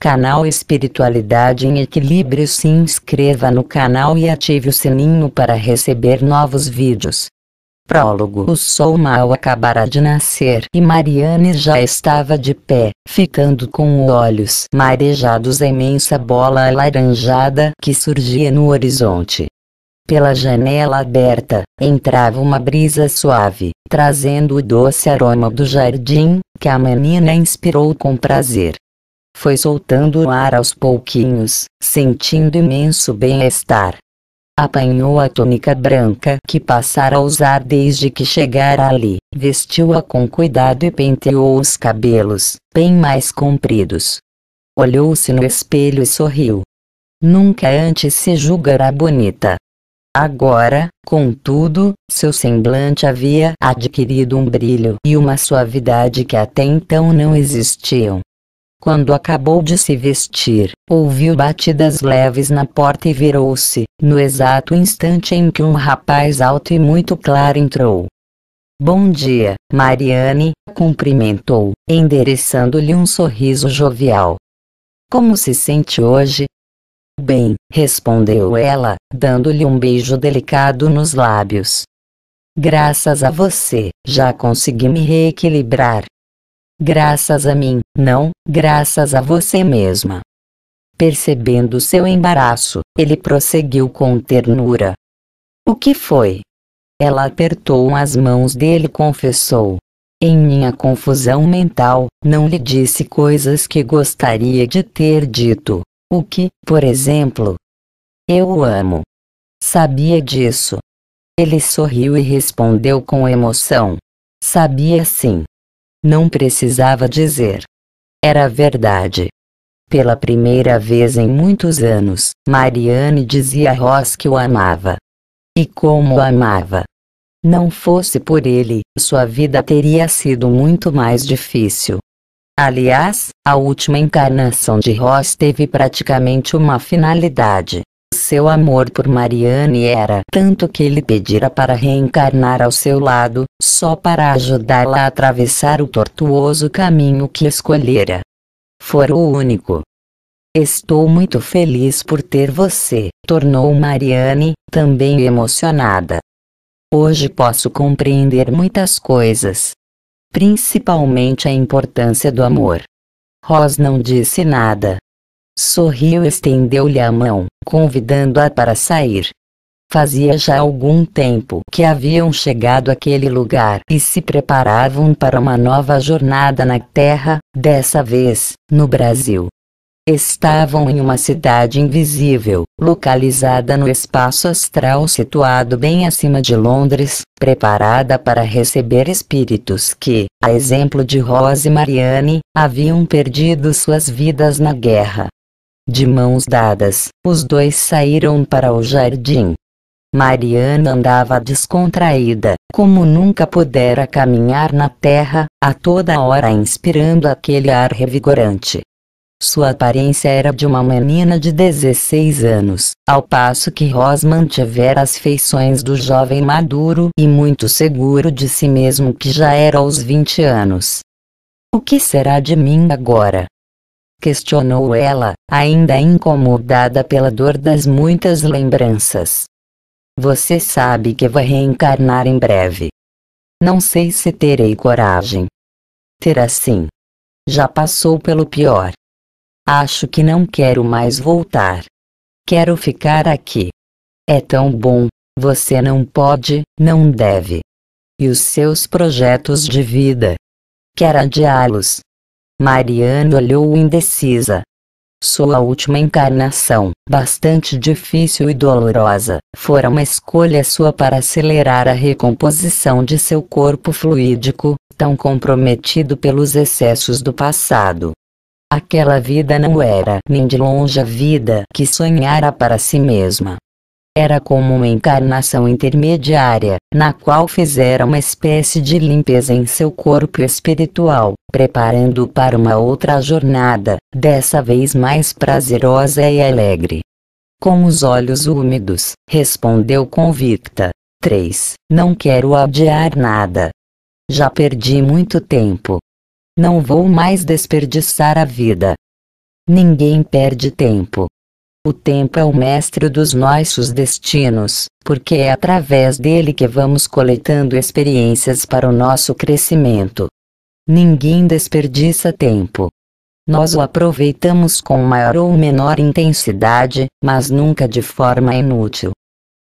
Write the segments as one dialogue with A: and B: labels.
A: canal Espiritualidade em Equilíbrio. Se inscreva no canal e ative o sininho para receber novos vídeos. Prólogo: O sol mal acabara de nascer e Mariane já estava de pé, ficando com os olhos marejados a imensa bola alaranjada que surgia no horizonte. Pela janela aberta, entrava uma brisa suave, trazendo o doce aroma do jardim, que a menina inspirou com prazer. Foi soltando o ar aos pouquinhos, sentindo imenso bem-estar. Apanhou a túnica branca que passara a usar desde que chegara ali, vestiu-a com cuidado e penteou os cabelos, bem mais compridos. Olhou-se no espelho e sorriu. Nunca antes se julgara bonita. Agora, contudo, seu semblante havia adquirido um brilho e uma suavidade que até então não existiam. Quando acabou de se vestir, ouviu batidas leves na porta e virou-se, no exato instante em que um rapaz alto e muito claro entrou. Bom dia, Mariane, cumprimentou, endereçando-lhe um sorriso jovial. Como se sente hoje? Bem, respondeu ela, dando-lhe um beijo delicado nos lábios. Graças a você, já consegui me reequilibrar, Graças a mim, não, graças a você mesma. Percebendo seu embaraço, ele prosseguiu com ternura. O que foi? Ela apertou as mãos dele e confessou. Em minha confusão mental, não lhe disse coisas que gostaria de ter dito. O que, por exemplo? Eu o amo. Sabia disso. Ele sorriu e respondeu com emoção. Sabia sim. Não precisava dizer. Era verdade. Pela primeira vez em muitos anos, Mariane dizia a Ross que o amava. E como o amava. Não fosse por ele, sua vida teria sido muito mais difícil. Aliás, a última encarnação de Ross teve praticamente uma finalidade. Seu amor por Mariane era tanto que ele pedira para reencarnar ao seu lado, só para ajudá-la a atravessar o tortuoso caminho que escolhera. Fora o único. Estou muito feliz por ter você, tornou Mariane, também emocionada. Hoje posso compreender muitas coisas. Principalmente a importância do amor. Ros não disse nada, Sorriu e estendeu-lhe a mão, convidando-a para sair. Fazia já algum tempo que haviam chegado àquele lugar e se preparavam para uma nova jornada na Terra, dessa vez, no Brasil. Estavam em uma cidade invisível, localizada no espaço astral situado bem acima de Londres, preparada para receber espíritos que, a exemplo de Rose e Marianne, haviam perdido suas vidas na guerra. De mãos dadas, os dois saíram para o jardim. Mariana andava descontraída, como nunca pudera caminhar na terra, a toda hora inspirando aquele ar revigorante. Sua aparência era de uma menina de 16 anos, ao passo que Rosman tivera as feições do jovem maduro e muito seguro de si mesmo que já era aos 20 anos. O que será de mim agora? Questionou ela, ainda incomodada pela dor das muitas lembranças. Você sabe que vai reencarnar em breve. Não sei se terei coragem. Terá sim. Já passou pelo pior. Acho que não quero mais voltar. Quero ficar aqui. É tão bom, você não pode, não deve. E os seus projetos de vida? Quer adiá-los? Mariana olhou indecisa. Sua última encarnação, bastante difícil e dolorosa, fora uma escolha sua para acelerar a recomposição de seu corpo fluídico, tão comprometido pelos excessos do passado. Aquela vida não era nem de longe a vida que sonhara para si mesma. Era como uma encarnação intermediária, na qual fizera uma espécie de limpeza em seu corpo espiritual, preparando-o para uma outra jornada, dessa vez mais prazerosa e alegre. Com os olhos úmidos, respondeu convicta. 3. Não quero adiar nada. Já perdi muito tempo. Não vou mais desperdiçar a vida. Ninguém perde tempo. O tempo é o mestre dos nossos destinos, porque é através dele que vamos coletando experiências para o nosso crescimento. Ninguém desperdiça tempo. Nós o aproveitamos com maior ou menor intensidade, mas nunca de forma inútil.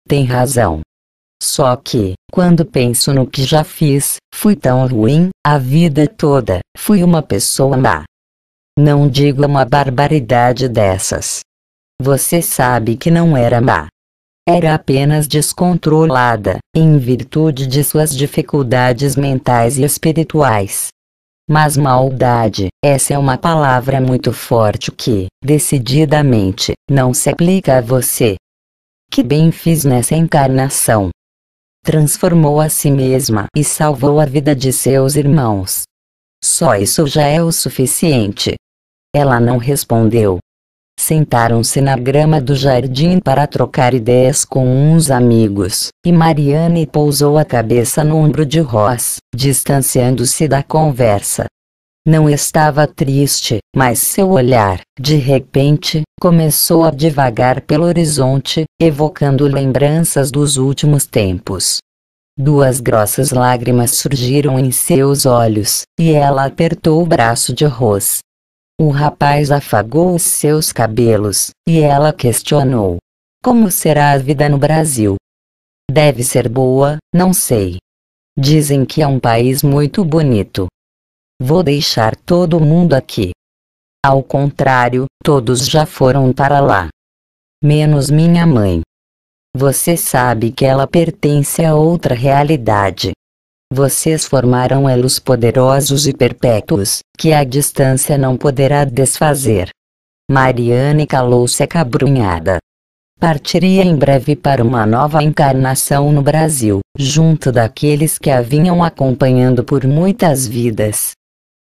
A: Tem razão. Só que, quando penso no que já fiz, fui tão ruim, a vida toda, fui uma pessoa má. Não digo uma barbaridade dessas. Você sabe que não era má. Era apenas descontrolada, em virtude de suas dificuldades mentais e espirituais. Mas maldade, essa é uma palavra muito forte que, decididamente, não se aplica a você. Que bem fiz nessa encarnação? Transformou a si mesma e salvou a vida de seus irmãos. Só isso já é o suficiente. Ela não respondeu. Sentaram-se na grama do jardim para trocar ideias com uns amigos, e Mariane pousou a cabeça no ombro de Ross, distanciando-se da conversa. Não estava triste, mas seu olhar, de repente, começou a divagar pelo horizonte, evocando lembranças dos últimos tempos. Duas grossas lágrimas surgiram em seus olhos, e ela apertou o braço de Ross. O rapaz afagou os seus cabelos, e ela questionou: Como será a vida no Brasil? Deve ser boa, não sei. Dizem que é um país muito bonito. Vou deixar todo mundo aqui. Ao contrário, todos já foram para lá. Menos minha mãe. Você sabe que ela pertence a outra realidade. Vocês formaram elos poderosos e perpétuos, que a distância não poderá desfazer. Mariane calou-se acabrunhada. Partiria em breve para uma nova encarnação no Brasil, junto daqueles que a vinham acompanhando por muitas vidas.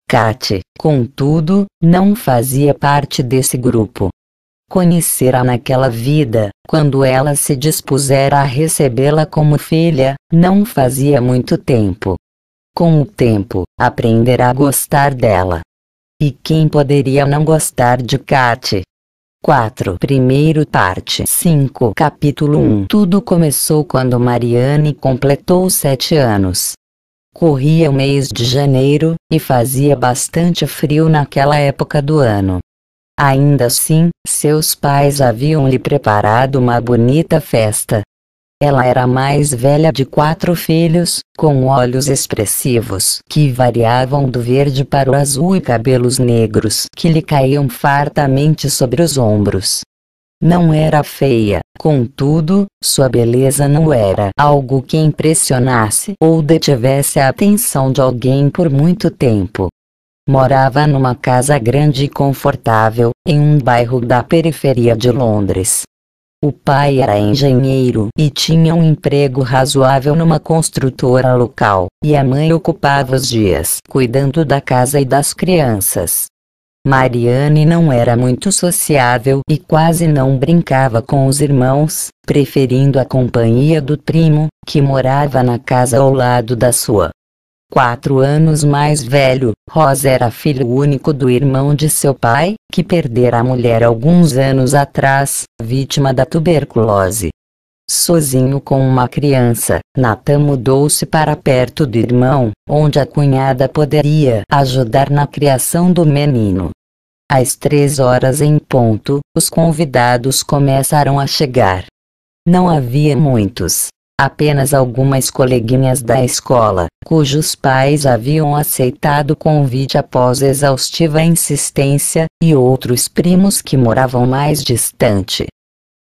A: Kate, contudo, não fazia parte desse grupo. Conhecera naquela vida, quando ela se dispusera a recebê-la como filha, não fazia muito tempo. Com o tempo, aprenderá a gostar dela. E quem poderia não gostar de Kate? 4. Primeiro parte 5 Capítulo 1 Tudo começou quando Mariane completou sete anos. Corria o mês de janeiro, e fazia bastante frio naquela época do ano. Ainda assim, seus pais haviam lhe preparado uma bonita festa. Ela era a mais velha de quatro filhos, com olhos expressivos que variavam do verde para o azul e cabelos negros que lhe caíam fartamente sobre os ombros. Não era feia, contudo, sua beleza não era algo que impressionasse ou detivesse a atenção de alguém por muito tempo. Morava numa casa grande e confortável, em um bairro da periferia de Londres. O pai era engenheiro e tinha um emprego razoável numa construtora local, e a mãe ocupava os dias cuidando da casa e das crianças. Mariane não era muito sociável e quase não brincava com os irmãos, preferindo a companhia do primo, que morava na casa ao lado da sua quatro anos mais velho, Rosa era filho único do irmão de seu pai, que perdera a mulher alguns anos atrás, vítima da tuberculose. Sozinho com uma criança, Nathan mudou-se para perto do irmão, onde a cunhada poderia ajudar na criação do menino. Às três horas em ponto, os convidados começaram a chegar. Não havia muitos, Apenas algumas coleguinhas da escola, cujos pais haviam aceitado o convite após exaustiva insistência, e outros primos que moravam mais distante.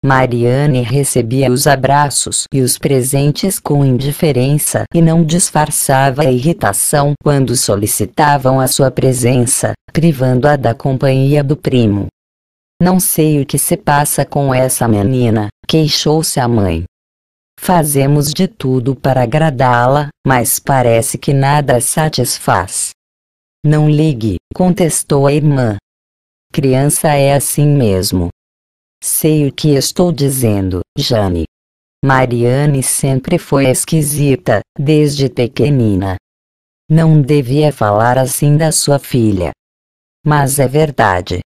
A: Mariane recebia os abraços e os presentes com indiferença e não disfarçava a irritação quando solicitavam a sua presença, privando-a da companhia do primo. Não sei o que se passa com essa menina, queixou-se a mãe. Fazemos de tudo para agradá-la, mas parece que nada satisfaz. Não ligue, contestou a irmã. Criança é assim mesmo. Sei o que estou dizendo, Jane. Mariane sempre foi esquisita, desde pequenina. Não devia falar assim da sua filha. Mas é verdade.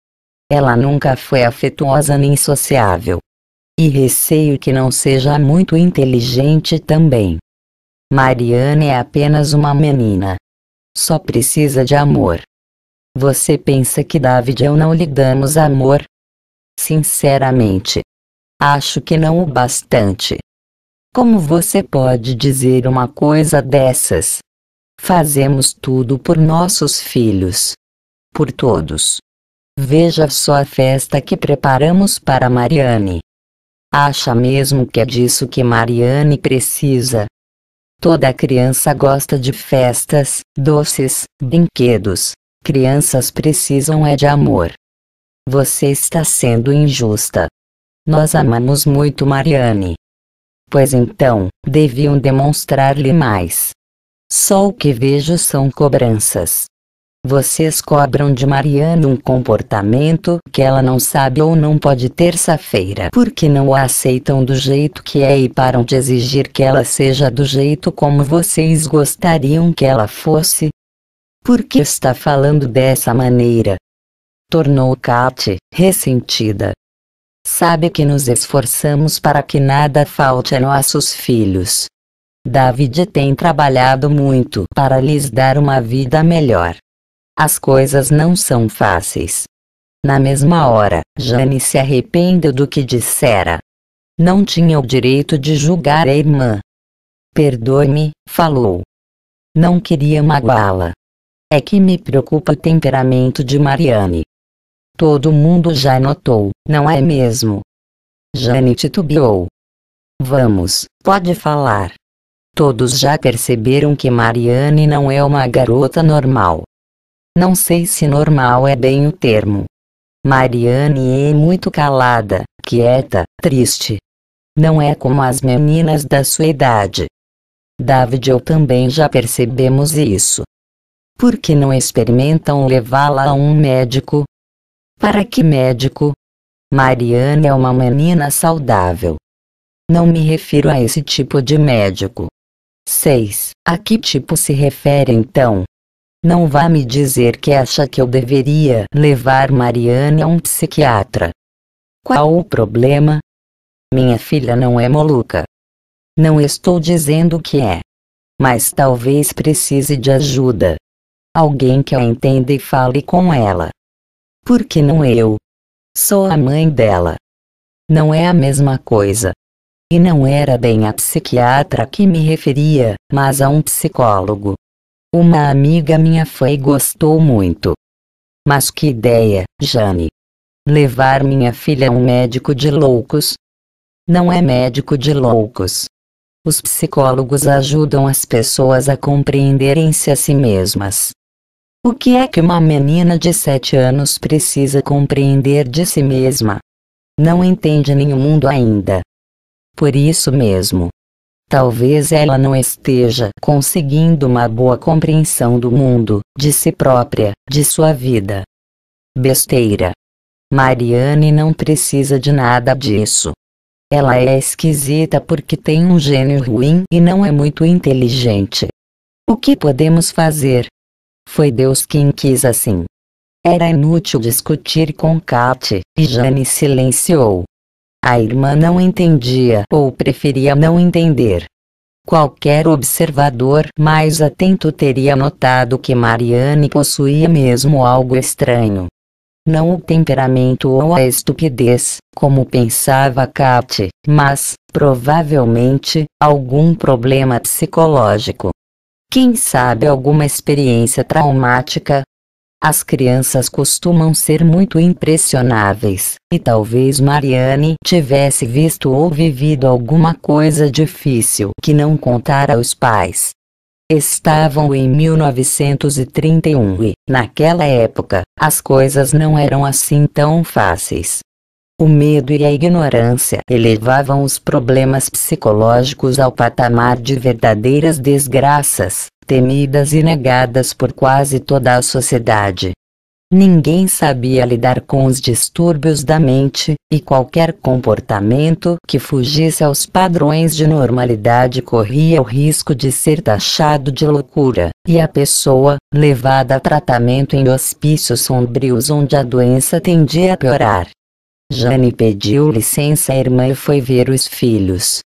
A: Ela nunca foi afetuosa nem sociável. E receio que não seja muito inteligente também. Mariane é apenas uma menina. Só precisa de amor. Você pensa que David e eu não lhe damos amor? Sinceramente, acho que não o bastante. Como você pode dizer uma coisa dessas? Fazemos tudo por nossos filhos. Por todos. Veja só a festa que preparamos para Mariane. Acha mesmo que é disso que Mariane precisa? Toda criança gosta de festas, doces, brinquedos. Crianças precisam é de amor. Você está sendo injusta. Nós amamos muito Mariane. Pois então, deviam demonstrar-lhe mais. Só o que vejo são cobranças. Vocês cobram de Mariana um comportamento que ela não sabe ou não pode terça-feira porque não a aceitam do jeito que é e param de exigir que ela seja do jeito como vocês gostariam que ela fosse. Por que está falando dessa maneira? Tornou Kate, ressentida. Sabe que nos esforçamos para que nada falte a nossos filhos. David tem trabalhado muito para lhes dar uma vida melhor. As coisas não são fáceis. Na mesma hora, Jane se arrependeu do que dissera. Não tinha o direito de julgar a irmã. Perdoe-me, falou. Não queria magoá-la. É que me preocupa o temperamento de Mariane. Todo mundo já notou, não é mesmo? Jane titubeou. Vamos, pode falar. Todos já perceberam que Mariane não é uma garota normal. Não sei se normal é bem o termo. Mariane é muito calada, quieta, triste. Não é como as meninas da sua idade. David eu também já percebemos isso. Por que não experimentam levá-la a um médico? Para que médico? Mariane é uma menina saudável. Não me refiro a esse tipo de médico. 6. A que tipo se refere então? Não vá me dizer que acha que eu deveria levar Mariane a um psiquiatra. Qual o problema? Minha filha não é maluca. Não estou dizendo que é. Mas talvez precise de ajuda. Alguém que a entenda e fale com ela. Por que não eu? Sou a mãe dela. Não é a mesma coisa. E não era bem a psiquiatra que me referia, mas a um psicólogo. Uma amiga minha foi e gostou muito. Mas que ideia, Jane. Levar minha filha a um médico de loucos? Não é médico de loucos. Os psicólogos ajudam as pessoas a compreenderem-se a si mesmas. O que é que uma menina de 7 anos precisa compreender de si mesma? Não entende nenhum mundo ainda. Por isso mesmo, Talvez ela não esteja conseguindo uma boa compreensão do mundo, de si própria, de sua vida. Besteira. Mariane não precisa de nada disso. Ela é esquisita porque tem um gênio ruim e não é muito inteligente. O que podemos fazer? Foi Deus quem quis assim. Era inútil discutir com Kate, e Jane silenciou. A irmã não entendia ou preferia não entender. Qualquer observador mais atento teria notado que Mariane possuía mesmo algo estranho. Não o temperamento ou a estupidez, como pensava Kate, mas, provavelmente, algum problema psicológico. Quem sabe alguma experiência traumática, as crianças costumam ser muito impressionáveis, e talvez Mariane tivesse visto ou vivido alguma coisa difícil que não contara aos pais. Estavam em 1931 e, naquela época, as coisas não eram assim tão fáceis. O medo e a ignorância elevavam os problemas psicológicos ao patamar de verdadeiras desgraças, temidas e negadas por quase toda a sociedade. Ninguém sabia lidar com os distúrbios da mente, e qualquer comportamento que fugisse aos padrões de normalidade corria o risco de ser taxado de loucura, e a pessoa, levada a tratamento em hospícios sombrios onde a doença tendia a piorar. Jane pediu licença à irmã e foi ver os filhos.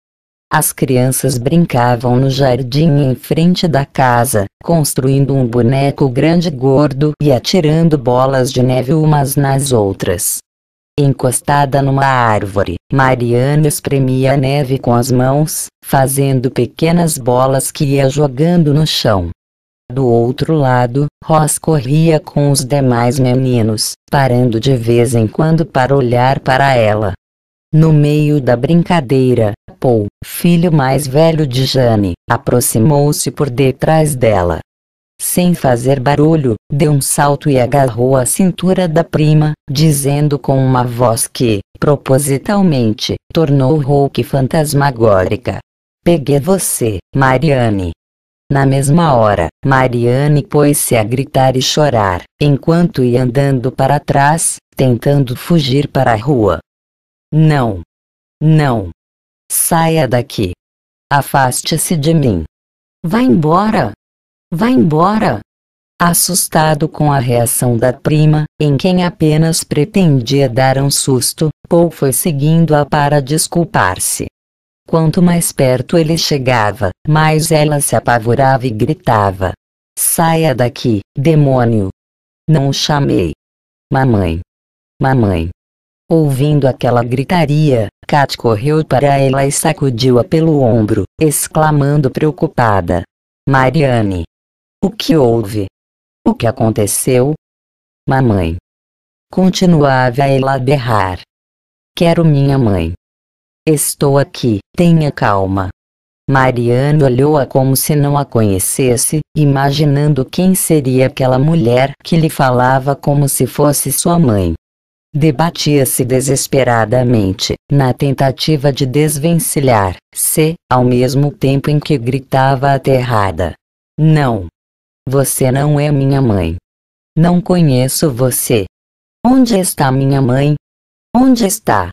A: As crianças brincavam no jardim em frente da casa, construindo um boneco grande gordo e atirando bolas de neve umas nas outras. Encostada numa árvore, Mariana espremia a neve com as mãos, fazendo pequenas bolas que ia jogando no chão. Do outro lado, Ross corria com os demais meninos, parando de vez em quando para olhar para ela. No meio da brincadeira, Paul, filho mais velho de Jane, aproximou-se por detrás dela. Sem fazer barulho, deu um salto e agarrou a cintura da prima, dizendo com uma voz que, propositalmente, tornou Hulk fantasmagórica. Peguei você, Mariane. Na mesma hora, Mariane pôs-se a gritar e chorar, enquanto ia andando para trás, tentando fugir para a rua. Não. Não. Saia daqui. Afaste-se de mim. Vá embora. Vá embora. Assustado com a reação da prima, em quem apenas pretendia dar um susto, Paul foi seguindo-a para desculpar-se. Quanto mais perto ele chegava, mais ela se apavorava e gritava: Saia daqui, demônio! Não o chamei. Mamãe! Mamãe! Ouvindo aquela gritaria, Kat correu para ela e sacudiu-a pelo ombro, exclamando preocupada: Mariane! O que houve? O que aconteceu? Mamãe! Continuava ela a berrar. Quero minha mãe. Estou aqui, tenha calma. Mariane olhou-a como se não a conhecesse, imaginando quem seria aquela mulher que lhe falava como se fosse sua mãe. Debatia-se desesperadamente, na tentativa de desvencilhar-se, ao mesmo tempo em que gritava aterrada: Não! Você não é minha mãe. Não conheço você. Onde está minha mãe? Onde está?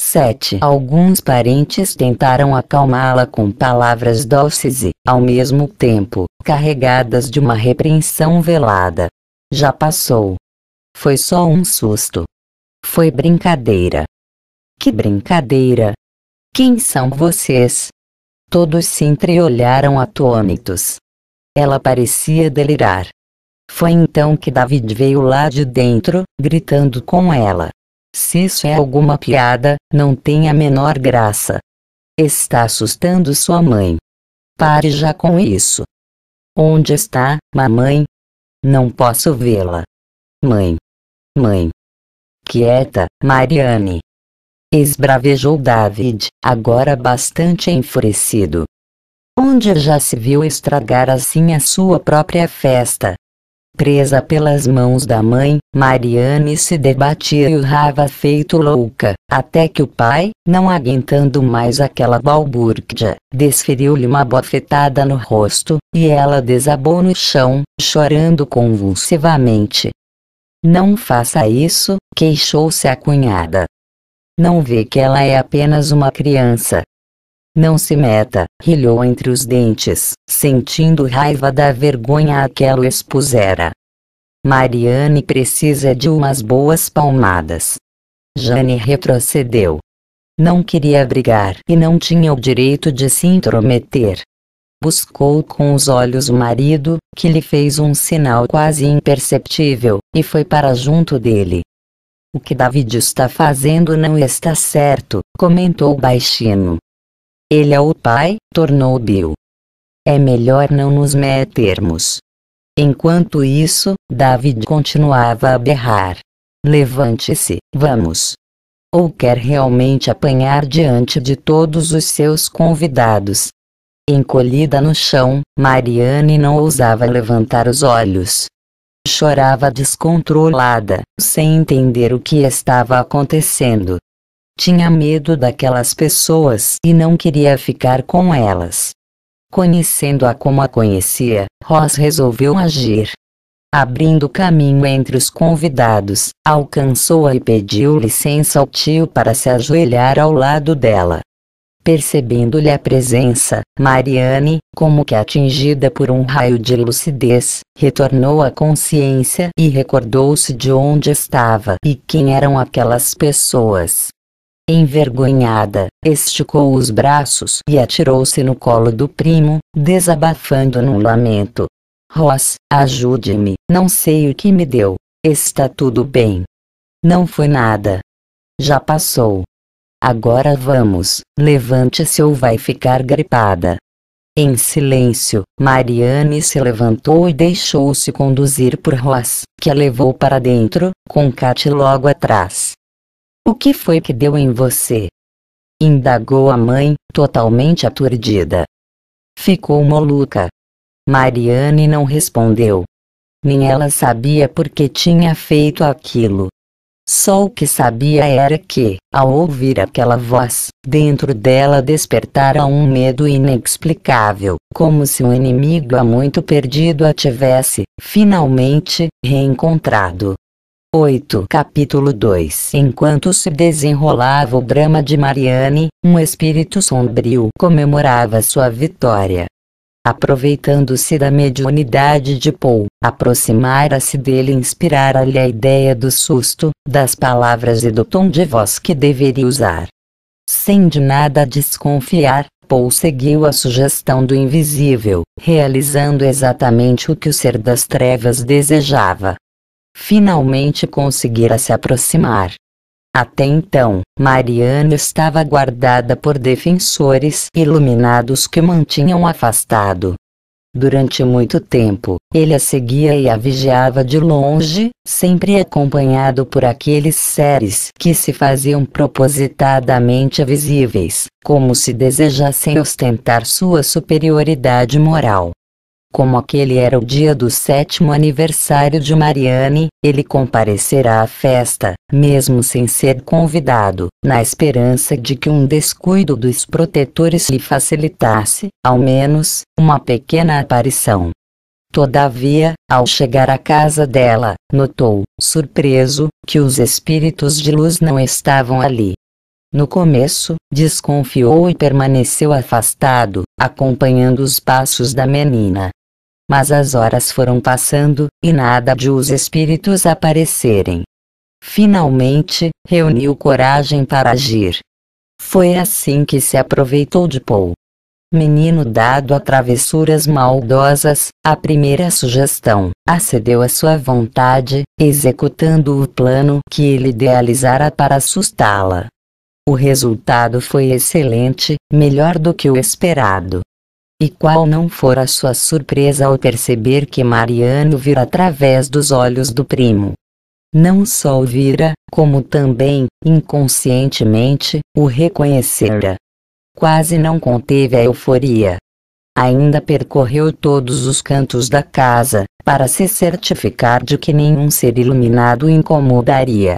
A: 7. Alguns parentes tentaram acalmá-la com palavras doces e, ao mesmo tempo, carregadas de uma repreensão velada. Já passou. Foi só um susto. Foi brincadeira. Que brincadeira? Quem são vocês? Todos se entreolharam atônitos. Ela parecia delirar. Foi então que David veio lá de dentro, gritando com ela. Se isso é alguma piada, não tem a menor graça. Está assustando sua mãe. Pare já com isso. Onde está, mamãe? Não posso vê-la. Mãe. Mãe. Quieta, Mariane. Esbravejou David, agora bastante enfurecido. Onde já se viu estragar assim a sua própria festa? Presa pelas mãos da mãe, Mariane se debatia e urrava feito louca, até que o pai, não aguentando mais aquela balbúrdia, desferiu-lhe uma bofetada no rosto, e ela desabou no chão, chorando convulsivamente. Não faça isso, queixou-se a cunhada. Não vê que ela é apenas uma criança. Não se meta, rilhou entre os dentes, sentindo raiva da vergonha a que ela expusera. Mariane precisa de umas boas palmadas. Jane retrocedeu. Não queria brigar e não tinha o direito de se intrometer. Buscou com os olhos o marido, que lhe fez um sinal quase imperceptível, e foi para junto dele. O que David está fazendo não está certo, comentou baixinho. Ele é o pai, tornou Bill. É melhor não nos metermos. Enquanto isso, David continuava a berrar. Levante-se, vamos. Ou quer realmente apanhar diante de todos os seus convidados, Encolhida no chão, Mariane não ousava levantar os olhos. Chorava descontrolada, sem entender o que estava acontecendo. Tinha medo daquelas pessoas e não queria ficar com elas. Conhecendo-a como a conhecia, Ross resolveu agir. abrindo caminho entre os convidados, alcançou-a e pediu licença ao tio para se ajoelhar ao lado dela. Percebendo-lhe a presença, Mariane, como que atingida por um raio de lucidez, retornou à consciência e recordou-se de onde estava e quem eram aquelas pessoas. Envergonhada, esticou os braços e atirou-se no colo do primo, desabafando num lamento. Ross, ajude-me, não sei o que me deu. Está tudo bem. Não foi nada. Já passou. Agora vamos, levante-se ou vai ficar gripada. Em silêncio, Mariane se levantou e deixou-se conduzir por Ross, que a levou para dentro, com Kat logo atrás. O que foi que deu em você? Indagou a mãe, totalmente aturdida. Ficou maluca. Mariane não respondeu. Nem ela sabia por que tinha feito aquilo. Só o que sabia era que, ao ouvir aquela voz, dentro dela despertara um medo inexplicável, como se um inimigo há muito perdido a tivesse, finalmente, reencontrado. 8 Capítulo 2 Enquanto se desenrolava o drama de Mariane, um espírito sombrio comemorava sua vitória. Aproveitando-se da mediunidade de Paul, aproximara-se dele e inspirara-lhe a ideia do susto, das palavras e do tom de voz que deveria usar. Sem de nada desconfiar, Paul seguiu a sugestão do invisível, realizando exatamente o que o ser das trevas desejava. Finalmente conseguira se aproximar. Até então, Mariana estava guardada por defensores iluminados que mantinham afastado. Durante muito tempo, ele a seguia e a vigiava de longe, sempre acompanhado por aqueles seres que se faziam propositadamente visíveis, como se desejassem ostentar sua superioridade moral. Como aquele era o dia do sétimo aniversário de Mariane, ele comparecerá à festa, mesmo sem ser convidado, na esperança de que um descuido dos protetores lhe facilitasse, ao menos, uma pequena aparição. Todavia, ao chegar à casa dela, notou, surpreso, que os espíritos de luz não estavam ali. No começo, desconfiou e permaneceu afastado, acompanhando os passos da menina, mas as horas foram passando, e nada de os espíritos aparecerem. Finalmente, reuniu coragem para agir. Foi assim que se aproveitou de Paul. Menino dado a travessuras maldosas, a primeira sugestão, acedeu à sua vontade, executando o plano que ele idealizara para assustá-la. O resultado foi excelente, melhor do que o esperado. E qual não fora sua surpresa ao perceber que Mariano vira através dos olhos do primo. Não só o vira, como também, inconscientemente, o reconhecera. Quase não conteve a euforia. Ainda percorreu todos os cantos da casa, para se certificar de que nenhum ser iluminado o incomodaria.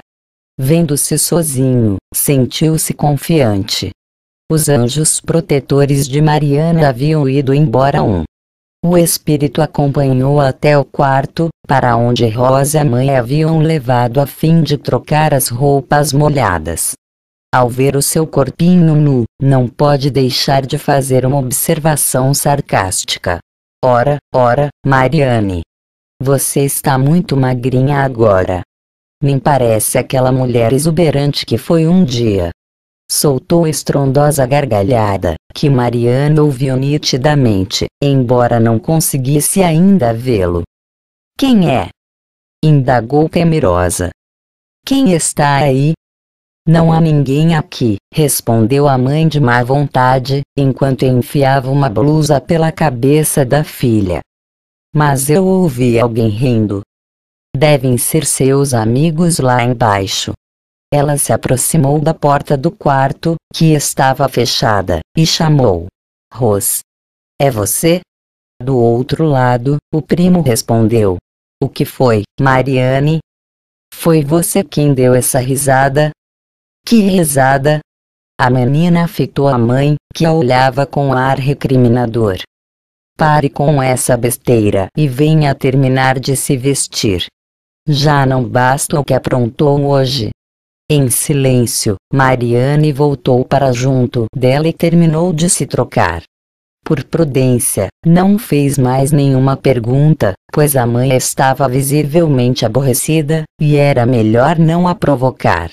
A: Vendo-se sozinho, sentiu-se confiante. Os anjos protetores de Mariana haviam ido embora um. O espírito acompanhou até o quarto, para onde Rosa e a mãe haviam levado a fim de trocar as roupas molhadas. Ao ver o seu corpinho nu, não pode deixar de fazer uma observação sarcástica. Ora, ora, Mariane. Você está muito magrinha agora. Nem parece aquela mulher exuberante que foi um dia. Soltou estrondosa gargalhada, que Mariana ouviu nitidamente, embora não conseguisse ainda vê-lo. Quem é? indagou temerosa. Quem está aí? Não há ninguém aqui, respondeu a mãe de má vontade, enquanto enfiava uma blusa pela cabeça da filha. Mas eu ouvi alguém rindo. Devem ser seus amigos lá embaixo. Ela se aproximou da porta do quarto, que estava fechada, e chamou: Ros. É você? Do outro lado, o primo respondeu: O que foi, Mariane? Foi você quem deu essa risada? Que risada? A menina fitou a mãe, que a olhava com ar recriminador. Pare com essa besteira e venha terminar de se vestir. Já não basta o que aprontou hoje. Em silêncio, Mariane voltou para junto dela e terminou de se trocar. Por prudência, não fez mais nenhuma pergunta, pois a mãe estava visivelmente aborrecida, e era melhor não a provocar.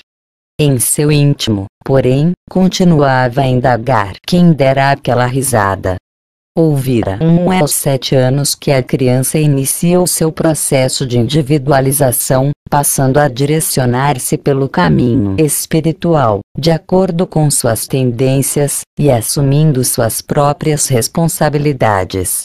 A: Em seu íntimo, porém, continuava a indagar quem dera aquela risada. Ouvira um é aos sete anos que a criança inicia o seu processo de individualização, passando a direcionar-se pelo caminho espiritual, de acordo com suas tendências, e assumindo suas próprias responsabilidades.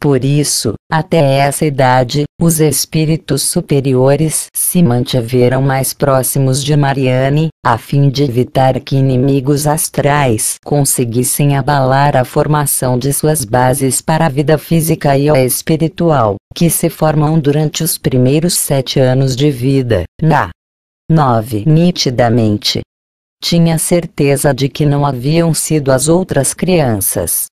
A: Por isso, até essa idade, os espíritos superiores se mantiveram mais próximos de Mariane, a fim de evitar que inimigos astrais conseguissem abalar a formação de suas bases para a vida física e a espiritual, que se formam durante os primeiros sete anos de vida. Na 9. Nitidamente. Tinha certeza de que não haviam sido as outras crianças,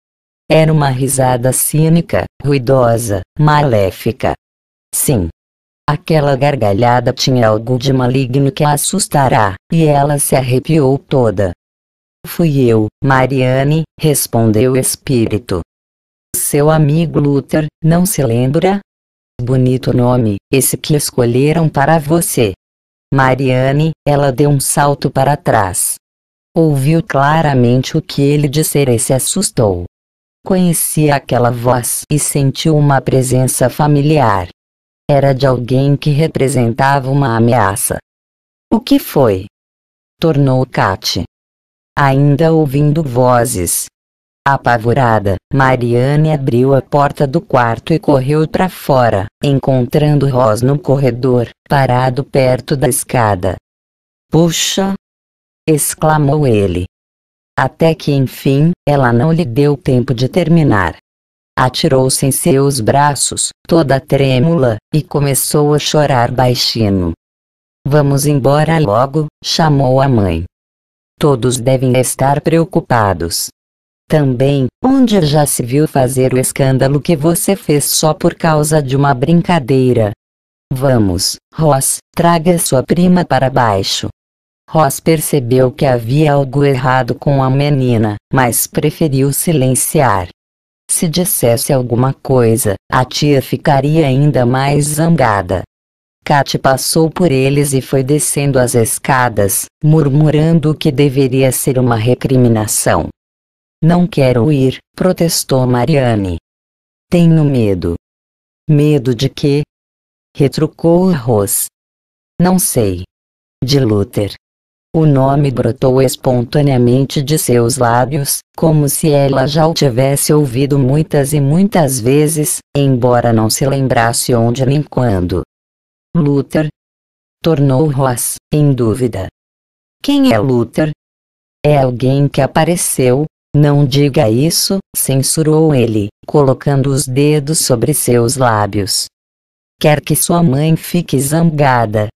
A: era uma risada cínica, ruidosa, maléfica. Sim. Aquela gargalhada tinha algo de maligno que a assustará, e ela se arrepiou toda. Fui eu, Mariane, respondeu o espírito. Seu amigo Luther, não se lembra? Bonito nome, esse que escolheram para você. Mariane, ela deu um salto para trás. Ouviu claramente o que ele dissera e se assustou. Conhecia aquela voz e sentiu uma presença familiar. Era de alguém que representava uma ameaça. O que foi? Tornou Kate. Ainda ouvindo vozes. Apavorada, Mariane abriu a porta do quarto e correu para fora, encontrando Ross no corredor, parado perto da escada. Puxa! exclamou ele. Até que enfim, ela não lhe deu tempo de terminar. Atirou-se em seus braços, toda trêmula, e começou a chorar baixinho. Vamos embora logo, chamou a mãe. Todos devem estar preocupados. Também, onde já se viu fazer o escândalo que você fez só por causa de uma brincadeira? Vamos, Ross, traga sua prima para baixo. Ross percebeu que havia algo errado com a menina, mas preferiu silenciar. Se dissesse alguma coisa, a tia ficaria ainda mais zangada. Kate passou por eles e foi descendo as escadas, murmurando que deveria ser uma recriminação. Não quero ir, protestou Mariane. Tenho medo. Medo de quê? retrucou Ross. Não sei. De Luther. O nome brotou espontaneamente de seus lábios, como se ela já o tivesse ouvido muitas e muitas vezes, embora não se lembrasse onde nem quando. Luther? Tornou Ross, em dúvida. Quem é Luther? É alguém que apareceu, não diga isso, censurou ele, colocando os dedos sobre seus lábios. Quer que sua mãe fique zangada.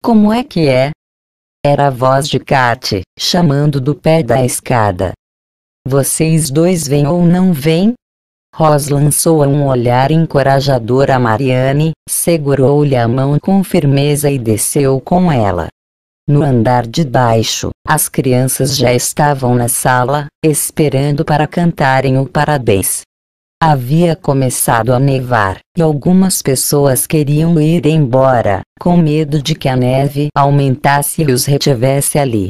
A: Como é que é? Era a voz de Kate, chamando do pé da escada. Vocês dois vêm ou não vêm? Ross lançou um olhar encorajador a Mariane, segurou-lhe a mão com firmeza e desceu com ela. No andar de baixo, as crianças já estavam na sala, esperando para cantarem o parabéns. Havia começado a nevar, e algumas pessoas queriam ir embora, com medo de que a neve aumentasse e os retivesse ali.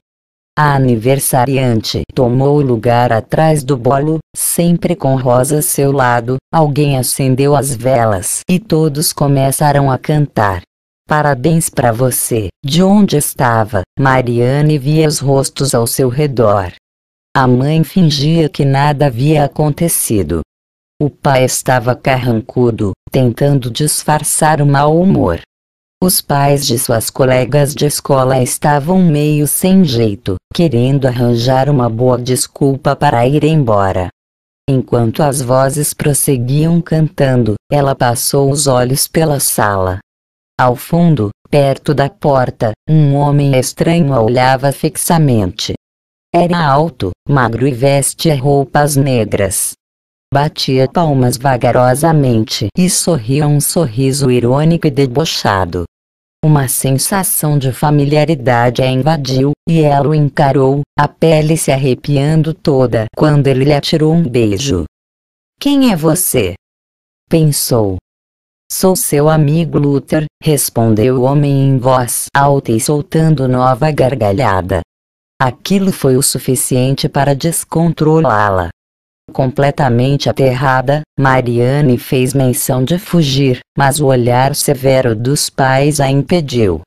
A: A aniversariante tomou lugar atrás do bolo, sempre com Rosa a seu lado. Alguém acendeu as velas e todos começaram a cantar. Parabéns para você. De onde estava? Mariane via os rostos ao seu redor. A mãe fingia que nada havia acontecido. O pai estava carrancudo, tentando disfarçar o mau humor. Os pais de suas colegas de escola estavam meio sem jeito, querendo arranjar uma boa desculpa para ir embora. Enquanto as vozes prosseguiam cantando, ela passou os olhos pela sala. Ao fundo, perto da porta, um homem estranho a olhava fixamente. Era alto, magro e vestia roupas negras. Batia palmas vagarosamente e sorria um sorriso irônico e debochado. Uma sensação de familiaridade a invadiu, e ela o encarou, a pele se arrepiando toda quando ele lhe atirou um beijo. Quem é você? Pensou. Sou seu amigo Luther, respondeu o homem em voz alta e soltando nova gargalhada. Aquilo foi o suficiente para descontrolá-la. Completamente aterrada, Mariane fez menção de fugir, mas o olhar severo dos pais a impediu.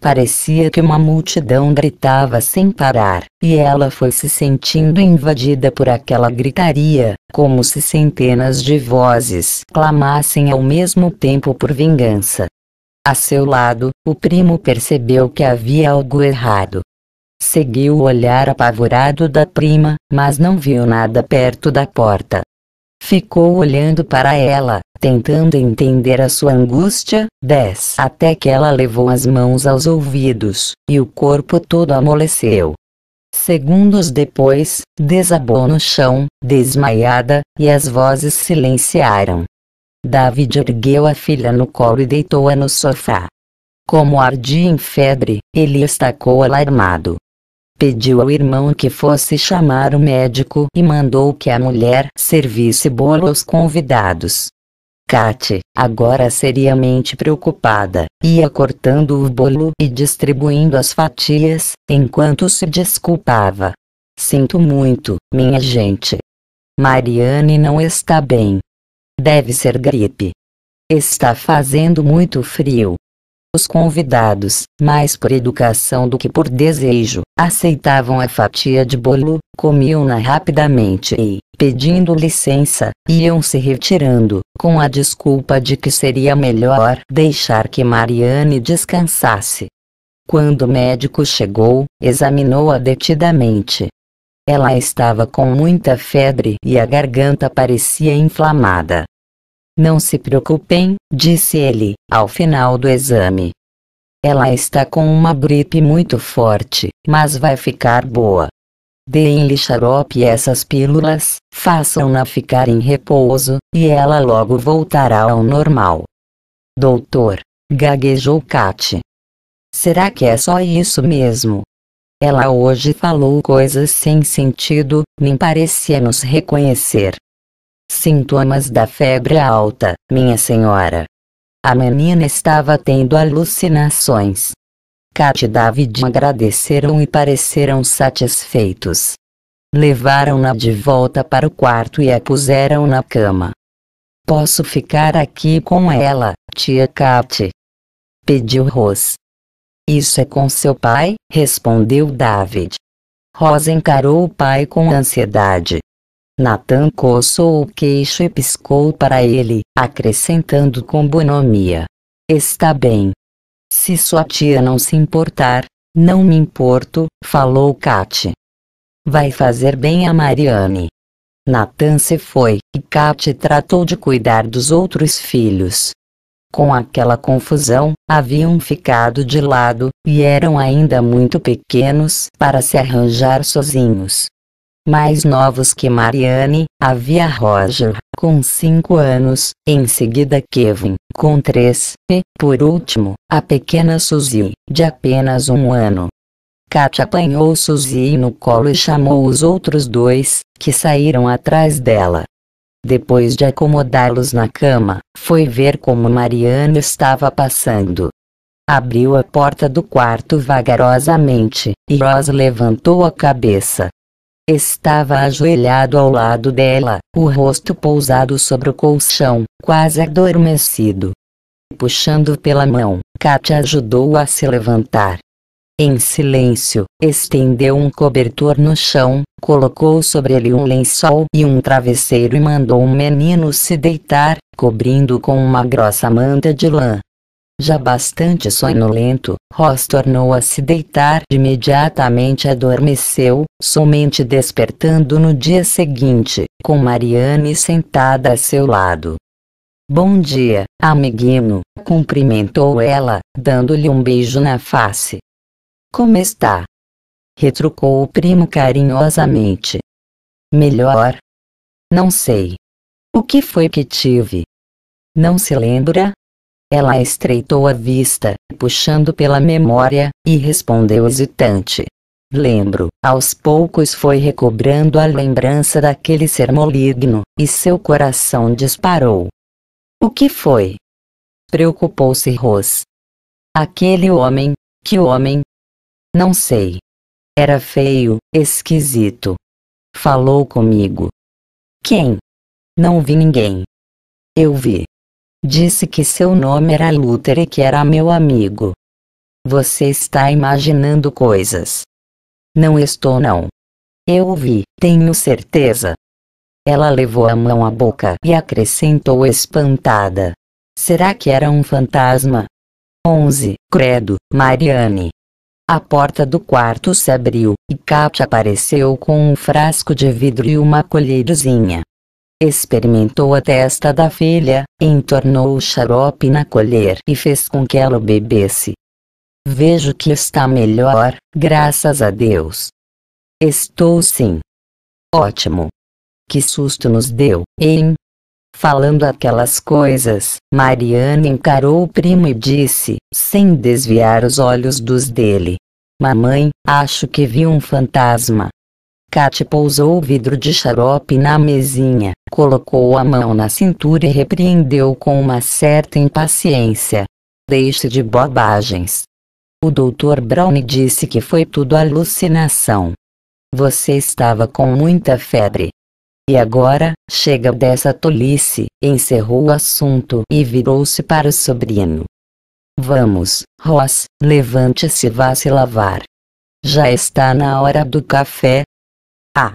A: Parecia que uma multidão gritava sem parar, e ela foi se sentindo invadida por aquela gritaria, como se centenas de vozes clamassem ao mesmo tempo por vingança. A seu lado, o primo percebeu que havia algo errado. Seguiu o olhar apavorado da prima, mas não viu nada perto da porta. Ficou olhando para ela, tentando entender a sua angústia, 10 até que ela levou as mãos aos ouvidos, e o corpo todo amoleceu. Segundos depois, desabou no chão, desmaiada, e as vozes silenciaram. David ergueu a filha no colo e deitou-a no sofá. Como ardia em febre, ele estacou alarmado pediu ao irmão que fosse chamar o médico e mandou que a mulher servisse bolo aos convidados. Kate, agora seriamente preocupada, ia cortando o bolo e distribuindo as fatias, enquanto se desculpava. Sinto muito, minha gente. Mariane não está bem. Deve ser gripe. Está fazendo muito frio. Os convidados, mais por educação do que por desejo, aceitavam a fatia de bolo, comiam-na rapidamente e, pedindo licença, iam se retirando, com a desculpa de que seria melhor deixar que Mariane descansasse. Quando o médico chegou, examinou-a detidamente. Ela estava com muita febre e a garganta parecia inflamada. Não se preocupem, disse ele, ao final do exame. Ela está com uma gripe muito forte, mas vai ficar boa. Deem-lhe xarope e essas pílulas, façam-na ficar em repouso, e ela logo voltará ao normal. Doutor, gaguejou Kate. Será que é só isso mesmo? Ela hoje falou coisas sem sentido, nem parecia nos reconhecer. Sintomas da febre alta, minha senhora. A menina estava tendo alucinações. Kat e David agradeceram e pareceram satisfeitos. Levaram-na de volta para o quarto e a puseram na cama. Posso ficar aqui com ela, tia Kat? Pediu Rose. Isso é com seu pai, respondeu David. Rosa encarou o pai com ansiedade. Nathan coçou o queixo e piscou para ele, acrescentando com bonomia. Está bem. Se sua tia não se importar, não me importo, falou Kate. Vai fazer bem a Mariane. Nathan se foi, e Kate tratou de cuidar dos outros filhos. Com aquela confusão, haviam ficado de lado, e eram ainda muito pequenos para se arranjar sozinhos mais novos que Mariane, havia Roger, com 5 anos, em seguida Kevin, com 3, e, por último, a pequena Suzy, de apenas um ano. Kat apanhou Suzy no colo e chamou os outros dois, que saíram atrás dela. Depois de acomodá-los na cama, foi ver como Mariane estava passando. Abriu a porta do quarto vagarosamente, e Rosa levantou a cabeça, Estava ajoelhado ao lado dela, o rosto pousado sobre o colchão, quase adormecido. Puxando pela mão, Katia ajudou-o a se levantar. Em silêncio, estendeu um cobertor no chão, colocou sobre ele um lençol e um travesseiro e mandou o menino se deitar, cobrindo com uma grossa manta de lã. Já bastante sonolento, Ross tornou a se deitar e imediatamente adormeceu, somente despertando no dia seguinte, com Mariane sentada a seu lado. Bom dia, amiguinho, cumprimentou ela, dando-lhe um beijo na face. Como está? retrucou o primo carinhosamente. Melhor? Não sei. O que foi que tive? Não se lembra? Ela estreitou a vista, puxando pela memória, e respondeu hesitante. Lembro, aos poucos foi recobrando a lembrança daquele ser maligno, e seu coração disparou. O que foi? Preocupou-se Ros. Aquele homem, que homem? Não sei. Era feio, esquisito. Falou comigo. Quem? Não vi ninguém. Eu vi. Disse que seu nome era Luther e que era meu amigo. Você está imaginando coisas. Não estou não. Eu vi, tenho certeza. Ela levou a mão à boca e acrescentou espantada. Será que era um fantasma? 11. Credo, Mariane. A porta do quarto se abriu, e Katia apareceu com um frasco de vidro e uma colherzinha. Experimentou a testa da filha, entornou o xarope na colher e fez com que ela bebesse. Vejo que está melhor, graças a Deus. Estou sim. Ótimo. Que susto nos deu, hein? Falando aquelas coisas, Mariana encarou o primo e disse, sem desviar os olhos dos dele: Mamãe, acho que vi um fantasma. Kate pousou o vidro de xarope na mesinha, colocou a mão na cintura e repreendeu com uma certa impaciência. Deixe de bobagens. O Dr. Brown disse que foi tudo alucinação. Você estava com muita febre. E agora, chega dessa tolice, encerrou o assunto e virou-se para o sobrinho. Vamos, Ross, levante-se e vá se lavar. Já está na hora do café? Ah!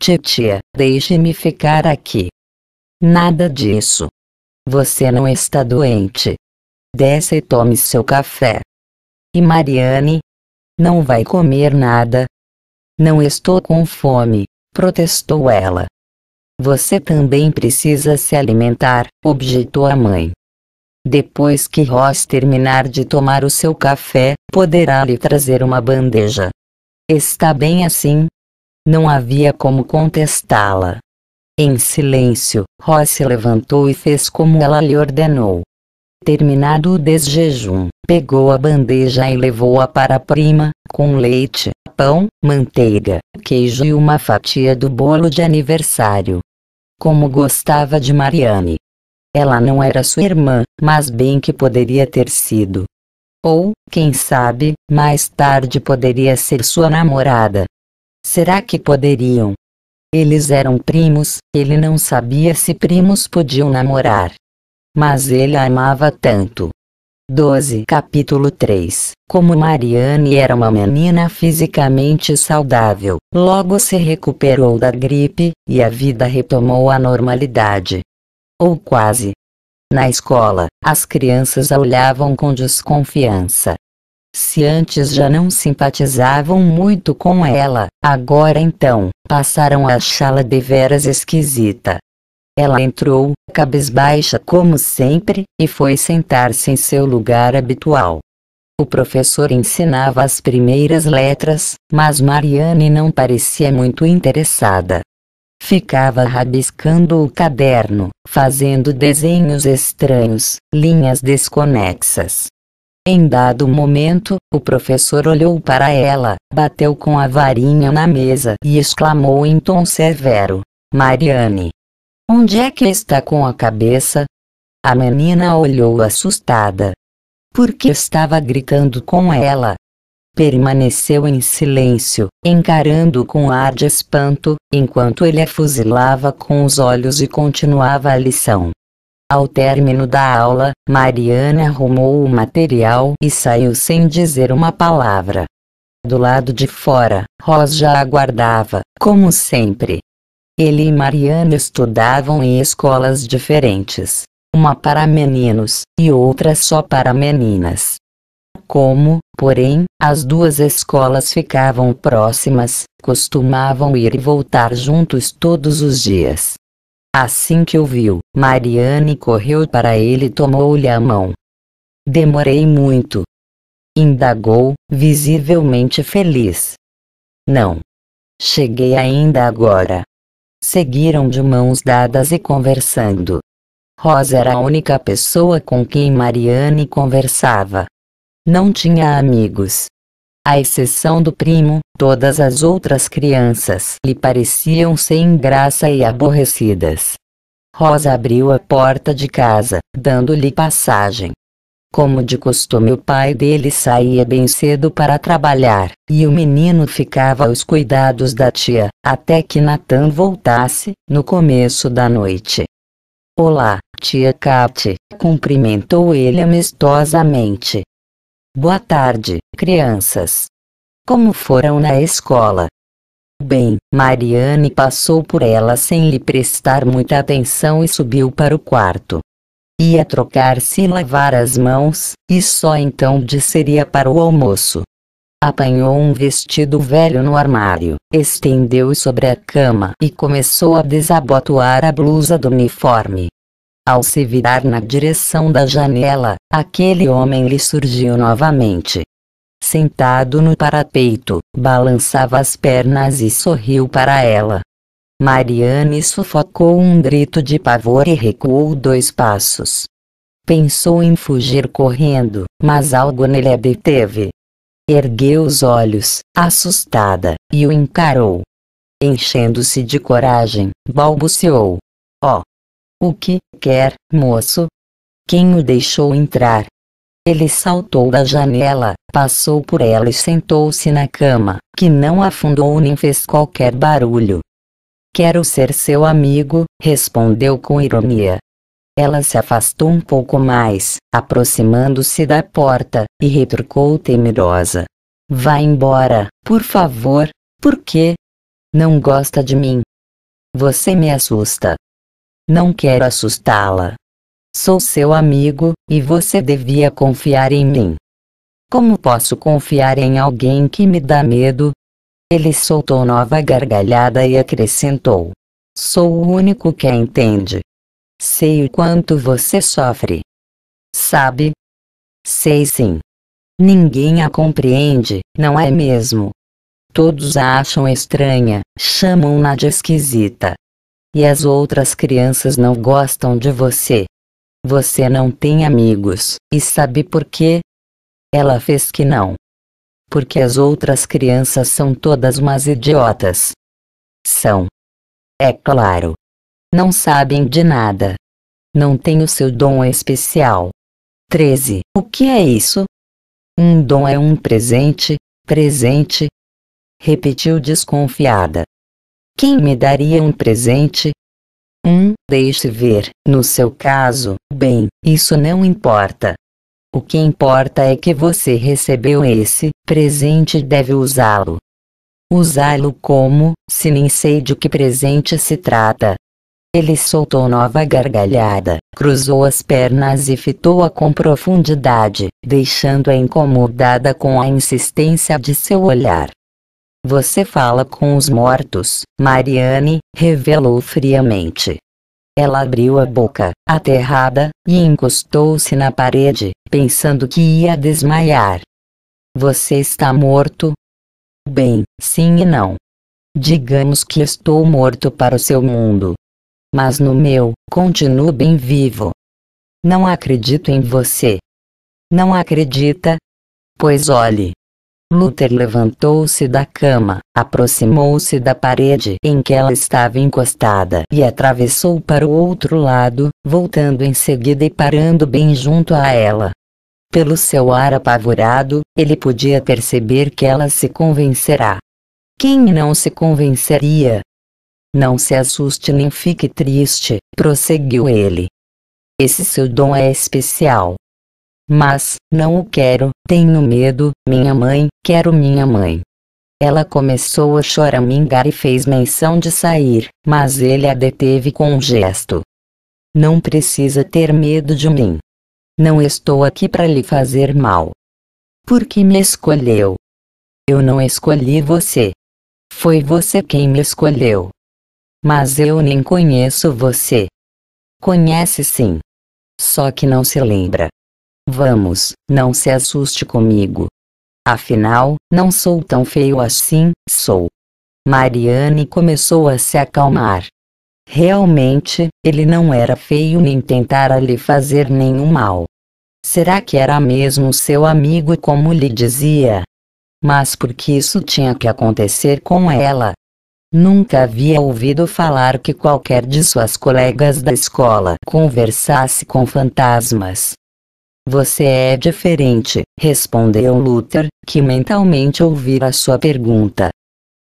A: Titia, deixe-me ficar aqui. Nada disso. Você não está doente. Desça e tome seu café. E Mariane? Não vai comer nada? Não estou com fome, protestou ela. Você também precisa se alimentar, objetou a mãe. Depois que Ross terminar de tomar o seu café, poderá lhe trazer uma bandeja. Está bem assim? Não havia como contestá-la. Em silêncio, Ross se levantou e fez como ela lhe ordenou. Terminado o desjejum, pegou a bandeja e levou-a para a prima, com leite, pão, manteiga, queijo e uma fatia do bolo de aniversário. Como gostava de Mariane. Ela não era sua irmã, mas bem que poderia ter sido. Ou, quem sabe, mais tarde poderia ser sua namorada. Será que poderiam? Eles eram primos, ele não sabia se primos podiam namorar. Mas ele a amava tanto. 12 Capítulo 3 Como Mariane era uma menina fisicamente saudável, logo se recuperou da gripe, e a vida retomou a normalidade. Ou quase. Na escola, as crianças a olhavam com desconfiança. Se antes já não simpatizavam muito com ela, agora então, passaram a achá-la deveras esquisita. Ela entrou, cabisbaixa como sempre, e foi sentar-se em seu lugar habitual. O professor ensinava as primeiras letras, mas Mariane não parecia muito interessada. Ficava rabiscando o caderno, fazendo desenhos estranhos, linhas desconexas. Em dado momento, o professor olhou para ela, bateu com a varinha na mesa e exclamou em tom severo: Mariane, Onde é que está com a cabeça? A menina olhou assustada. Porque estava gritando com ela. Permaneceu em silêncio, encarando com ar de espanto, enquanto ele a fuzilava com os olhos e continuava a lição. Ao término da aula, Mariana arrumou o material e saiu sem dizer uma palavra. Do lado de fora, Ros já aguardava, como sempre. Ele e Mariana estudavam em escolas diferentes, uma para meninos e outra só para meninas. Como, porém, as duas escolas ficavam próximas, costumavam ir e voltar juntos todos os dias. Assim que o viu, Mariane correu para ele e tomou-lhe a mão. Demorei muito. Indagou, visivelmente feliz. Não. Cheguei ainda agora. seguiram de mãos dadas e conversando. Rosa era a única pessoa com quem Mariane conversava. Não tinha amigos. À exceção do primo, todas as outras crianças lhe pareciam sem graça e aborrecidas. Rosa abriu a porta de casa, dando-lhe passagem. Como de costume, o pai dele saía bem cedo para trabalhar, e o menino ficava aos cuidados da tia, até que Natan voltasse, no começo da noite. Olá, tia Kate, cumprimentou ele amistosamente. Boa tarde, crianças. Como foram na escola? Bem, Mariane passou por ela sem lhe prestar muita atenção e subiu para o quarto. Ia trocar-se e lavar as mãos, e só então desceria para o almoço. Apanhou um vestido velho no armário, estendeu-o sobre a cama e começou a desabotoar a blusa do uniforme. Ao se virar na direção da janela, aquele homem lhe surgiu novamente. Sentado no parapeito, balançava as pernas e sorriu para ela. Mariane sufocou um grito de pavor e recuou dois passos. Pensou em fugir correndo, mas algo nele a deteve. Ergueu os olhos, assustada, e o encarou. Enchendo-se de coragem, balbuciou: Ó! Oh, o que quer, moço? Quem o deixou entrar? Ele saltou da janela, passou por ela e sentou-se na cama, que não afundou nem fez qualquer barulho. Quero ser seu amigo, respondeu com ironia. Ela se afastou um pouco mais, aproximando-se da porta, e retrucou temerosa. Vá embora, por favor. Por quê? Não gosta de mim? Você me assusta. Não quero assustá-la. Sou seu amigo, e você devia confiar em mim. Como posso confiar em alguém que me dá medo? Ele soltou nova gargalhada e acrescentou: Sou o único que a entende. Sei o quanto você sofre. Sabe? Sei sim. Ninguém a compreende, não é mesmo? Todos a acham estranha, chamam-na de esquisita. E as outras crianças não gostam de você. Você não tem amigos, e sabe por quê? Ela fez que não. Porque as outras crianças são todas umas idiotas. São. É claro. Não sabem de nada. Não têm o seu dom especial. 13. O que é isso? Um dom é um presente, presente? Repetiu desconfiada. Quem me daria um presente? Um, deixe ver, no seu caso, bem, isso não importa. O que importa é que você recebeu esse presente e deve usá-lo. Usá-lo como, se nem sei de que presente se trata. Ele soltou nova gargalhada, cruzou as pernas e fitou-a com profundidade, deixando-a incomodada com a insistência de seu olhar. Você fala com os mortos, Mariane, revelou friamente. Ela abriu a boca, aterrada, e encostou-se na parede, pensando que ia desmaiar. Você está morto? Bem, sim e não. Digamos que estou morto para o seu mundo. Mas no meu, continuo bem vivo. Não acredito em você. Não acredita? Pois olhe, Luther levantou-se da cama, aproximou-se da parede em que ela estava encostada e atravessou para o outro lado, voltando em seguida e parando bem junto a ela. Pelo seu ar apavorado, ele podia perceber que ela se convencerá. Quem não se convenceria? Não se assuste nem fique triste, prosseguiu ele. Esse seu dom é especial. Mas, não o quero, tenho medo, minha mãe, quero minha mãe. Ela começou a choramingar e fez menção de sair, mas ele a deteve com um gesto. Não precisa ter medo de mim. Não estou aqui para lhe fazer mal. Por que me escolheu? Eu não escolhi você. Foi você quem me escolheu. Mas eu nem conheço você. Conhece sim. Só que não se lembra. Vamos, não se assuste comigo. Afinal, não sou tão feio assim, sou. Mariane começou a se acalmar. Realmente, ele não era feio nem tentara lhe fazer nenhum mal. Será que era mesmo seu amigo como lhe dizia? Mas por que isso tinha que acontecer com ela? Nunca havia ouvido falar que qualquer de suas colegas da escola conversasse com fantasmas. Você é diferente, respondeu Luther, que mentalmente ouvira sua pergunta.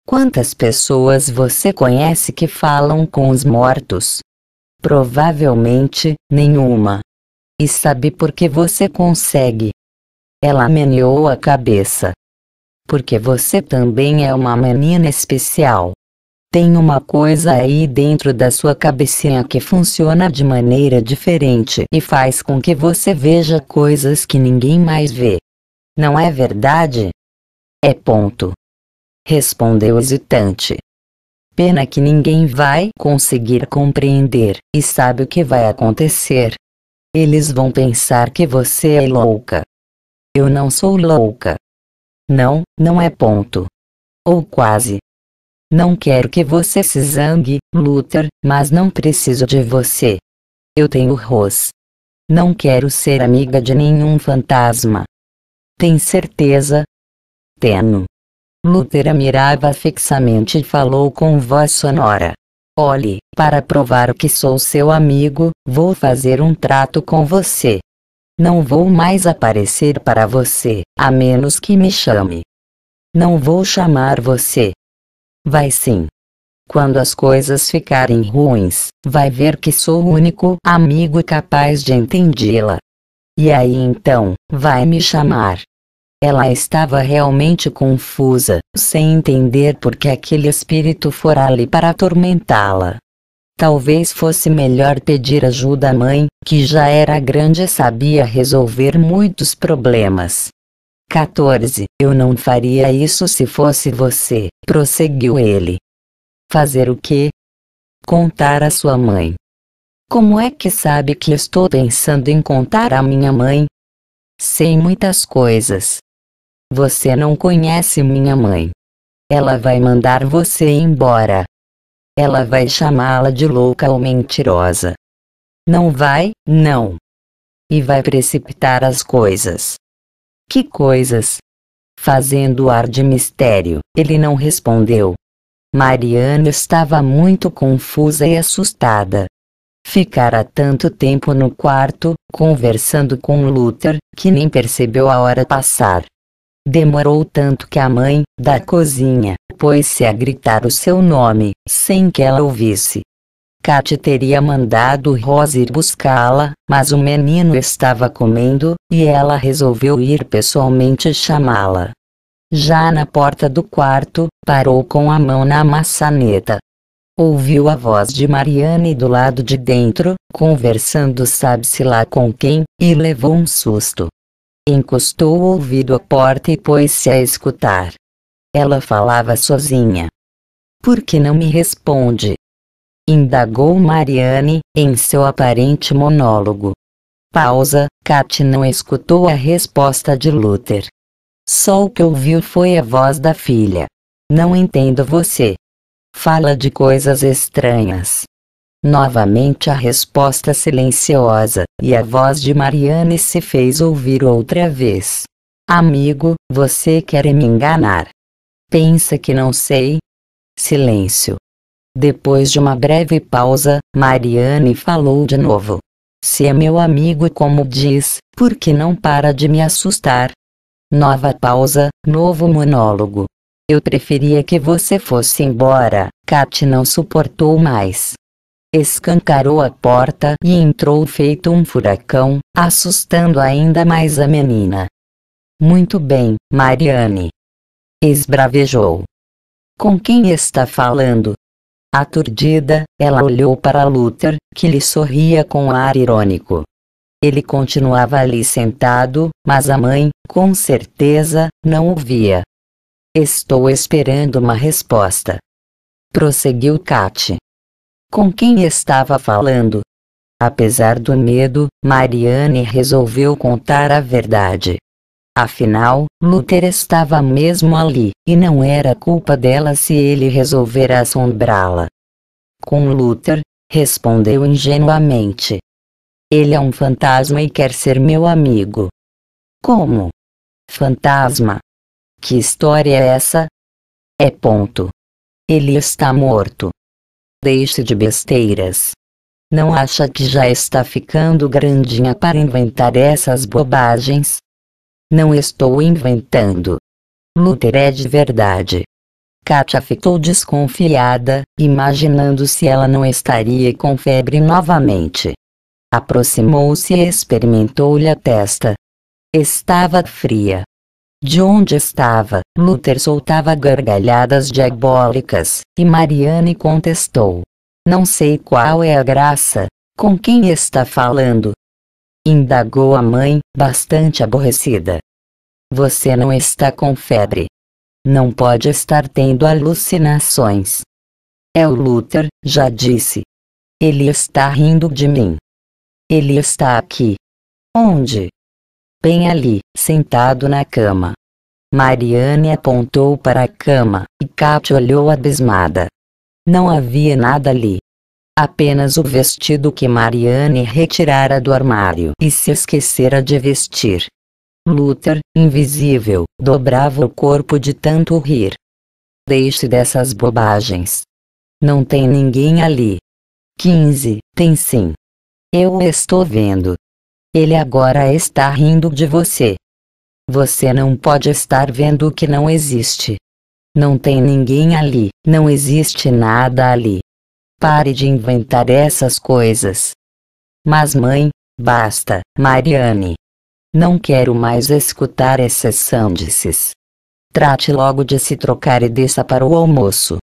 A: Quantas pessoas você conhece que falam com os mortos? Provavelmente, nenhuma. E sabe por que você consegue? Ela meneou a cabeça. Porque você também é uma menina especial. Tem uma coisa aí dentro da sua cabecinha que funciona de maneira diferente e faz com que você veja coisas que ninguém mais vê. Não é verdade? É ponto respondeu hesitante. Pena que ninguém vai conseguir compreender, e sabe o que vai acontecer. Eles vão pensar que você é louca. Eu não sou louca. Não, não é ponto. Ou quase. Não quero que você se zangue, Luther, mas não preciso de você. Eu tenho Ros. Não quero ser amiga de nenhum fantasma. Tem certeza? Teno. Luther a mirava fixamente e falou com voz sonora. Olhe, para provar que sou seu amigo, vou fazer um trato com você. Não vou mais aparecer para você, a menos que me chame. Não vou chamar você. Vai sim. Quando as coisas ficarem ruins, vai ver que sou o único amigo capaz de entendê-la. E aí então, vai me chamar. Ela estava realmente confusa, sem entender por que aquele espírito fora ali para atormentá-la. Talvez fosse melhor pedir ajuda à mãe, que já era grande e sabia resolver muitos problemas. 14. Eu não faria isso se fosse você, prosseguiu ele. Fazer o quê? Contar à sua mãe. Como é que sabe que estou pensando em contar à minha mãe? Sei muitas coisas, você não conhece minha mãe. Ela vai mandar você embora. Ela vai chamá-la de louca ou mentirosa. Não vai, não. E vai precipitar as coisas. Que coisas? Fazendo ar de mistério, ele não respondeu. Mariana estava muito confusa e assustada. Ficara tanto tempo no quarto, conversando com Luther, que nem percebeu a hora passar. Demorou tanto que a mãe, da cozinha, pôs-se a gritar o seu nome, sem que ela ouvisse. Kate teria mandado Rose ir buscá-la, mas o menino estava comendo, e ela resolveu ir pessoalmente chamá-la. Já na porta do quarto, parou com a mão na maçaneta. Ouviu a voz de Mariane do lado de dentro, conversando sabe-se lá com quem, e levou um susto. Encostou o ouvido à porta e pôs-se a escutar. Ela falava sozinha. Por que não me responde? Indagou Mariane, em seu aparente monólogo. Pausa, Kat não escutou a resposta de Luther. Só o que ouviu foi a voz da filha. Não entendo você. Fala de coisas estranhas. Novamente a resposta silenciosa, e a voz de Mariane se fez ouvir outra vez. Amigo, você quer me enganar. Pensa que não sei? Silêncio. Depois de uma breve pausa, Mariane falou de novo. Se é meu amigo como diz, por que não para de me assustar? Nova pausa, novo monólogo. Eu preferia que você fosse embora. Kat não suportou mais escancarou a porta e entrou feito um furacão, assustando ainda mais a menina. Muito bem, Mariane. Esbravejou. Com quem está falando? Aturdida, ela olhou para Luther, que lhe sorria com ar irônico. Ele continuava ali sentado, mas a mãe, com certeza, não ouvia. Estou esperando uma resposta. Prosseguiu Kate. Com quem estava falando? Apesar do medo, Mariane resolveu contar a verdade. Afinal, Luther estava mesmo ali, e não era culpa dela se ele resolvera assombrá-la. Com Luther, respondeu ingenuamente. Ele é um fantasma e quer ser meu amigo. Como? Fantasma? Que história é essa? É ponto. Ele está morto. Deixe de besteiras. Não acha que já está ficando grandinha para inventar essas bobagens? Não estou inventando. Luther é de verdade. Katia ficou desconfiada, imaginando se ela não estaria com febre novamente. Aproximou-se e experimentou-lhe a testa. Estava fria. De onde estava, Luther soltava gargalhadas diabólicas, e Mariane contestou. Não sei qual é a graça. Com quem está falando? Indagou a mãe, bastante aborrecida. Você não está com febre. Não pode estar tendo alucinações. É o Luther, já disse. Ele está rindo de mim. Ele está aqui. Onde? Bem ali, sentado na cama. Mariane apontou para a cama, e Kate olhou abismada. Não havia nada ali. Apenas o vestido que Mariane retirara do armário e se esquecera de vestir. Luther, invisível, dobrava o corpo de tanto rir. Deixe dessas bobagens. Não tem ninguém ali. 15. Tem sim. Eu estou vendo. Ele agora está rindo de você. Você não pode estar vendo o que não existe. Não tem ninguém ali, não existe nada ali. Pare de inventar essas coisas. Mas mãe, basta, Mariane. Não quero mais escutar essas sandices. Trate logo de se trocar e desça para o almoço.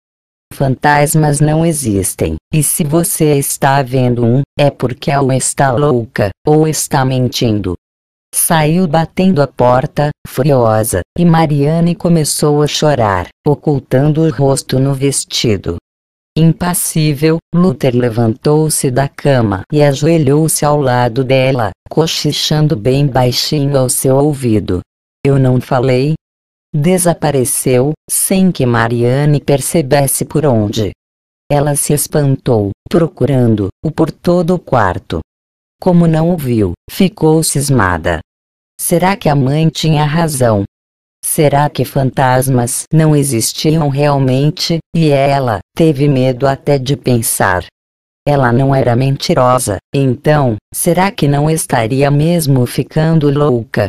A: Fantasmas não existem, e se você está vendo um, é porque ou está louca, ou está mentindo. Saiu batendo a porta, furiosa, e Mariane começou a chorar, ocultando o rosto no vestido. Impassível, Luther levantou-se da cama e ajoelhou-se ao lado dela, cochichando bem baixinho ao seu ouvido. Eu não falei? Desapareceu, sem que Mariane percebesse por onde. Ela se espantou, procurando-o por todo o quarto. Como não o viu, ficou cismada. Será que a mãe tinha razão? Será que fantasmas não existiam realmente, e ela teve medo até de pensar? Ela não era mentirosa, então, será que não estaria mesmo ficando louca?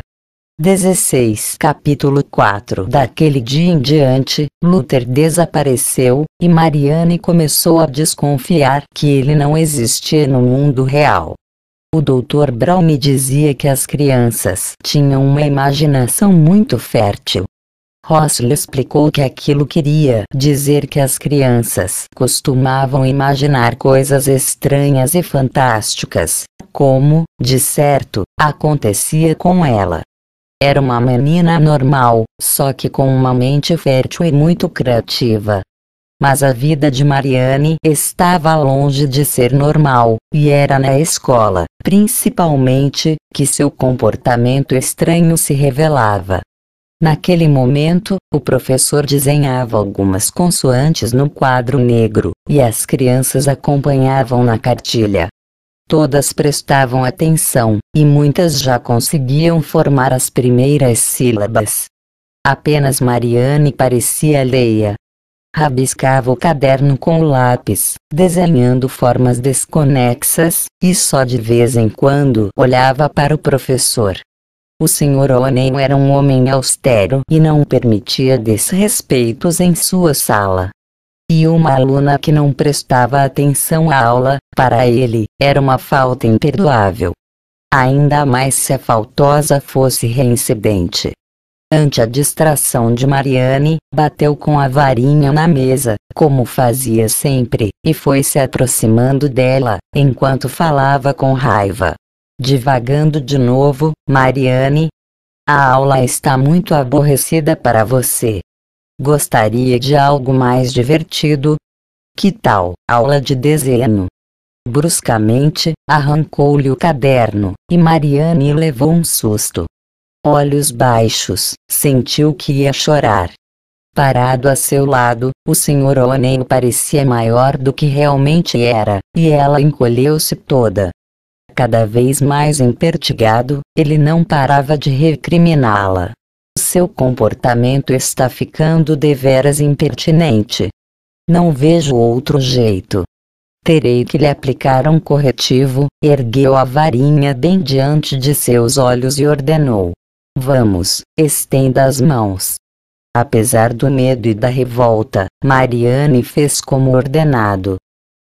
A: 16 Capítulo 4 Daquele dia em diante, Luther desapareceu, e Mariane começou a desconfiar que ele não existia no mundo real. O Dr. Brown me dizia que as crianças tinham uma imaginação muito fértil. Ross explicou que aquilo queria dizer que as crianças costumavam imaginar coisas estranhas e fantásticas, como, de certo, acontecia com ela. Era uma menina normal, só que com uma mente fértil e muito criativa, mas a vida de Mariane estava longe de ser normal, e era na escola, principalmente, que seu comportamento estranho se revelava. Naquele momento, o professor desenhava algumas consoantes no quadro negro, e as crianças acompanhavam na cartilha. Todas prestavam atenção, e muitas já conseguiam formar as primeiras sílabas. Apenas Mariane parecia alheia, rabiscava o caderno com o lápis, desenhando formas desconexas, e só de vez em quando olhava para o professor. O Sr. O'Neill era um homem austero e não permitia desrespeitos em sua sala. E uma aluna que não prestava atenção à aula, para ele, era uma falta imperdoável. Ainda mais se a faltosa fosse reincidente. Ante a distração de Mariane, bateu com a varinha na mesa, como fazia sempre, e foi se aproximando dela, enquanto falava com raiva. Divagando de novo, Mariane. A aula está muito aborrecida para você. Gostaria de algo mais divertido? Que tal, aula de desenho? Bruscamente, arrancou-lhe o caderno, e Mariane levou um susto. Olhos baixos, sentiu que ia chorar. Parado a seu lado, o Sr. O'Neill parecia maior do que realmente era, e ela encolheu-se toda. Cada vez mais empertigado, ele não parava de recriminá-la. Seu comportamento está ficando deveras impertinente. Não vejo outro jeito. Terei que lhe aplicar um corretivo, ergueu a varinha bem diante de seus olhos e ordenou. Vamos, estenda as mãos. Apesar do medo e da revolta, Mariane fez como ordenado.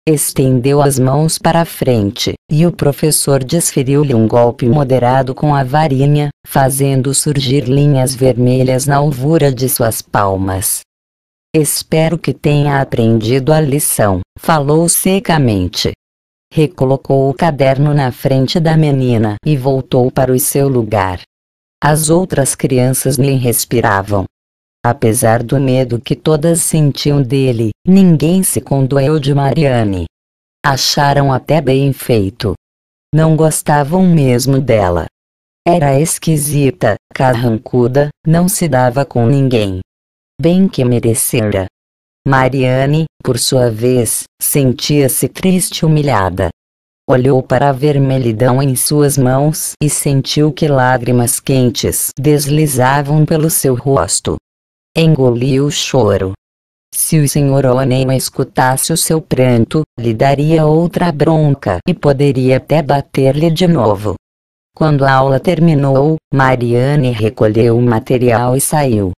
A: Estendeu as mãos para a frente, e o professor desferiu-lhe um golpe moderado com a varinha, fazendo surgir linhas vermelhas na alvura de suas palmas. Espero que tenha aprendido a lição, falou secamente. Recolocou o caderno na frente da menina e voltou para o seu lugar. As outras crianças nem respiravam. Apesar do medo que todas sentiam dele, ninguém se condoeu de Mariane. Acharam até bem feito. Não gostavam mesmo dela. Era esquisita, carrancuda, não se dava com ninguém. Bem que merecera. Mariane, por sua vez, sentia-se triste e humilhada. Olhou para a vermelhidão em suas mãos e sentiu que lágrimas quentes deslizavam pelo seu rosto. Engoliu o choro. Se o Sr. O'Neill escutasse o seu pranto, lhe daria outra bronca e poderia até bater-lhe de novo. Quando a aula terminou, Mariane recolheu o material e saiu.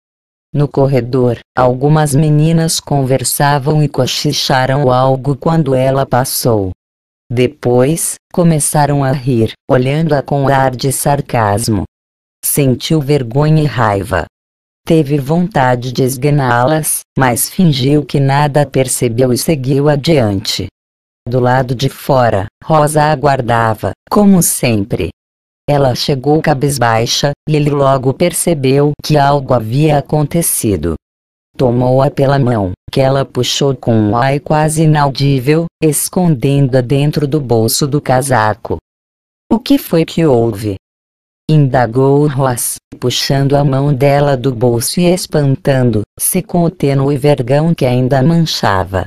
A: No corredor, algumas meninas conversavam e cochicharam algo quando ela passou. Depois, começaram a rir, olhando-a com ar de sarcasmo. Sentiu vergonha e raiva. Teve vontade de esganá-las, mas fingiu que nada percebeu e seguiu adiante. Do lado de fora, Rosa aguardava, como sempre. Ela chegou cabisbaixa, e ele logo percebeu que algo havia acontecido. Tomou-a pela mão, que ela puxou com um ai quase inaudível, escondendo-a dentro do bolso do casaco. O que foi que houve? Indagou Ross, puxando a mão dela do bolso e espantando-se com o tênue vergão que ainda manchava.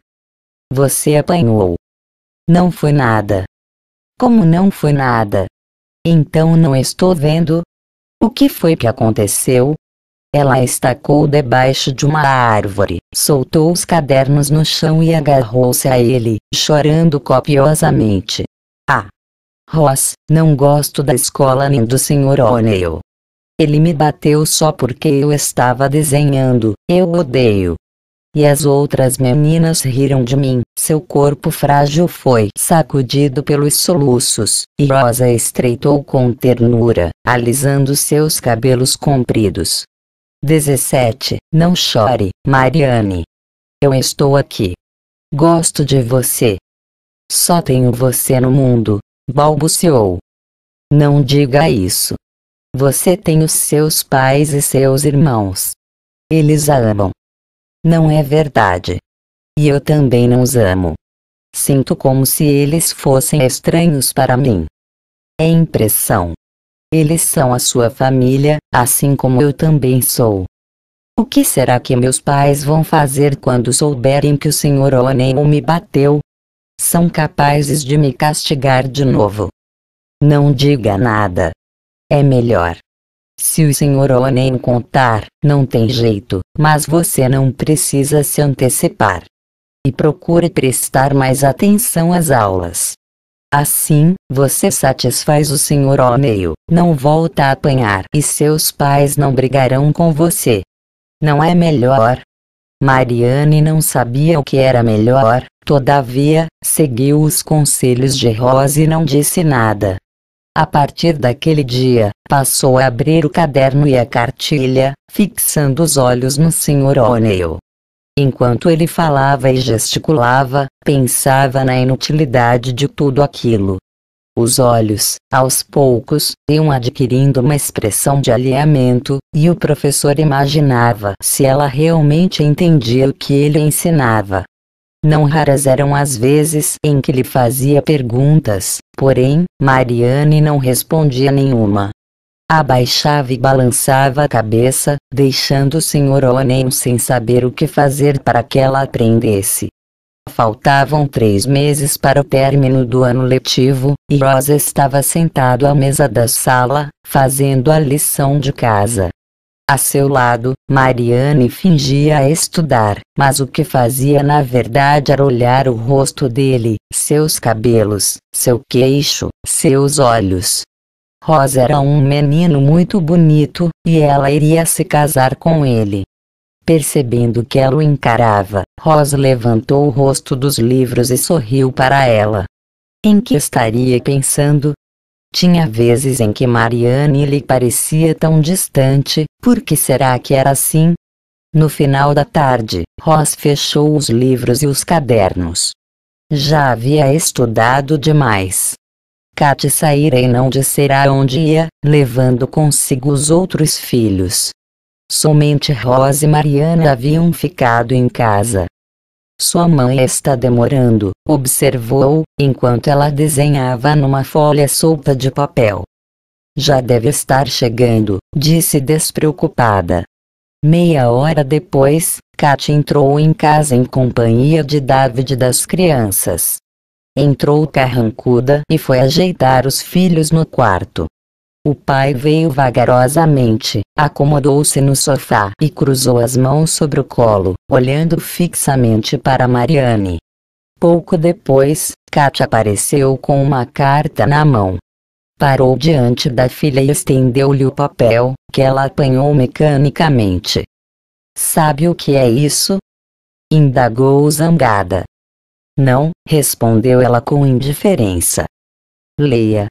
A: Você apanhou. Não foi nada. Como não foi nada? Então não estou vendo? O que foi que aconteceu? Ela estacou debaixo de uma árvore, soltou os cadernos no chão e agarrou-se a ele, chorando copiosamente. Ah, Ross, não gosto da escola nem do Sr. O'Neill. Ele me bateu só porque eu estava desenhando, eu odeio. E as outras meninas riram de mim, seu corpo frágil foi sacudido pelos soluços, e Rosa estreitou com ternura, alisando seus cabelos compridos. 17. Não chore, Mariane. Eu estou aqui. Gosto de você. Só tenho você no mundo, balbuciou. Não diga isso. Você tem os seus pais e seus irmãos. Eles a amam. Não é verdade. E eu também não os amo. Sinto como se eles fossem estranhos para mim. É impressão. Eles são a sua família, assim como eu também sou. O que será que meus pais vão fazer quando souberem que o Sr. O'Neill me bateu? são capazes de me castigar de novo. Não diga nada. É melhor. Se o senhor Onen contar, não tem jeito, mas você não precisa se antecipar. E procure prestar mais atenção às aulas. Assim, você satisfaz o senhor O'Neill, não volta a apanhar e seus pais não brigarão com você. Não é melhor? Mariane não sabia o que era melhor, Todavia, seguiu os conselhos de Rose e não disse nada. A partir daquele dia, passou a abrir o caderno e a cartilha, fixando os olhos no Sr. O'Neill. Enquanto ele falava e gesticulava, pensava na inutilidade de tudo aquilo. Os olhos, aos poucos, iam adquirindo uma expressão de alinhamento, e o professor imaginava se ela realmente entendia o que ele ensinava. Não raras eram as vezes em que lhe fazia perguntas, porém, Mariane não respondia nenhuma. Abaixava e balançava a cabeça, deixando o Sr. Onem sem saber o que fazer para que ela aprendesse. Faltavam três meses para o término do ano letivo, e Rosa estava sentado à mesa da sala, fazendo a lição de casa. A seu lado, Mariane fingia estudar, mas o que fazia na verdade era olhar o rosto dele, seus cabelos, seu queixo, seus olhos. Rosa era um menino muito bonito, e ela iria se casar com ele. Percebendo que ela o encarava, Rosa levantou o rosto dos livros e sorriu para ela. Em que estaria pensando? Tinha vezes em que Mariane lhe parecia tão distante, por que será que era assim? No final da tarde, Ross fechou os livros e os cadernos. Já havia estudado demais. Kate saíra e não dissera aonde ia, levando consigo os outros filhos. Somente Rosa e Mariana haviam ficado em casa. Sua mãe está demorando, observou, enquanto ela desenhava numa folha solta de papel. Já deve estar chegando, disse despreocupada. Meia hora depois, Kat entrou em casa em companhia de David das crianças. Entrou carrancuda e foi ajeitar os filhos no quarto. O pai veio vagarosamente, acomodou-se no sofá e cruzou as mãos sobre o colo, olhando fixamente para Mariane. Pouco depois, Kat apareceu com uma carta na mão. Parou diante da filha e estendeu-lhe o papel, que ela apanhou mecanicamente. Sabe o que é isso? Indagou zangada. Não, respondeu ela com indiferença. Leia,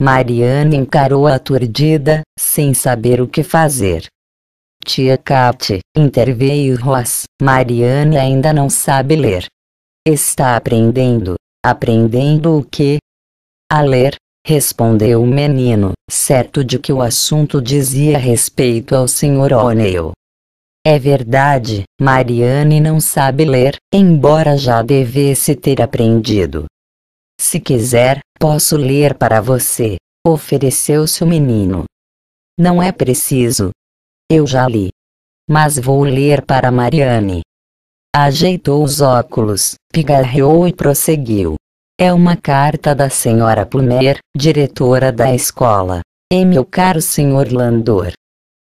A: Mariana encarou aturdida, sem saber o que fazer. Tia Kate, interveio Ross, Mariana ainda não sabe ler. Está aprendendo. Aprendendo o quê? A ler, respondeu o menino, certo de que o assunto dizia respeito ao Sr. O'Neill. É verdade, Mariane não sabe ler, embora já devesse ter aprendido. Se quiser, posso ler para você, ofereceu-se o menino. Não é preciso. Eu já li. Mas vou ler para Mariane. Ajeitou os óculos, pigarreou e prosseguiu. É uma carta da senhora Plumer, diretora da escola. E meu caro senhor Landor,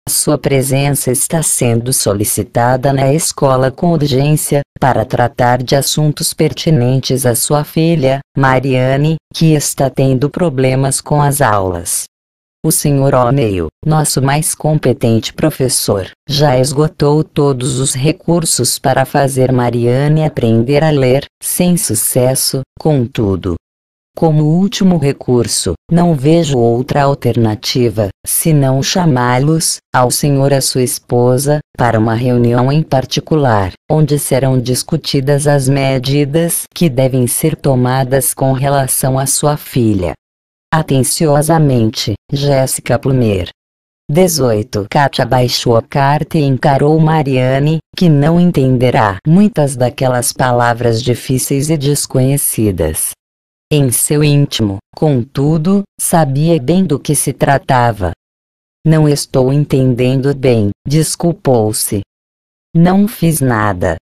A: sua presença está sendo solicitada na escola com urgência, para tratar de assuntos pertinentes à sua filha, Mariane, que está tendo problemas com as aulas. O Sr. O'Neill, nosso mais competente professor, já esgotou todos os recursos para fazer Mariane aprender a ler, sem sucesso, contudo, como último recurso, não vejo outra alternativa, senão chamá-los, ao senhor a sua esposa, para uma reunião em particular, onde serão discutidas as medidas que devem ser tomadas com relação à sua filha. Atenciosamente, Jéssica Plumer. 18. Katia baixou a carta e encarou Mariane, que não entenderá muitas daquelas palavras difíceis e desconhecidas. Em seu íntimo, contudo, sabia bem do que se tratava. Não estou entendendo bem, desculpou-se. Não fiz nada.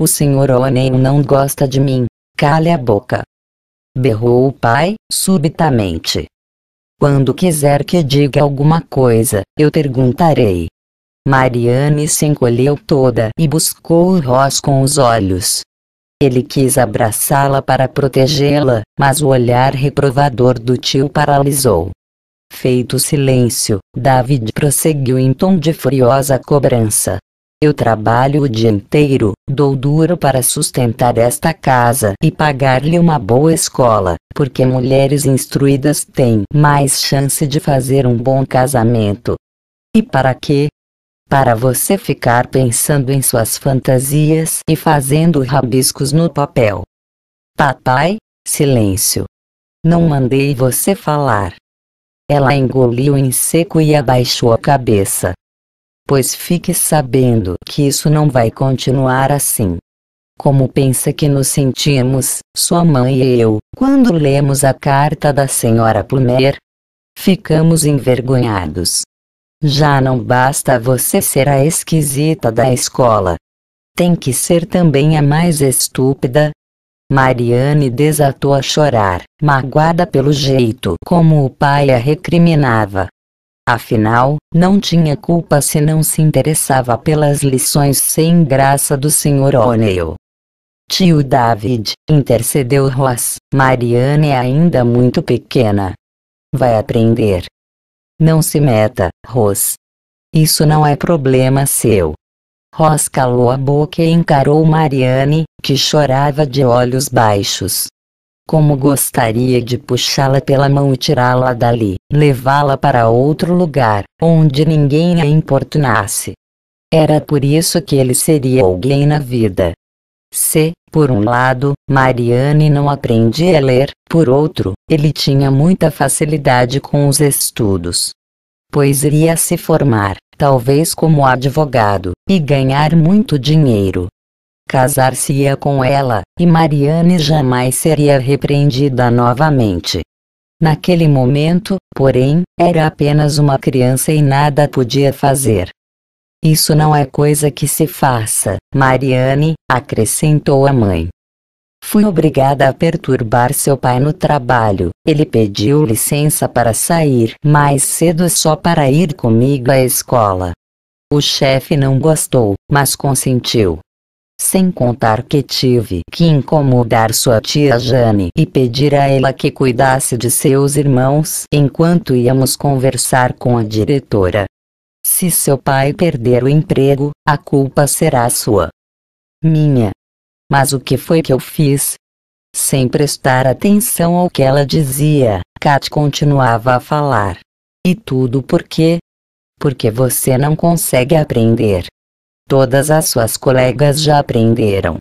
A: O Sr. O'Neill não gosta de mim, cale a boca. Berrou o pai, subitamente. Quando quiser que diga alguma coisa, eu perguntarei. Mariane se encolheu toda e buscou o Ross com os olhos. Ele quis abraçá-la para protegê-la, mas o olhar reprovador do tio paralisou. Feito silêncio, David prosseguiu em tom de furiosa cobrança. Eu trabalho o dia inteiro, dou duro para sustentar esta casa e pagar-lhe uma boa escola, porque mulheres instruídas têm mais chance de fazer um bom casamento. E para quê? Para você ficar pensando em suas fantasias e fazendo rabiscos no papel. Papai, silêncio. Não mandei você falar. Ela engoliu em seco e abaixou a cabeça. Pois fique sabendo que isso não vai continuar assim. Como pensa que nos sentimos, sua mãe e eu, quando lemos a carta da senhora Plumer? ficamos envergonhados. Já não basta você ser a esquisita da escola. Tem que ser também a mais estúpida. Mariane desatou a chorar, magoada pelo jeito como o pai a recriminava. Afinal, não tinha culpa se não se interessava pelas lições sem graça do Sr. O'Neill. Tio David, intercedeu Ross, Mariane é ainda muito pequena. Vai aprender. Não se meta, Ross. Isso não é problema seu. Ross calou a boca e encarou Mariane, que chorava de olhos baixos. Como gostaria de puxá-la pela mão e tirá-la dali, levá-la para outro lugar, onde ninguém a importunasse. Era por isso que ele seria alguém na vida. Se, por um lado, Mariane não aprendia a ler, por outro, ele tinha muita facilidade com os estudos. Pois iria se formar, talvez como advogado, e ganhar muito dinheiro, casar-se-ia com ela, e Mariane jamais seria repreendida novamente. Naquele momento, porém, era apenas uma criança e nada podia fazer. Isso não é coisa que se faça, Mariane, acrescentou a mãe. Fui obrigada a perturbar seu pai no trabalho. Ele pediu licença para sair mais cedo só para ir comigo à escola. O chefe não gostou, mas consentiu. Sem contar que tive que incomodar sua tia Jane e pedir a ela que cuidasse de seus irmãos enquanto íamos conversar com a diretora. Se seu pai perder o emprego, a culpa será sua. Minha. Mas o que foi que eu fiz? Sem prestar atenção ao que ela dizia, Kat continuava a falar. E tudo por quê? Porque você não consegue aprender. Todas as suas colegas já aprenderam.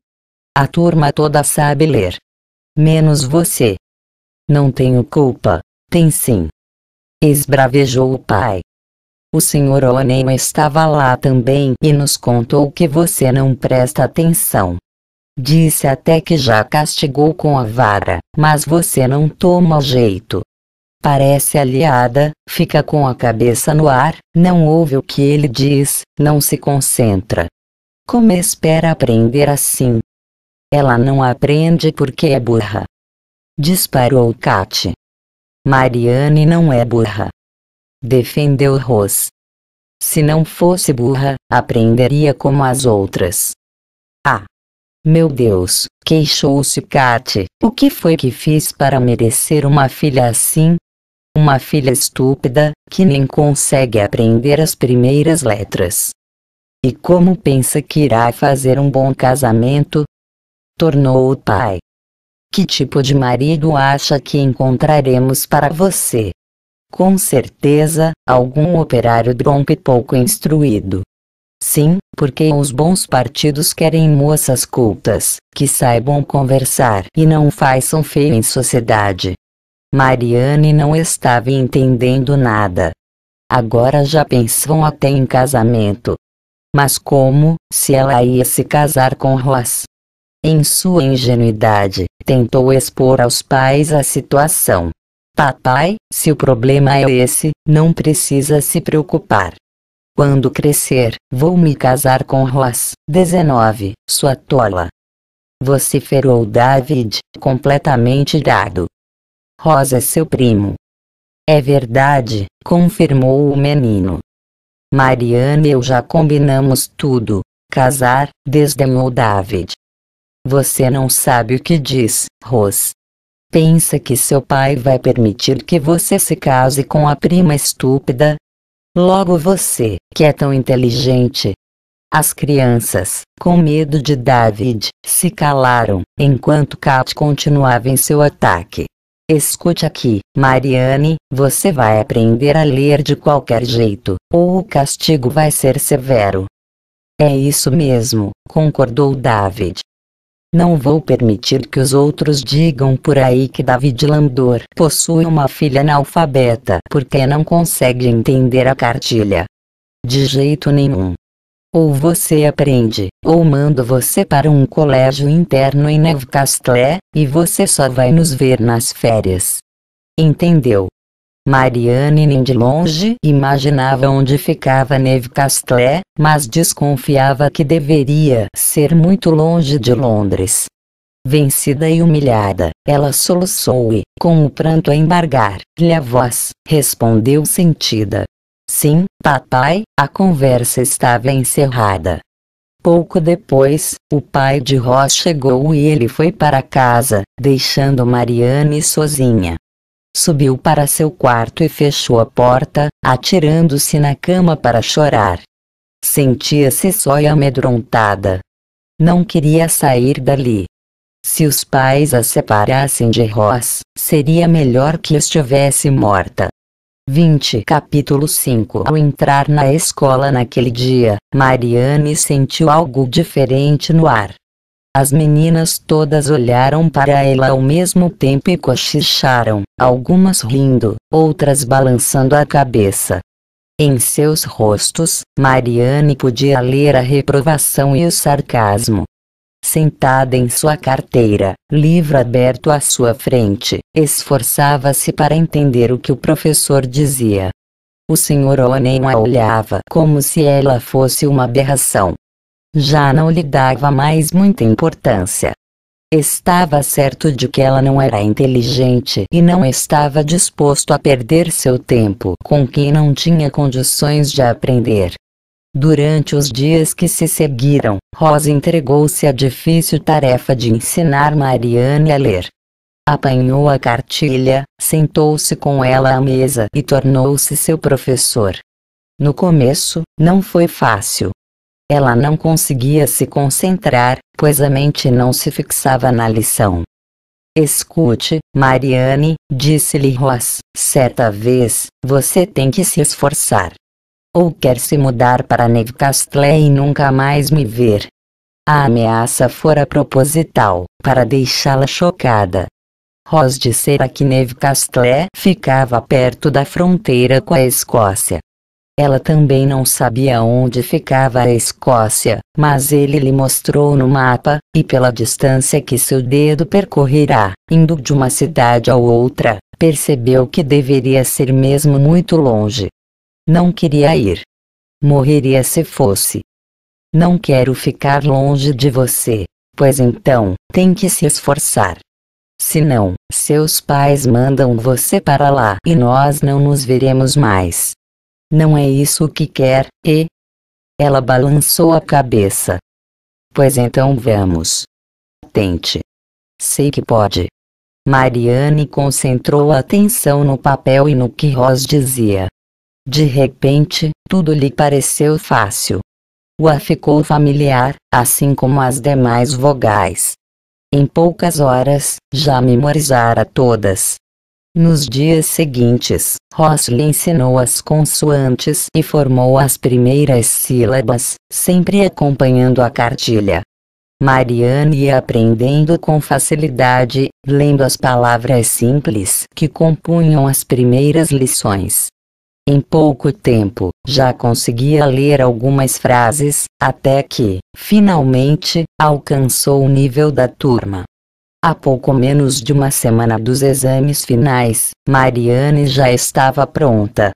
A: A turma toda sabe ler. Menos você. Não tenho culpa, tem sim. Esbravejou o pai. O senhor Onem estava lá também e nos contou que você não presta atenção. Disse até que já castigou com a vara, mas você não toma jeito. Parece aliada, fica com a cabeça no ar, não ouve o que ele diz, não se concentra. Como espera aprender assim? Ela não aprende porque é burra. Disparou Kat. Mariane não é burra. Defendeu Ros. Se não fosse burra, aprenderia como as outras. Ah! Meu Deus, queixou-se Kat. O que foi que fiz para merecer uma filha assim? Uma filha estúpida, que nem consegue aprender as primeiras letras. E como pensa que irá fazer um bom casamento? Tornou o pai. Que tipo de marido acha que encontraremos para você? Com certeza, algum operário dronco e pouco instruído. Sim, porque os bons partidos querem moças cultas, que saibam conversar e não façam feio em sociedade. Mariane não estava entendendo nada. Agora já pensam até em casamento. Mas como, se ela ia se casar com Ross? Em sua ingenuidade, tentou expor aos pais a situação. Papai, se o problema é esse, não precisa se preocupar. Quando crescer, vou me casar com Ross. 19. Sua tola. Vociferou David, completamente dado. Rosa é seu primo. É verdade, confirmou o menino. Mariana e eu já combinamos tudo. Casar, desdenhou David. Você não sabe o que diz, Ros. Pensa que seu pai vai permitir que você se case com a prima estúpida? Logo você, que é tão inteligente. As crianças, com medo de David, se calaram, enquanto Kat continuava em seu ataque. Escute aqui, Mariane, você vai aprender a ler de qualquer jeito, ou o castigo vai ser severo. É isso mesmo, concordou David. Não vou permitir que os outros digam por aí que David Landor possui uma filha analfabeta porque não consegue entender a cartilha. De jeito nenhum. Ou você aprende, ou mando você para um colégio interno em Newcastle, e você só vai nos ver nas férias. Entendeu? Mariane nem de longe imaginava onde ficava Neve Castlé, mas desconfiava que deveria ser muito longe de Londres. Vencida e humilhada, ela soluçou e, com o pranto a embargar-lhe a voz, respondeu sentida. Sim, papai, a conversa estava encerrada. Pouco depois, o pai de Ross chegou e ele foi para casa, deixando Mariane sozinha. Subiu para seu quarto e fechou a porta, atirando-se na cama para chorar. Sentia-se só e amedrontada. Não queria sair dali. Se os pais a separassem de Ross, seria melhor que estivesse morta. 20 Capítulo 5 Ao entrar na escola naquele dia, Mariane sentiu algo diferente no ar. As meninas todas olharam para ela ao mesmo tempo e cochicharam, algumas rindo, outras balançando a cabeça. Em seus rostos, Mariane podia ler a reprovação e o sarcasmo. Sentada em sua carteira, livro aberto à sua frente, esforçava-se para entender o que o professor dizia. O Sr. Onen a olhava como se ela fosse uma aberração, já não lhe dava mais muita importância. Estava certo de que ela não era inteligente e não estava disposto a perder seu tempo com quem não tinha condições de aprender. Durante os dias que se seguiram, Rosa entregou-se à difícil tarefa de ensinar Mariane a ler. Apanhou a cartilha, sentou-se com ela à mesa e tornou-se seu professor. No começo, não foi fácil, ela não conseguia se concentrar, pois a mente não se fixava na lição. Escute, Mariane, disse-lhe Ross, certa vez, você tem que se esforçar. Ou quer se mudar para Newcastle e nunca mais me ver. A ameaça fora proposital, para deixá-la chocada. Ross dissera que Newcastle ficava perto da fronteira com a Escócia. Ela também não sabia onde ficava a Escócia, mas ele lhe mostrou no mapa, e pela distância que seu dedo percorrerá, indo de uma cidade a outra, percebeu que deveria ser mesmo muito longe. Não queria ir. Morreria se fosse. Não quero ficar longe de você, pois então, tem que se esforçar. Senão, seus pais mandam você para lá e nós não nos veremos mais. Não é isso que quer, e? Ela balançou a cabeça. Pois então vamos. Tente. Sei que pode. Mariane concentrou a atenção no papel e no que Ross dizia. De repente, tudo lhe pareceu fácil. O A ficou familiar, assim como as demais vogais. Em poucas horas, já memorizara todas. Nos dias seguintes, Ross lhe ensinou as consoantes e formou as primeiras sílabas, sempre acompanhando a cartilha. Mariane ia aprendendo com facilidade, lendo as palavras simples que compunham as primeiras lições. Em pouco tempo, já conseguia ler algumas frases, até que, finalmente, alcançou o nível da turma. Há pouco menos de uma semana dos exames finais, Mariane já estava pronta.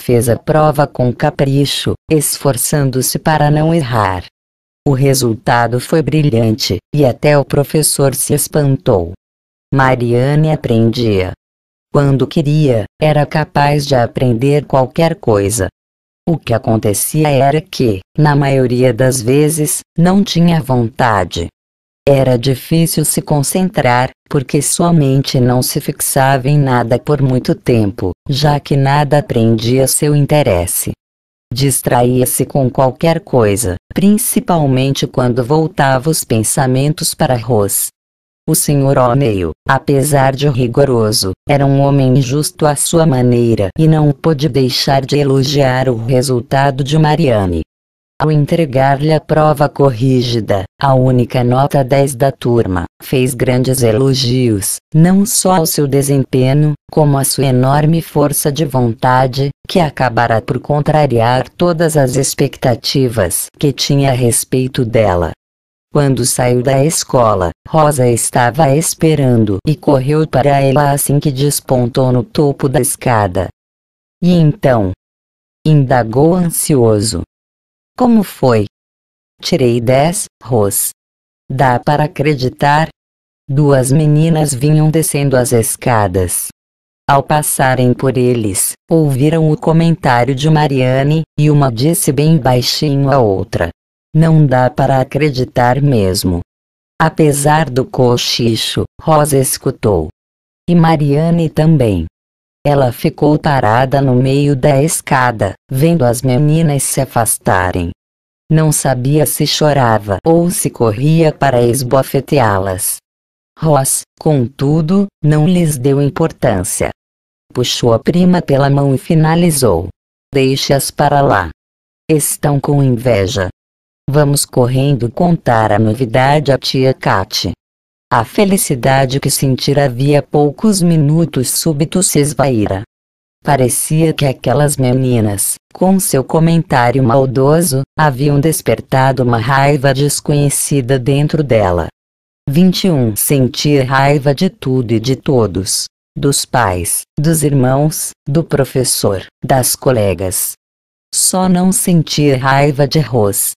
A: Fez a prova com capricho, esforçando-se para não errar. O resultado foi brilhante, e até o professor se espantou. Mariane aprendia. Quando queria, era capaz de aprender qualquer coisa. O que acontecia era que, na maioria das vezes, não tinha vontade. Era difícil se concentrar, porque sua mente não se fixava em nada por muito tempo, já que nada prendia seu interesse. Distraía-se com qualquer coisa, principalmente quando voltava os pensamentos para Ross. O Sr. O'Neill, apesar de rigoroso, era um homem justo à sua maneira e não pôde deixar de elogiar o resultado de Marianne. Ao entregar-lhe a prova corrigida, a única nota 10 da turma, fez grandes elogios, não só ao seu desempenho, como à sua enorme força de vontade, que acabara por contrariar todas as expectativas que tinha a respeito dela. Quando saiu da escola, Rosa estava esperando e correu para ela assim que despontou no topo da escada. E então? Indagou ansioso. Como foi? Tirei dez, Ros. Dá para acreditar? Duas meninas vinham descendo as escadas. Ao passarem por eles, ouviram o comentário de Mariane, e uma disse bem baixinho à outra. Não dá para acreditar mesmo. Apesar do cochicho, Rosa escutou. E Mariane também. Ela ficou parada no meio da escada, vendo as meninas se afastarem. Não sabia se chorava ou se corria para esbofeteá-las. Ross, contudo, não lhes deu importância. Puxou a prima pela mão e finalizou. Deixe-as para lá. Estão com inveja. Vamos correndo contar a novidade à tia Kate. A felicidade que sentira havia poucos minutos súbitos se esvaíra. Parecia que aquelas meninas, com seu comentário maldoso, haviam despertado uma raiva desconhecida dentro dela. 21. Sentir raiva de tudo e de todos dos pais, dos irmãos, do professor, das colegas. Só não sentir raiva de Ros.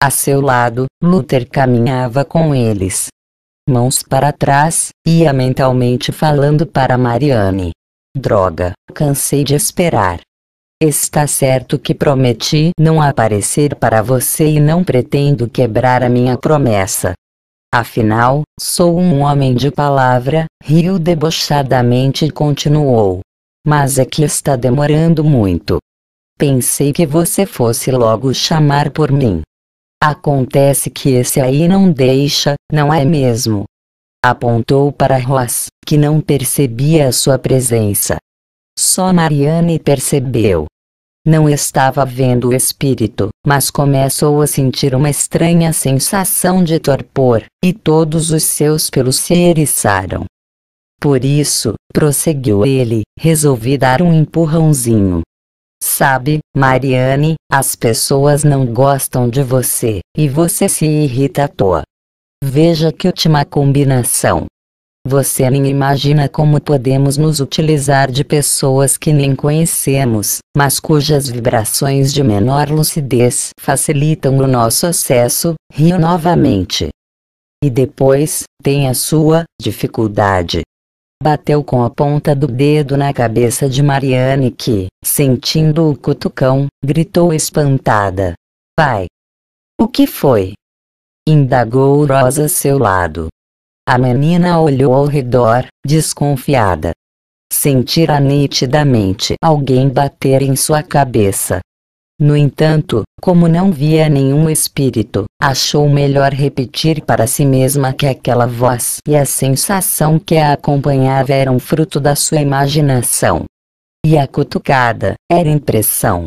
A: A seu lado, Luther caminhava com eles. Mãos para trás, ia mentalmente falando para Mariane. Droga, cansei de esperar. Está certo que prometi não aparecer para você e não pretendo quebrar a minha promessa. Afinal, sou um homem de palavra, riu debochadamente e continuou. Mas é que está demorando muito. Pensei que você fosse logo chamar por mim. Acontece que esse aí não deixa, não é mesmo? Apontou para Ross, que não percebia a sua presença. Só Mariane percebeu. Não estava vendo o espírito, mas começou a sentir uma estranha sensação de torpor, e todos os seus pelos se eriçaram. Por isso, prosseguiu ele, resolvi dar um empurrãozinho. Sabe, Mariane, as pessoas não gostam de você, e você se irrita à toa. Veja que última combinação. Você nem imagina como podemos nos utilizar de pessoas que nem conhecemos, mas cujas vibrações de menor lucidez facilitam o nosso acesso, riu novamente. E depois, tem a sua dificuldade. Bateu com a ponta do dedo na cabeça de Mariane que, sentindo o cutucão, gritou espantada. Pai! O que foi? Indagou Rosa a seu lado. A menina olhou ao redor, desconfiada. Sentira nitidamente alguém bater em sua cabeça. No entanto, como não via nenhum espírito, achou melhor repetir para si mesma que aquela voz e a sensação que a acompanhava eram fruto da sua imaginação. E a cutucada era impressão.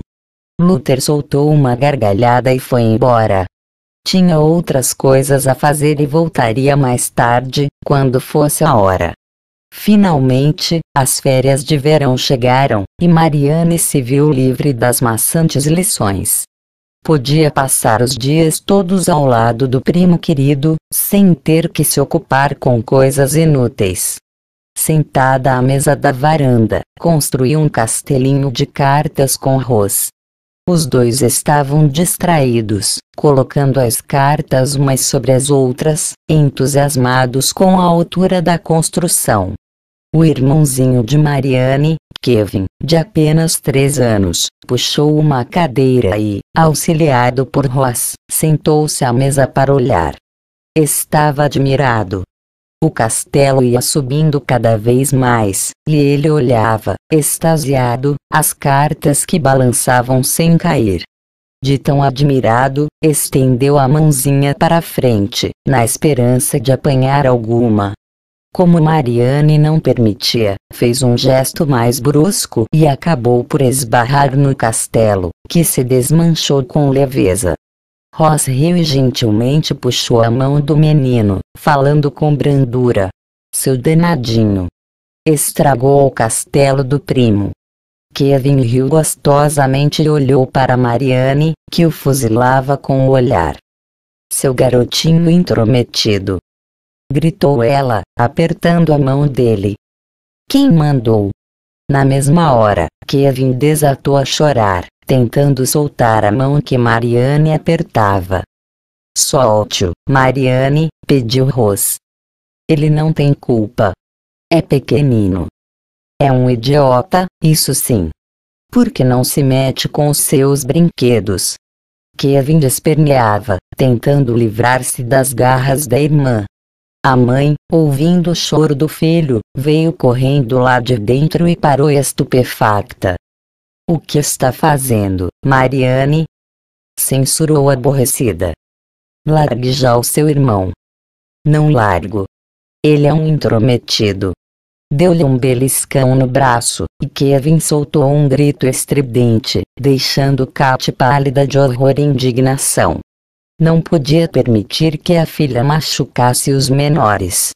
A: Luther soltou uma gargalhada e foi embora, tinha outras coisas a fazer e voltaria mais tarde, quando fosse a hora. Finalmente, as férias de verão chegaram, e Mariane se viu livre das maçantes lições. Podia passar os dias todos ao lado do primo querido, sem ter que se ocupar com coisas inúteis. Sentada à mesa da varanda, construiu um castelinho de cartas com arroz, os dois estavam distraídos, colocando as cartas umas sobre as outras, entusiasmados com a altura da construção. O irmãozinho de Mariane, Kevin, de apenas três anos, puxou uma cadeira e, auxiliado por Ross, sentou-se à mesa para olhar. Estava admirado, o castelo ia subindo cada vez mais, e ele olhava, extasiado, as cartas que balançavam sem cair. De tão admirado, estendeu a mãozinha para frente, na esperança de apanhar alguma. Como Mariane não permitia, fez um gesto mais brusco e acabou por esbarrar no castelo, que se desmanchou com leveza. Ross riu e gentilmente puxou a mão do menino, falando com brandura. Seu danadinho. Estragou o castelo do primo. Kevin riu gostosamente e olhou para Mariane, que o fuzilava com o olhar. Seu garotinho intrometido. Gritou ela, apertando a mão dele. Quem mandou? Na mesma hora, Kevin desatou a chorar, tentando soltar a mão que Mariane apertava. Solte-o, Mariane, pediu Ros. Ele não tem culpa. É pequenino. É um idiota, isso sim. Por que não se mete com os seus brinquedos? Kevin esperneava, tentando livrar-se das garras da irmã. A mãe, ouvindo o choro do filho, veio correndo lá de dentro e parou estupefacta. O que está fazendo, Mariane? Censurou aborrecida. Largue já o seu irmão. Não largo. Ele é um intrometido. Deu-lhe um beliscão no braço, e Kevin soltou um grito estridente, deixando Kat pálida de horror e indignação. Não podia permitir que a filha machucasse os menores.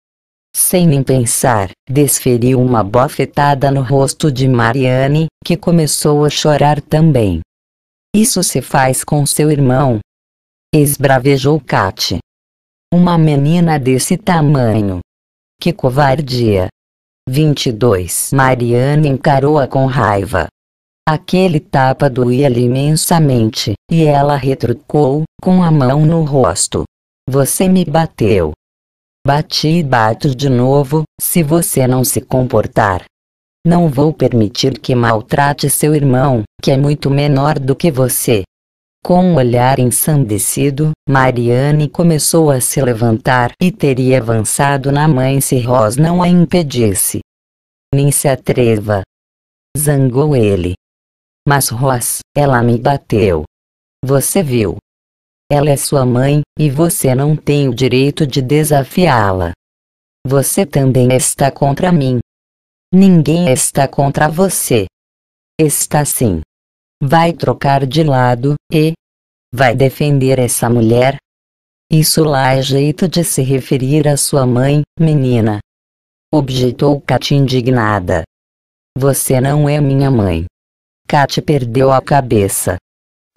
A: Sem nem pensar, desferiu uma bofetada no rosto de Mariane, que começou a chorar também. Isso se faz com seu irmão, esbravejou Kate. Uma menina desse tamanho. Que covardia. 22. Mariana encarou-a com raiva. Aquele tapa doía-lhe imensamente, e ela retrucou, com a mão no rosto. Você me bateu. Bati e bato de novo, se você não se comportar. Não vou permitir que maltrate seu irmão, que é muito menor do que você. Com um olhar ensandecido, Mariane começou a se levantar e teria avançado na mãe se Ros não a impedisse. Nem se atreva. Zangou ele. Mas Ros, ela me bateu. Você viu. Ela é sua mãe, e você não tem o direito de desafiá-la. Você também está contra mim. Ninguém está contra você. Está sim vai trocar de lado, e vai defender essa mulher? Isso lá é jeito de se referir à sua mãe, menina. Objetou Kat indignada. Você não é minha mãe. Kat perdeu a cabeça.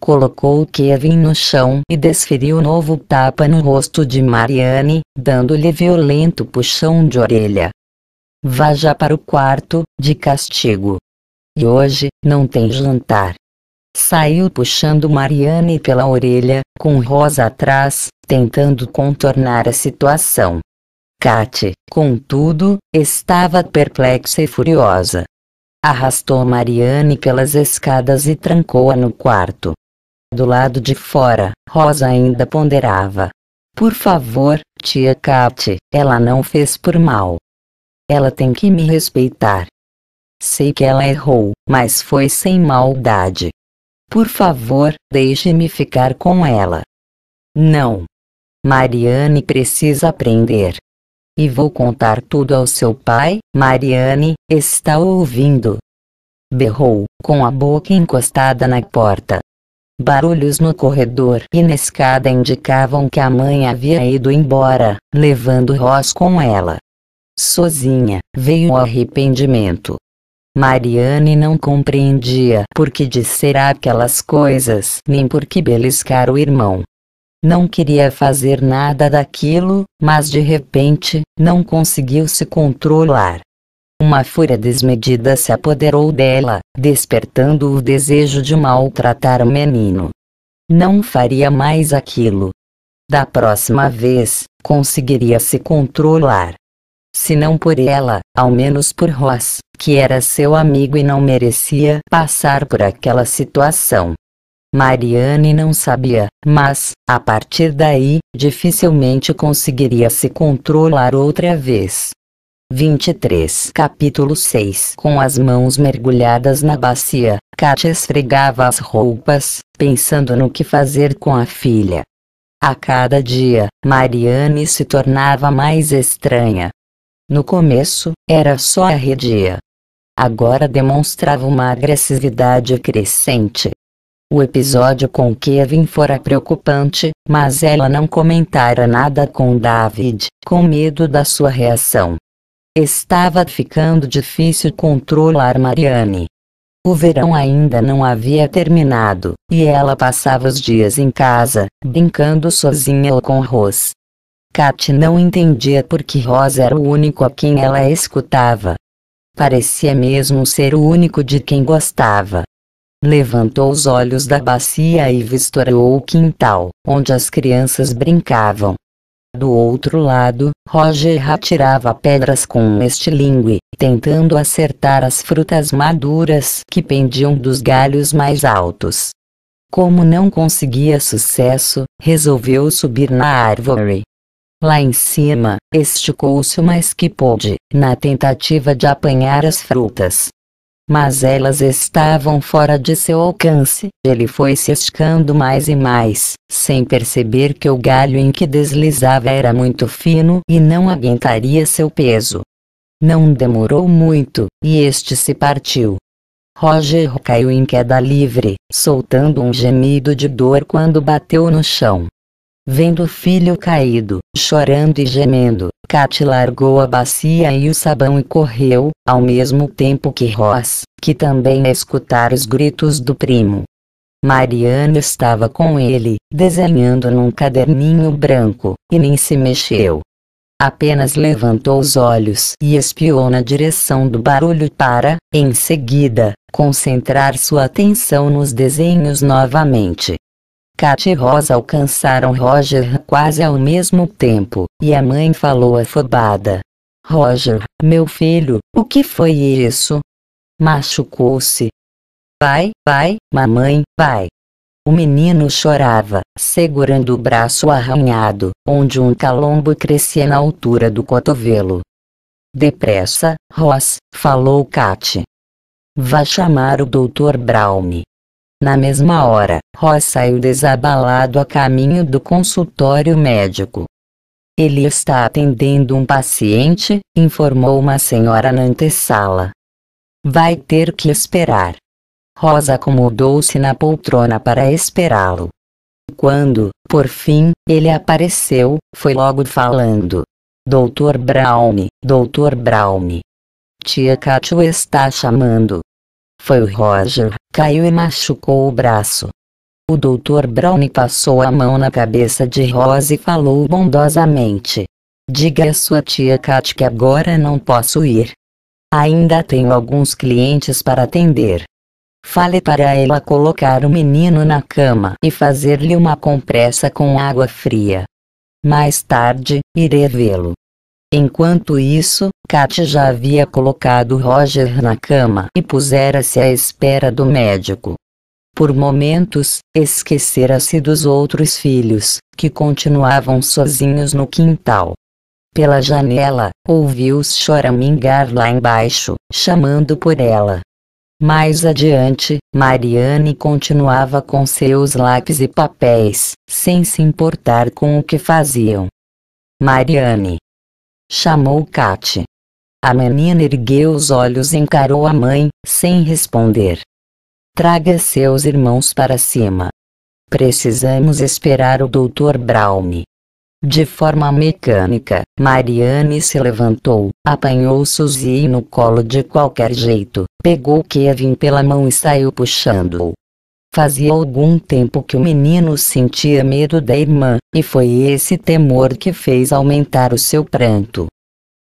A: Colocou Kevin no chão e desferiu novo tapa no rosto de Mariane, dando-lhe violento puxão de orelha. Vá já para o quarto, de castigo. E hoje, não tem jantar. Saiu puxando Mariane pela orelha, com Rosa atrás, tentando contornar a situação. Kate, contudo, estava perplexa e furiosa. Arrastou Mariane pelas escadas e trancou-a no quarto. Do lado de fora, Rosa ainda ponderava. Por favor, tia Kate, ela não fez por mal. Ela tem que me respeitar. Sei que ela errou, mas foi sem maldade. Por favor, deixe-me ficar com ela. Não. Mariane precisa aprender. E vou contar tudo ao seu pai, Mariane, está ouvindo? Berrou, com a boca encostada na porta. Barulhos no corredor e na escada indicavam que a mãe havia ido embora, levando Ross com ela. Sozinha, veio o arrependimento. Mariane não compreendia por que disser aquelas coisas, nem por que beliscar o irmão. Não queria fazer nada daquilo, mas de repente, não conseguiu se controlar. Uma fúria desmedida se apoderou dela, despertando o desejo de maltratar o menino. Não faria mais aquilo. Da próxima vez, conseguiria se controlar. Se não por ela, ao menos por Ross que era seu amigo e não merecia passar por aquela situação. Mariane não sabia, mas, a partir daí, dificilmente conseguiria se controlar outra vez. 23 Capítulo 6 Com as mãos mergulhadas na bacia, Katia esfregava as roupas, pensando no que fazer com a filha. A cada dia, Mariane se tornava mais estranha. No começo, era só arredia, agora demonstrava uma agressividade crescente. O episódio com Kevin fora preocupante, mas ela não comentara nada com David, com medo da sua reação. Estava ficando difícil controlar Marianne. O verão ainda não havia terminado, e ela passava os dias em casa, brincando sozinha ou com Rose. Kat não entendia porque Rosa era o único a quem ela escutava. Parecia mesmo ser o único de quem gostava. Levantou os olhos da bacia e vistoriou o quintal, onde as crianças brincavam. Do outro lado, Roger atirava pedras com um estilingue, tentando acertar as frutas maduras que pendiam dos galhos mais altos. Como não conseguia sucesso, resolveu subir na árvore. Lá em cima, esticou-se o mais que pôde, na tentativa de apanhar as frutas. Mas elas estavam fora de seu alcance. Ele foi se esticando mais e mais, sem perceber que o galho em que deslizava era muito fino e não aguentaria seu peso. Não demorou muito, e este se partiu. Roger caiu em queda livre, soltando um gemido de dor quando bateu no chão. Vendo o filho caído, chorando e gemendo, Kat largou a bacia e o sabão e correu, ao mesmo tempo que Ross, que também escutara os gritos do primo. Mariana estava com ele, desenhando num caderninho branco, e nem se mexeu. Apenas levantou os olhos e espiou na direção do barulho para, em seguida, concentrar sua atenção nos desenhos novamente. Kat e Rosa alcançaram Roger quase ao mesmo tempo, e a mãe falou afobada. Roger, meu filho, o que foi isso? Machucou-se. Vai, vai, mamãe, vai. O menino chorava, segurando o braço arranhado, onde um calombo crescia na altura do cotovelo. Depressa, Ross, falou Kat. Vá chamar o Dr. Brown. Na mesma hora, Ross saiu desabalado a caminho do consultório médico. Ele está atendendo um paciente, informou uma senhora na antessala. Vai ter que esperar. Rosa acomodou-se na poltrona para esperá-lo. Quando, por fim, ele apareceu, foi logo falando. Doutor Brown, Doutor Brown. Tia Katia está chamando. Foi o Roger, caiu e machucou o braço. O Dr. Brown passou a mão na cabeça de Rose e falou bondosamente. Diga à sua tia Kat que agora não posso ir. Ainda tenho alguns clientes para atender. Fale para ela colocar o menino na cama e fazer-lhe uma compressa com água fria. Mais tarde, irei vê-lo. Enquanto isso, Kat já havia colocado Roger na cama e pusera-se à espera do médico. Por momentos, esquecera-se dos outros filhos, que continuavam sozinhos no quintal. Pela janela, ouviu-os choramingar lá embaixo, chamando por ela. Mais adiante, Mariane continuava com seus lápis e papéis, sem se importar com o que faziam. Mariane, Chamou Kate. A menina ergueu os olhos e encarou a mãe, sem responder. Traga seus irmãos para cima. Precisamos esperar o Dr. Brown. De forma mecânica, Mariane se levantou, apanhou Suzy no colo de qualquer jeito, pegou Kevin pela mão e saiu puxando-o. Fazia algum tempo que o menino sentia medo da irmã, e foi esse temor que fez aumentar o seu pranto.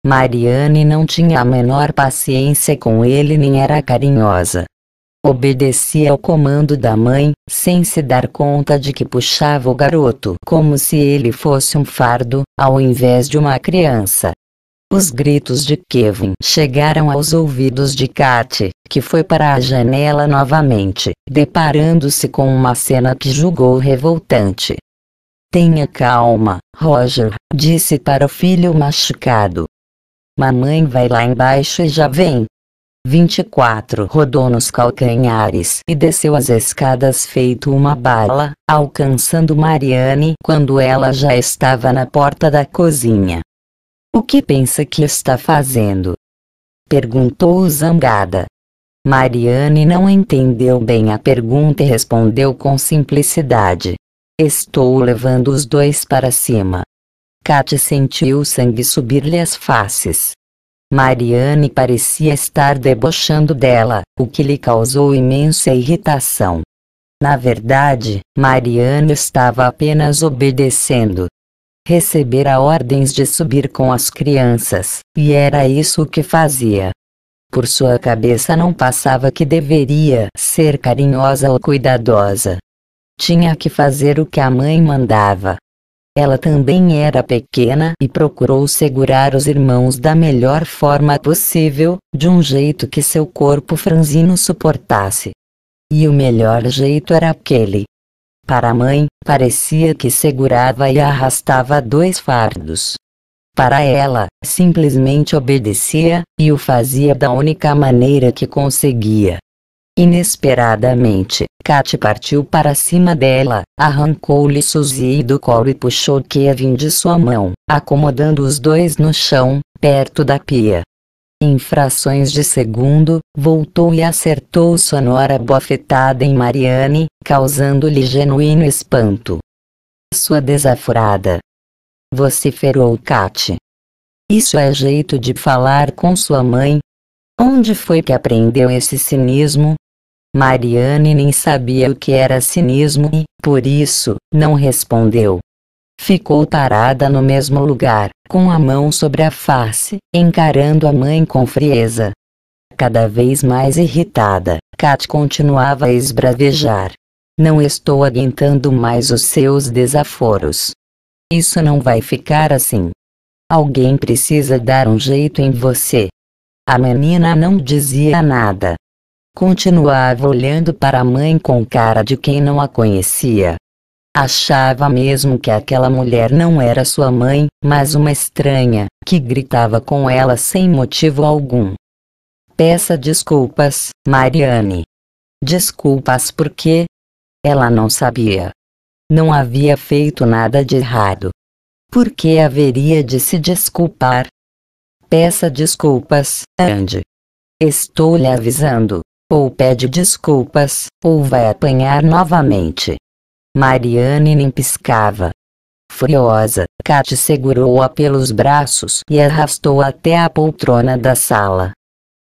A: Mariane não tinha a menor paciência com ele nem era carinhosa. Obedecia ao comando da mãe, sem se dar conta de que puxava o garoto como se ele fosse um fardo, ao invés de uma criança. Os gritos de Kevin chegaram aos ouvidos de Kat, que foi para a janela novamente, deparando-se com uma cena que julgou revoltante. Tenha calma, Roger, disse para o filho machucado. Mamãe vai lá embaixo e já vem. 24 rodou nos calcanhares e desceu as escadas feito uma bala, alcançando Mariane quando ela já estava na porta da cozinha. O que pensa que está fazendo? Perguntou zangada. Mariane não entendeu bem a pergunta e respondeu com simplicidade. Estou levando os dois para cima. Kat sentiu o sangue subir-lhe as faces. Mariane parecia estar debochando dela, o que lhe causou imensa irritação. Na verdade, Mariane estava apenas obedecendo. Recebera ordens de subir com as crianças, e era isso o que fazia. Por sua cabeça não passava que deveria ser carinhosa ou cuidadosa. Tinha que fazer o que a mãe mandava. Ela também era pequena e procurou segurar os irmãos da melhor forma possível, de um jeito que seu corpo franzino suportasse. E o melhor jeito era aquele. Para a mãe, parecia que segurava e arrastava dois fardos. Para ela, simplesmente obedecia, e o fazia da única maneira que conseguia. Inesperadamente, Kat partiu para cima dela, arrancou-lhe Suzy do colo e puxou Kevin de sua mão, acomodando os dois no chão, perto da pia. Em frações de segundo, voltou e acertou sonora bofetada em Marianne, causando-lhe genuíno espanto. Sua desaforada. Vociferou Kat. Isso é jeito de falar com sua mãe? Onde foi que aprendeu esse cinismo? Mariane nem sabia o que era cinismo e, por isso, não respondeu. Ficou parada no mesmo lugar, com a mão sobre a face, encarando a mãe com frieza. Cada vez mais irritada, Kat continuava a esbravejar. Não estou aguentando mais os seus desaforos. Isso não vai ficar assim. Alguém precisa dar um jeito em você. A menina não dizia nada, Continuava olhando para a mãe com cara de quem não a conhecia. Achava mesmo que aquela mulher não era sua mãe, mas uma estranha, que gritava com ela sem motivo algum. Peça desculpas, Mariane. Desculpas porque? Ela não sabia. Não havia feito nada de errado. Por que haveria de se desculpar? Peça desculpas, Andy. Estou lhe avisando. Ou pede desculpas, ou vai apanhar novamente. Mariane nem piscava. Furiosa, Kate segurou-a pelos braços e arrastou até a poltrona da sala.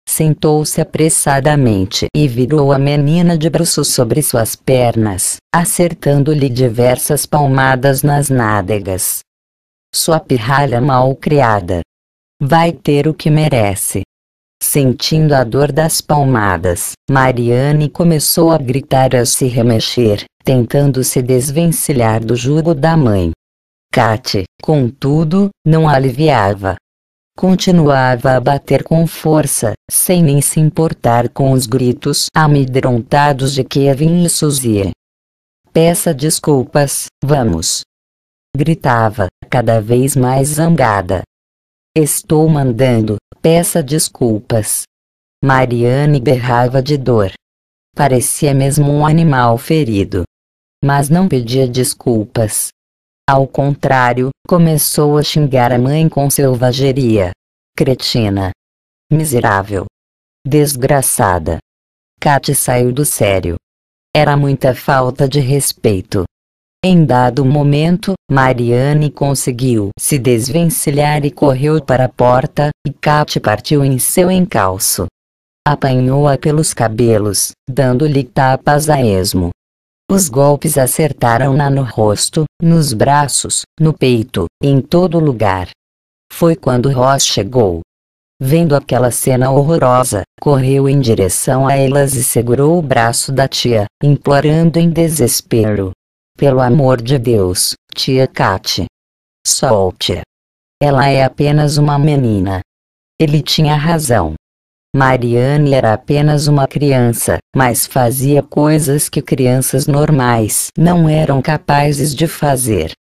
A: Sentou-se apressadamente e virou a menina de bruços sobre suas pernas, acertando-lhe diversas palmadas nas nádegas. Sua pirralha mal criada. Vai ter o que merece. Sentindo a dor das palmadas, Mariane começou a gritar e a se remexer, tentando se desvencilhar do jugo da mãe. Kate, contudo, não aliviava. Continuava a bater com força, sem nem se importar com os gritos amedrontados de Kevin e Suzie. Peça desculpas, vamos! Gritava, cada vez mais zangada. Estou mandando, Peça desculpas. Mariane berrava de dor. Parecia mesmo um animal ferido. Mas não pedia desculpas. Ao contrário, começou a xingar a mãe com selvageria. Cretina. Miserável. Desgraçada. Kate saiu do sério. Era muita falta de respeito. Em dado momento, Mariane conseguiu se desvencilhar e correu para a porta, e Kate partiu em seu encalço. Apanhou-a pelos cabelos, dando-lhe tapas a esmo. Os golpes acertaram-na no rosto, nos braços, no peito, em todo lugar. Foi quando Ross chegou. Vendo aquela cena horrorosa, correu em direção a elas e segurou o braço da tia, implorando em desespero. Pelo amor de Deus, tia Kate. Solte. Ela é apenas uma menina. Ele tinha razão. Mariane era apenas uma criança, mas fazia coisas que crianças normais não eram capazes de fazer.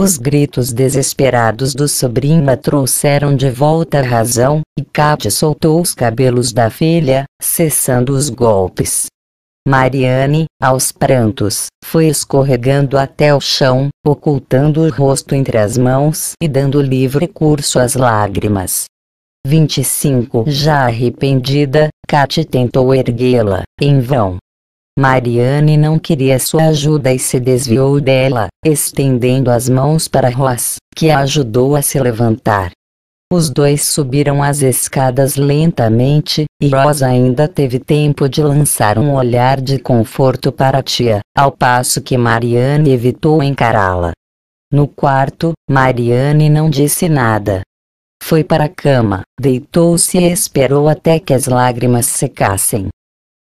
A: Os gritos desesperados do sobrinho a trouxeram de volta a razão, e Kate soltou os cabelos da filha, cessando os golpes. Mariane, aos prantos, foi escorregando até o chão, ocultando o rosto entre as mãos e dando livre curso às lágrimas. 25 Já arrependida, Kate tentou erguê-la, em vão. Mariane não queria sua ajuda e se desviou dela, estendendo as mãos para Ross, que a ajudou a se levantar. Os dois subiram as escadas lentamente, e Rosa ainda teve tempo de lançar um olhar de conforto para a tia, ao passo que Marianne evitou encará-la. No quarto, Mariane não disse nada. Foi para a cama, deitou-se e esperou até que as lágrimas secassem.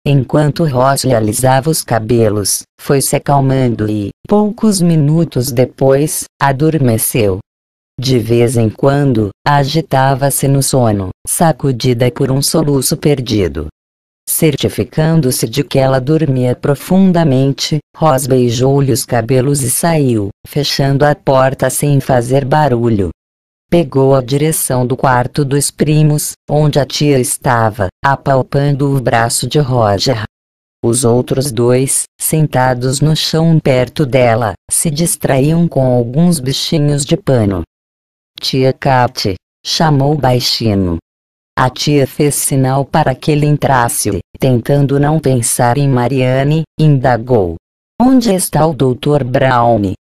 A: Enquanto lhe alisava os cabelos, foi se acalmando e, poucos minutos depois, adormeceu. De vez em quando, agitava-se no sono, sacudida por um soluço perdido. Certificando-se de que ela dormia profundamente, Ross beijou-lhe os cabelos e saiu, fechando a porta sem fazer barulho. Pegou a direção do quarto dos primos, onde a tia estava, apalpando o braço de Roger. Os outros dois, sentados no chão perto dela, se distraíam com alguns bichinhos de pano. Tia Kat, chamou baixinho. A tia fez sinal para que ele entrasse, tentando não pensar em Mariane, indagou. Onde está o Dr. Brown?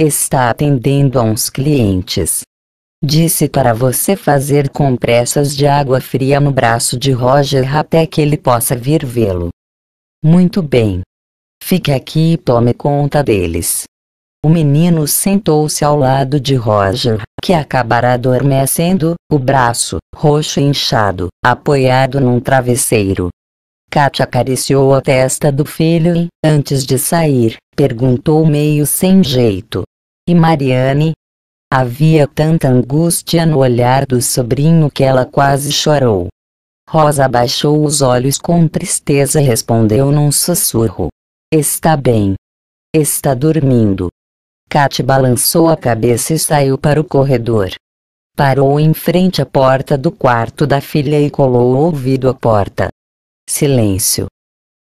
A: Está atendendo a uns clientes. Disse para você fazer compressas de água fria no braço de Roger até que ele possa vir vê-lo. Muito bem. Fique aqui e tome conta deles. O menino sentou-se ao lado de Roger, que acabara adormecendo, o braço, roxo e inchado, apoiado num travesseiro. Katia acariciou a testa do filho e, antes de sair, perguntou meio sem jeito. E Mariane? Havia tanta angústia no olhar do sobrinho que ela quase chorou. Rosa baixou os olhos com tristeza e respondeu num sussurro: Está bem. Está dormindo. Kat balançou a cabeça e saiu para o corredor. Parou em frente à porta do quarto da filha e colou o ouvido à porta. Silêncio.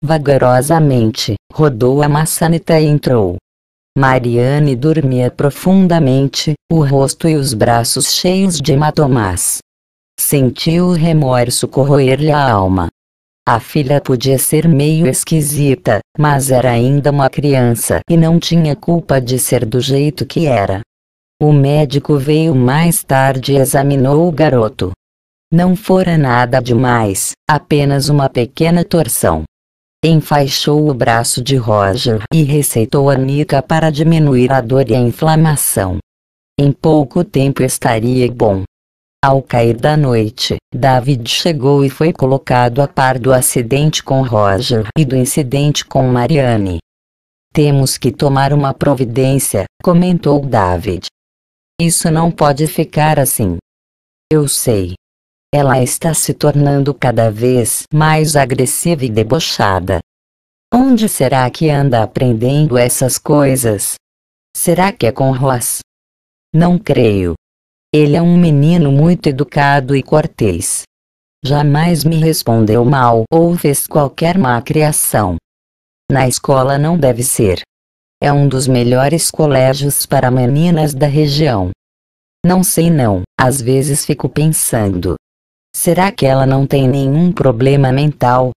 A: Vagarosamente, rodou a maçaneta e entrou. Mariane dormia profundamente, o rosto e os braços cheios de hematomas. Sentiu o remorso corroer-lhe a alma. A filha podia ser meio esquisita, mas era ainda uma criança e não tinha culpa de ser do jeito que era. O médico veio mais tarde e examinou o garoto. Não fora nada demais, apenas uma pequena torção. Enfaixou o braço de Roger e receitou a nica para diminuir a dor e a inflamação. Em pouco tempo estaria bom. Ao cair da noite, David chegou e foi colocado a par do acidente com Roger e do incidente com Marianne. Temos que tomar uma providência, comentou David. Isso não pode ficar assim. Eu sei. Ela está se tornando cada vez mais agressiva e debochada. Onde será que anda aprendendo essas coisas? Será que é com Ross? Não creio. Ele é um menino muito educado e cortês. Jamais me respondeu mal ou fez qualquer má criação. Na escola não deve ser. É um dos melhores colégios para meninas da região. Não sei não, às vezes fico pensando. Será que ela não tem nenhum problema mental?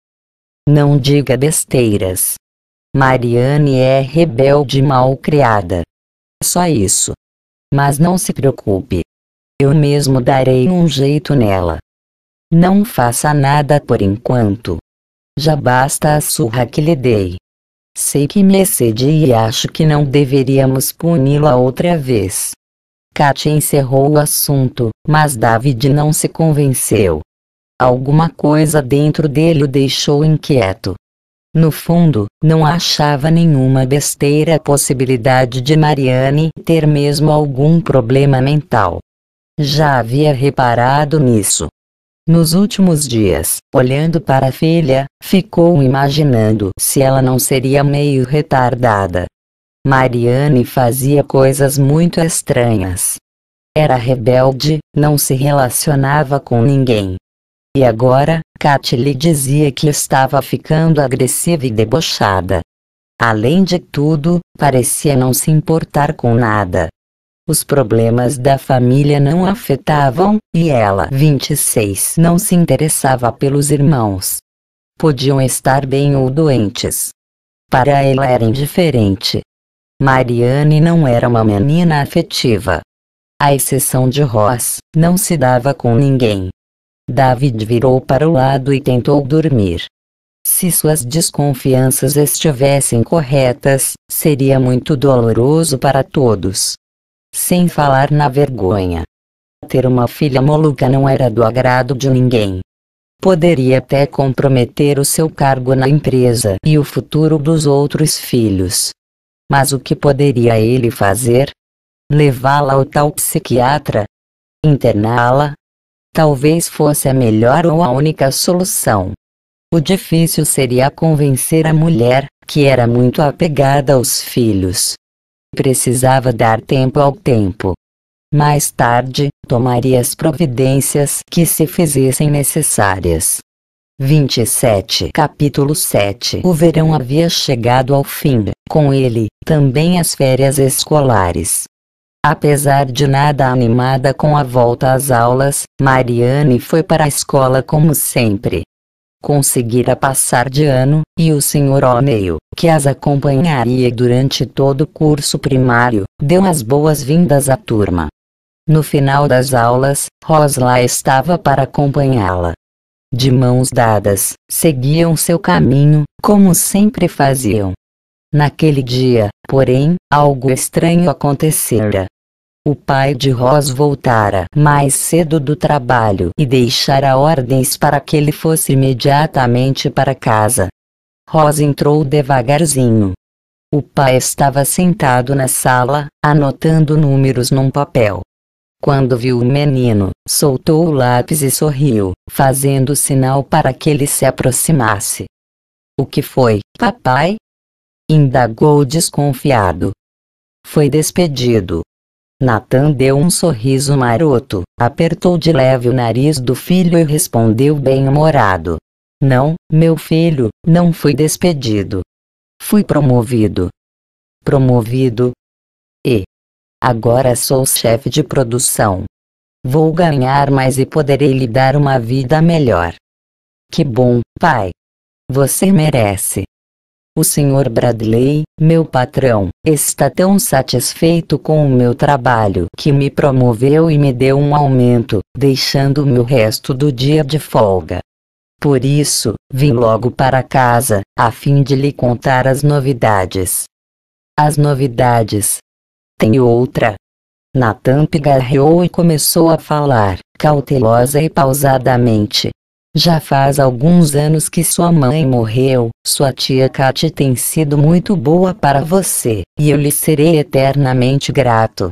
A: Não diga besteiras. Mariane é rebelde e mal criada. Só isso. Mas não se preocupe, eu mesmo darei um jeito nela. Não faça nada por enquanto. Já basta a surra que lhe dei. Sei que me excedi e acho que não deveríamos puni-la outra vez. Katia encerrou o assunto, mas David não se convenceu. Alguma coisa dentro dele o deixou inquieto. No fundo, não achava nenhuma besteira a possibilidade de Mariane ter mesmo algum problema mental. Já havia reparado nisso. Nos últimos dias, olhando para a filha, ficou imaginando se ela não seria meio retardada. Mariane fazia coisas muito estranhas. Era rebelde, não se relacionava com ninguém. E agora, Kat lhe dizia que estava ficando agressiva e debochada. Além de tudo, parecia não se importar com nada. Os problemas da família não afetavam, e ela, 26, não se interessava pelos irmãos. Podiam estar bem ou doentes. Para ela era indiferente. Mariane não era uma menina afetiva. À exceção de Ross, não se dava com ninguém. David virou para o lado e tentou dormir. Se suas desconfianças estivessem corretas, seria muito doloroso para todos. Sem falar na vergonha. Ter uma filha moluca não era do agrado de ninguém. Poderia até comprometer o seu cargo na empresa e o futuro dos outros filhos. Mas o que poderia ele fazer? Levá-la ao tal psiquiatra? Interná-la? Talvez fosse a melhor ou a única solução. O difícil seria convencer a mulher, que era muito apegada aos filhos. Precisava dar tempo ao tempo. Mais tarde, tomaria as providências que se fizessem necessárias. 27 Capítulo 7 O verão havia chegado ao fim, com ele, também as férias escolares. Apesar de nada animada com a volta às aulas, Mariane foi para a escola como sempre conseguira passar de ano, e o Sr. O'Neill, que as acompanharia durante todo o curso primário, deu as boas-vindas à turma. No final das aulas, Rosla estava para acompanhá-la. De mãos dadas, seguiam seu caminho, como sempre faziam. Naquele dia, porém, algo estranho acontecera. O pai de Ross voltara mais cedo do trabalho e deixara ordens para que ele fosse imediatamente para casa. Ross entrou devagarzinho. O pai estava sentado na sala, anotando números num papel. Quando viu o menino, soltou o lápis e sorriu, fazendo sinal para que ele se aproximasse. O que foi, papai? indagou desconfiado. Foi despedido, Nathan deu um sorriso maroto, apertou de leve o nariz do filho e respondeu bem-humorado. Não, meu filho, não fui despedido. Fui promovido. Promovido? E. Agora sou chefe de produção. Vou ganhar mais e poderei lhe dar uma vida melhor. Que bom, pai. Você merece. O Sr. Bradley, meu patrão, está tão satisfeito com o meu trabalho que me promoveu e me deu um aumento, deixando-me o resto do dia de folga. Por isso, vim logo para casa, a fim de lhe contar as novidades. As novidades. Tem outra. Natan pigarreou e começou a falar, cautelosa e pausadamente. Já faz alguns anos que sua mãe morreu, sua tia Katy tem sido muito boa para você, e eu lhe serei eternamente grato.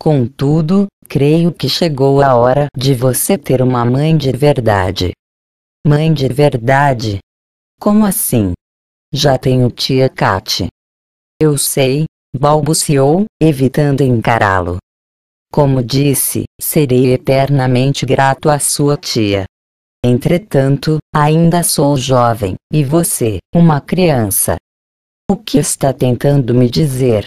A: Contudo, creio que chegou a hora de você ter uma mãe de verdade. Mãe de verdade? Como assim? Já tenho tia Katy. Eu sei, balbuciou, evitando encará-lo. Como disse, serei eternamente grato à sua tia. Entretanto, ainda sou jovem, e você, uma criança. O que está tentando me dizer?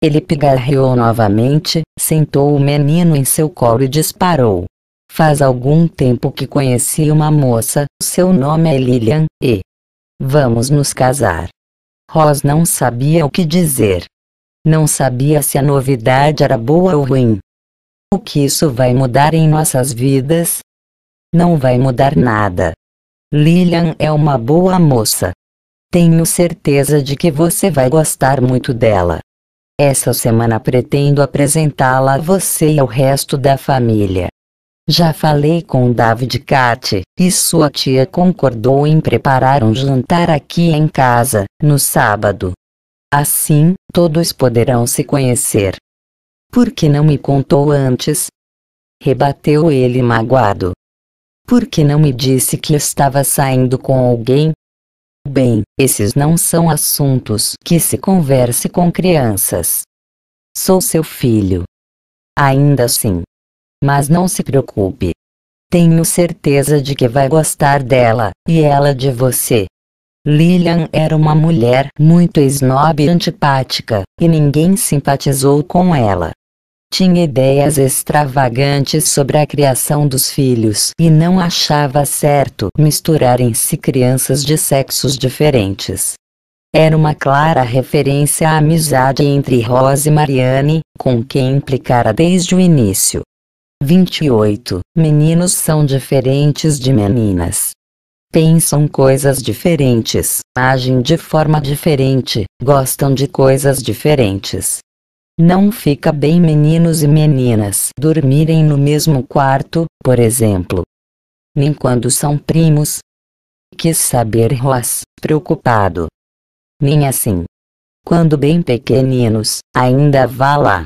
A: Ele pigarreou novamente, sentou o menino em seu colo e disparou. Faz algum tempo que conheci uma moça, seu nome é Lilian, e. Vamos nos casar. Ross não sabia o que dizer. Não sabia se a novidade era boa ou ruim. O que isso vai mudar em nossas vidas? Não vai mudar nada. Lilian é uma boa moça. Tenho certeza de que você vai gostar muito dela. Essa semana pretendo apresentá-la a você e ao resto da família. Já falei com David Cat, e sua tia concordou em preparar um jantar aqui em casa, no sábado. Assim, todos poderão se conhecer. Por que não me contou antes? Rebateu ele magoado. Por que não me disse que estava saindo com alguém? Bem, esses não são assuntos que se converse com crianças. Sou seu filho. Ainda assim. Mas não se preocupe. Tenho certeza de que vai gostar dela, e ela de você. Lilian era uma mulher muito snob e antipática, e ninguém simpatizou com ela tinha ideias extravagantes sobre a criação dos filhos e não achava certo misturarem-se crianças de sexos diferentes. Era uma clara referência à amizade entre Rose e Marianne, com quem implicara desde o início. 28. Meninos são diferentes de meninas. Pensam coisas diferentes, agem de forma diferente, gostam de coisas diferentes. Não fica bem meninos e meninas dormirem no mesmo quarto, por exemplo. Nem quando são primos. Quis saber Ross, preocupado. Nem assim. Quando bem pequeninos, ainda vá lá.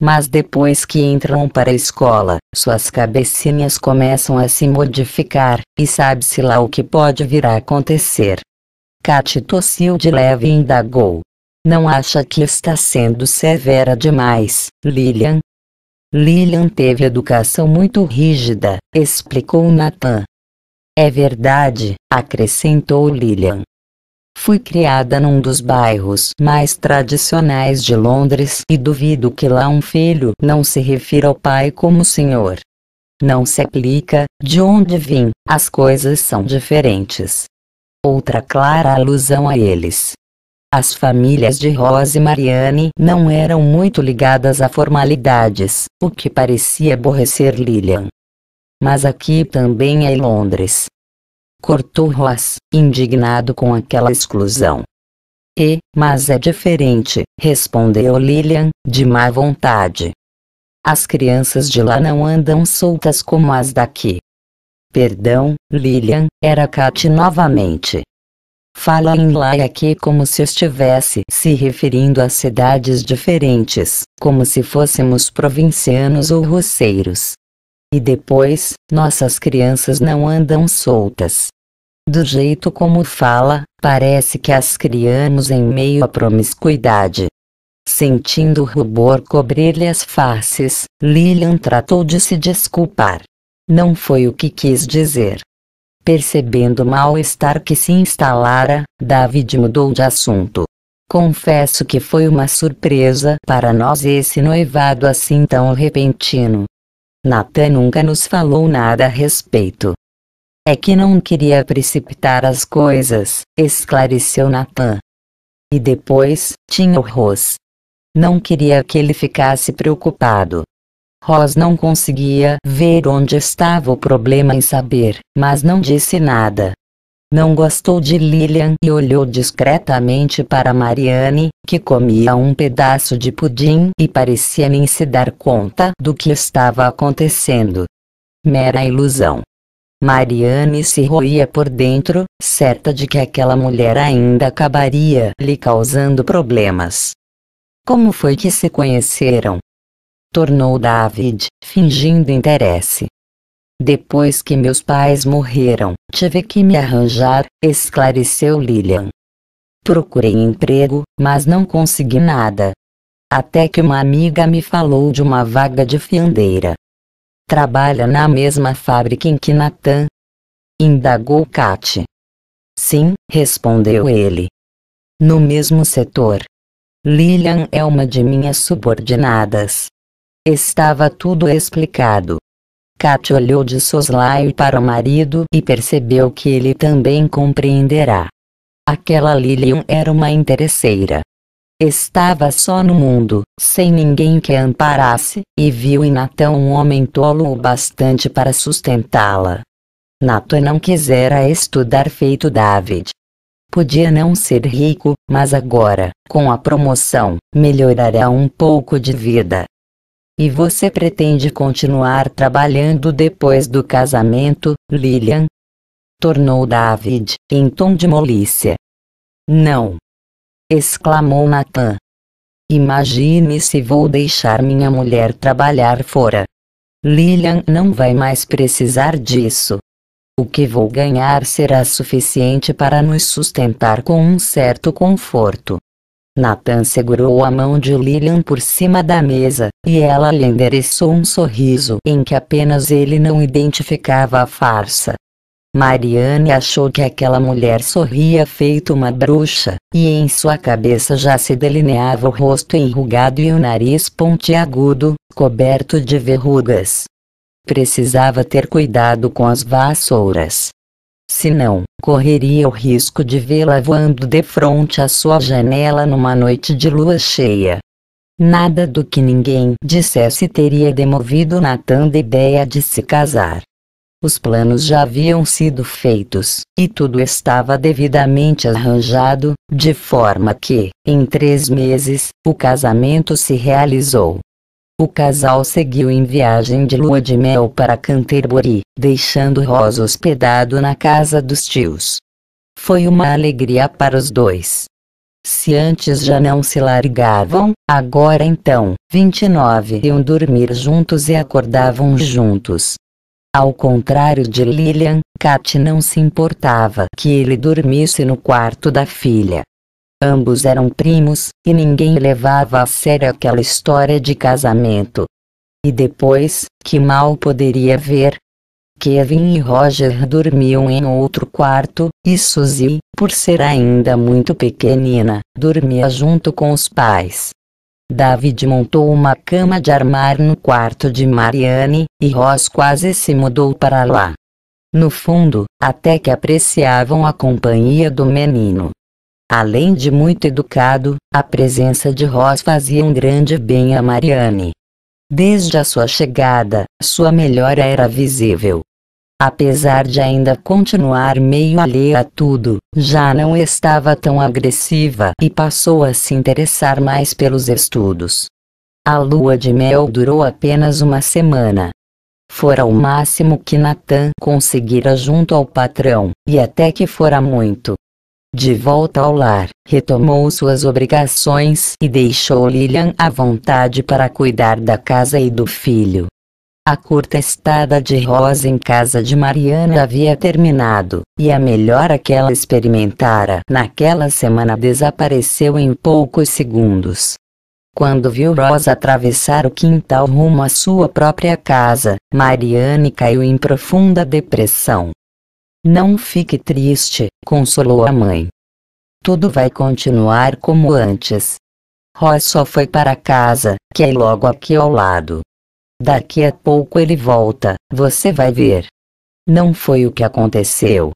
A: Mas depois que entram para a escola, suas cabecinhas começam a se modificar, e sabe-se lá o que pode vir a acontecer. Kat tossiu de leve e indagou. Não acha que está sendo severa demais, Lilian? Lilian teve educação muito rígida, explicou Nathan. É verdade, acrescentou Lilian. Fui criada num dos bairros mais tradicionais de Londres e duvido que lá um filho não se refira ao pai como senhor. Não se aplica, de onde vim, as coisas são diferentes. Outra clara alusão a eles. As famílias de Rose e Marianne não eram muito ligadas a formalidades, o que parecia aborrecer Lilian. Mas aqui também é Londres. Cortou Ross, indignado com aquela exclusão. E, mas é diferente, respondeu Lilian, de má vontade. As crianças de lá não andam soltas como as daqui. Perdão, Lilian, era Kat novamente. Fala em aqui como se estivesse se referindo a cidades diferentes, como se fôssemos provincianos ou roceiros. E depois, nossas crianças não andam soltas. Do jeito como fala, parece que as criamos em meio à promiscuidade. Sentindo o rubor cobrir-lhe as faces, Lilian tratou de se desculpar. Não foi o que quis dizer. Percebendo o mal-estar que se instalara, David mudou de assunto. Confesso que foi uma surpresa para nós esse noivado assim tão repentino. Nathan nunca nos falou nada a respeito. É que não queria precipitar as coisas, esclareceu Nathan. E depois, tinha o Ros. Não queria que ele ficasse preocupado. Ross não conseguia ver onde estava o problema em saber, mas não disse nada. Não gostou de Lilian e olhou discretamente para Marianne, que comia um pedaço de pudim e parecia nem se dar conta do que estava acontecendo. Mera ilusão. Marianne se roía por dentro, certa de que aquela mulher ainda acabaria lhe causando problemas. Como foi que se conheceram? Tornou David, fingindo interesse. Depois que meus pais morreram, tive que me arranjar, esclareceu Lilian. Procurei emprego, mas não consegui nada. Até que uma amiga me falou de uma vaga de fiandeira. Trabalha na mesma fábrica em que Nathan? Indagou Kat. Sim, respondeu ele. No mesmo setor. Lilian é uma de minhas subordinadas. Estava tudo explicado. Kat olhou de soslaio para o marido e percebeu que ele também compreenderá. Aquela Lilian era uma interesseira. Estava só no mundo, sem ninguém que a amparasse, e viu em Natan um homem tolo o bastante para sustentá-la. Nathan não quisera estudar feito David. Podia não ser rico, mas agora, com a promoção, melhorará um pouco de vida. E você pretende continuar trabalhando depois do casamento, Lilian? Tornou David, em tom de molícia. Não! exclamou Nathan. Imagine se vou deixar minha mulher trabalhar fora. Lilian não vai mais precisar disso. O que vou ganhar será suficiente para nos sustentar com um certo conforto. Nathan segurou a mão de Lilian por cima da mesa, e ela lhe endereçou um sorriso em que apenas ele não identificava a farsa. Marianne achou que aquela mulher sorria feito uma bruxa, e em sua cabeça já se delineava o rosto enrugado e o nariz pontiagudo, coberto de verrugas. Precisava ter cuidado com as vassouras. Senão, correria o risco de vê-la voando de frente à sua janela numa noite de lua cheia. Nada do que ninguém dissesse teria demovido Nathan da ideia de se casar. Os planos já haviam sido feitos, e tudo estava devidamente arranjado, de forma que, em três meses, o casamento se realizou. O casal seguiu em viagem de lua de mel para Canterbury, deixando Rosa hospedado na casa dos tios. Foi uma alegria para os dois. Se antes já não se largavam, agora então, 29 iam dormir juntos e acordavam juntos. Ao contrário de Lilian, Kat não se importava que ele dormisse no quarto da filha. Ambos eram primos, e ninguém levava a sério aquela história de casamento. E depois, que mal poderia ver? Kevin e Roger dormiam em outro quarto, e Suzy, por ser ainda muito pequenina, dormia junto com os pais. David montou uma cama de armário no quarto de Marianne, e Ross quase se mudou para lá. No fundo, até que apreciavam a companhia do menino. Além de muito educado, a presença de Ross fazia um grande bem a Marianne. Desde a sua chegada, sua melhora era visível. Apesar de ainda continuar meio alheia a tudo, já não estava tão agressiva e passou a se interessar mais pelos estudos. A lua de mel durou apenas uma semana. Fora o máximo que Nathan conseguira junto ao patrão, e até que fora muito. De volta ao lar, retomou suas obrigações e deixou Lilian à vontade para cuidar da casa e do filho. A curta estada de Rosa em casa de Mariana havia terminado, e a melhora que ela experimentara naquela semana desapareceu em poucos segundos. Quando viu Rosa atravessar o quintal rumo à sua própria casa, Mariane caiu em profunda depressão. Não fique triste, consolou a mãe. Tudo vai continuar como antes. Rosa só foi para casa, que é logo aqui ao lado. Daqui a pouco ele volta, você vai ver. Não foi o que aconteceu.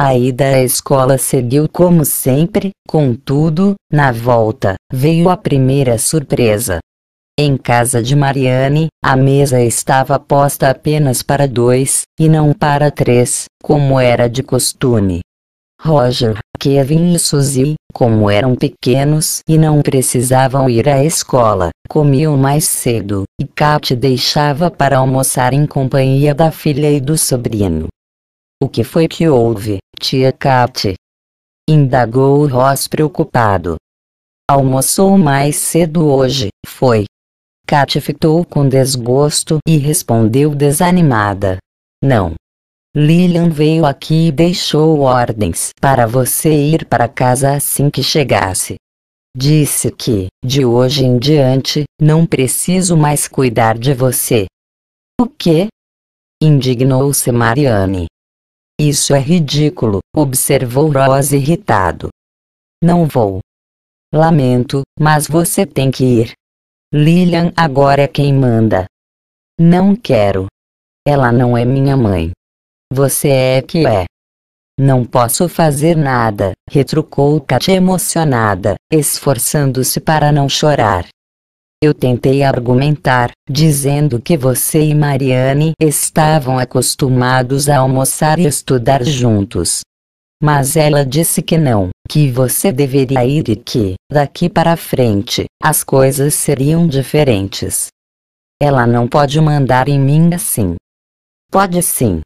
A: A ida à escola seguiu como sempre, contudo, na volta, veio a primeira surpresa. Em casa de Mariane, a mesa estava posta apenas para dois, e não para três, como era de costume. Roger, Kevin e Suzy, como eram pequenos e não precisavam ir à escola, comiam mais cedo, e Kat deixava para almoçar em companhia da filha e do sobrinho. O que foi que houve, tia Kat? Indagou Ross preocupado. Almoçou mais cedo hoje, foi. Kat fitou com desgosto e respondeu desanimada. Não, Lilian veio aqui e deixou ordens para você ir para casa assim que chegasse. Disse que, de hoje em diante, não preciso mais cuidar de você. O quê? Indignou-se Mariane. Isso é ridículo, observou Rose irritado. Não vou. Lamento, mas você tem que ir. Lilian agora é quem manda. Não quero. Ela não é minha mãe. Você é que é. Não posso fazer nada, retrucou Kat emocionada, esforçando-se para não chorar. Eu tentei argumentar, dizendo que você e Mariane estavam acostumados a almoçar e estudar juntos. Mas ela disse que não, que você deveria ir e que, daqui para frente, as coisas seriam diferentes. Ela não pode mandar em mim assim. Pode sim,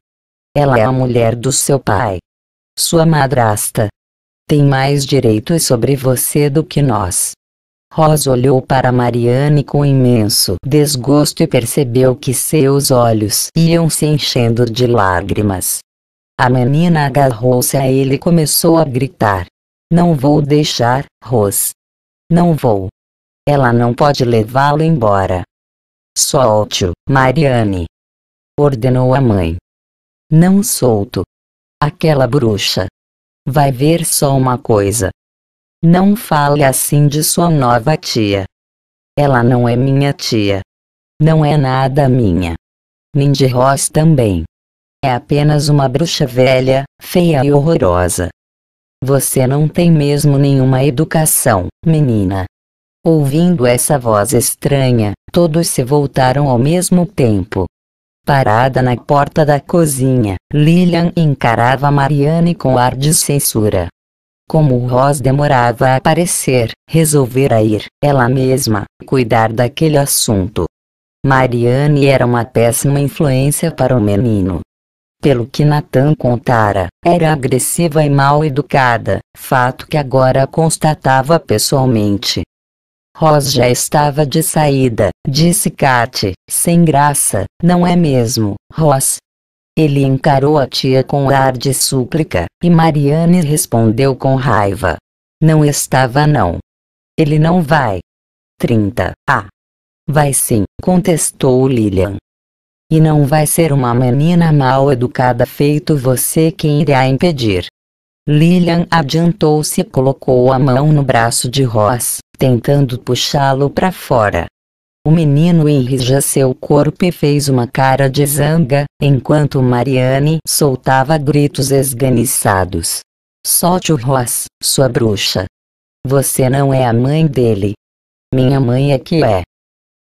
A: ela é a mulher do seu pai. Sua madrasta. Tem mais direitos sobre você do que nós. Rosa olhou para Mariane com imenso desgosto e percebeu que seus olhos iam se enchendo de lágrimas. A menina agarrou-se a ele e começou a gritar. Não vou deixar, Ros. Não vou. Ela não pode levá-lo embora. Solte-o, Mariane. Ordenou a mãe. Não solto. Aquela bruxa. Vai ver só uma coisa. Não fale assim de sua nova tia. Ela não é minha tia. Não é nada minha. Nem de Ross também. É apenas uma bruxa velha, feia e horrorosa. Você não tem mesmo nenhuma educação, menina. Ouvindo essa voz estranha, todos se voltaram ao mesmo tempo. Parada na porta da cozinha, Lilian encarava Mariane com ar de censura. Como Ross demorava a aparecer, resolvera ir, ela mesma, cuidar daquele assunto. Mariane era uma péssima influência para o menino. Pelo que Nathan contara, era agressiva e mal educada, fato que agora constatava pessoalmente. Ross já estava de saída, disse Kate, sem graça, não é mesmo, Ross? Ele encarou a tia com ar de súplica, e Mariane respondeu com raiva. Não estava não. Ele não vai. 30. Ah. Vai sim, contestou Lilian. E não vai ser uma menina mal educada feito você quem irá impedir. Lilian adiantou-se e colocou a mão no braço de Ross, tentando puxá-lo para fora. O menino enrijeceu o corpo e fez uma cara de zanga, enquanto Mariane soltava gritos esganiçados. Solte o Ross, sua bruxa. Você não é a mãe dele. Minha mãe é que é.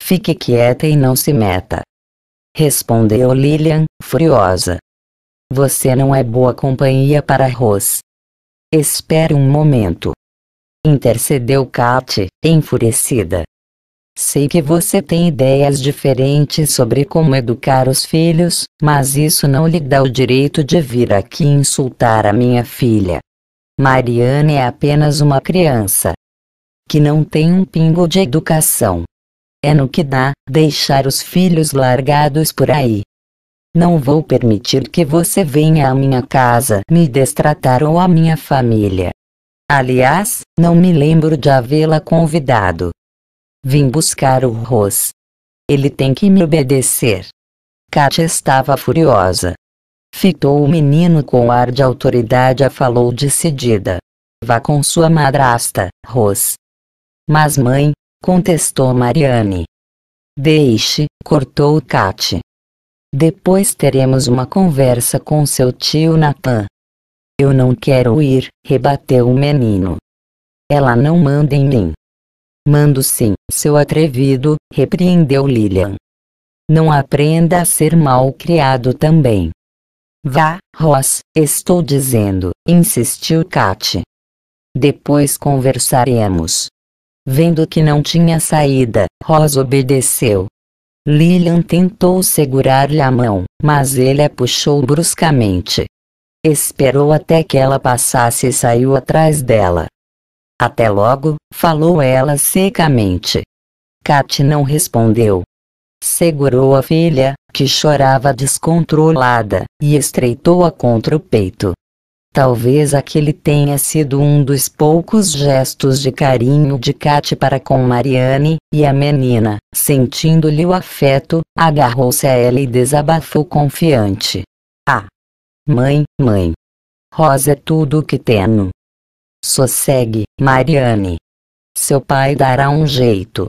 A: Fique quieta e não se meta. Respondeu Lilian, furiosa. Você não é boa companhia para Ross. Espere um momento. Intercedeu Kate, enfurecida. Sei que você tem ideias diferentes sobre como educar os filhos, mas isso não lhe dá o direito de vir aqui insultar a minha filha. Mariane é apenas uma criança que não tem um pingo de educação. É no que dá deixar os filhos largados por aí. Não vou permitir que você venha à minha casa me destratar ou à minha família. Aliás, não me lembro de havê-la convidado. Vim buscar o Ross. Ele tem que me obedecer. Katia estava furiosa. Fitou o menino com ar de autoridade e falou decidida. Vá com sua madrasta, Ross. Mas mãe, contestou Mariane. Deixe, cortou Katia. Depois teremos uma conversa com seu tio Nathan. Eu não quero ir, rebateu o menino. Ela não manda em mim. Mando sim, seu atrevido, repreendeu Lilian. Não aprenda a ser mal criado também. Vá, Ross, estou dizendo, insistiu Kate. Depois conversaremos. Vendo que não tinha saída, Ross obedeceu. Lilian tentou segurar-lhe a mão, mas ele a puxou bruscamente. Esperou até que ela passasse e saiu atrás dela. Até logo, falou ela secamente. Kat não respondeu. Segurou a filha, que chorava descontrolada, e estreitou-a contra o peito. Talvez aquele tenha sido um dos poucos gestos de carinho de Kate para com Mariane, e a menina, sentindo-lhe o afeto, agarrou-se a ela e desabafou confiante. Ah! Mãe, mãe! Rosa é tudo o que tenho. Sossegue, Mariane. Seu pai dará um jeito.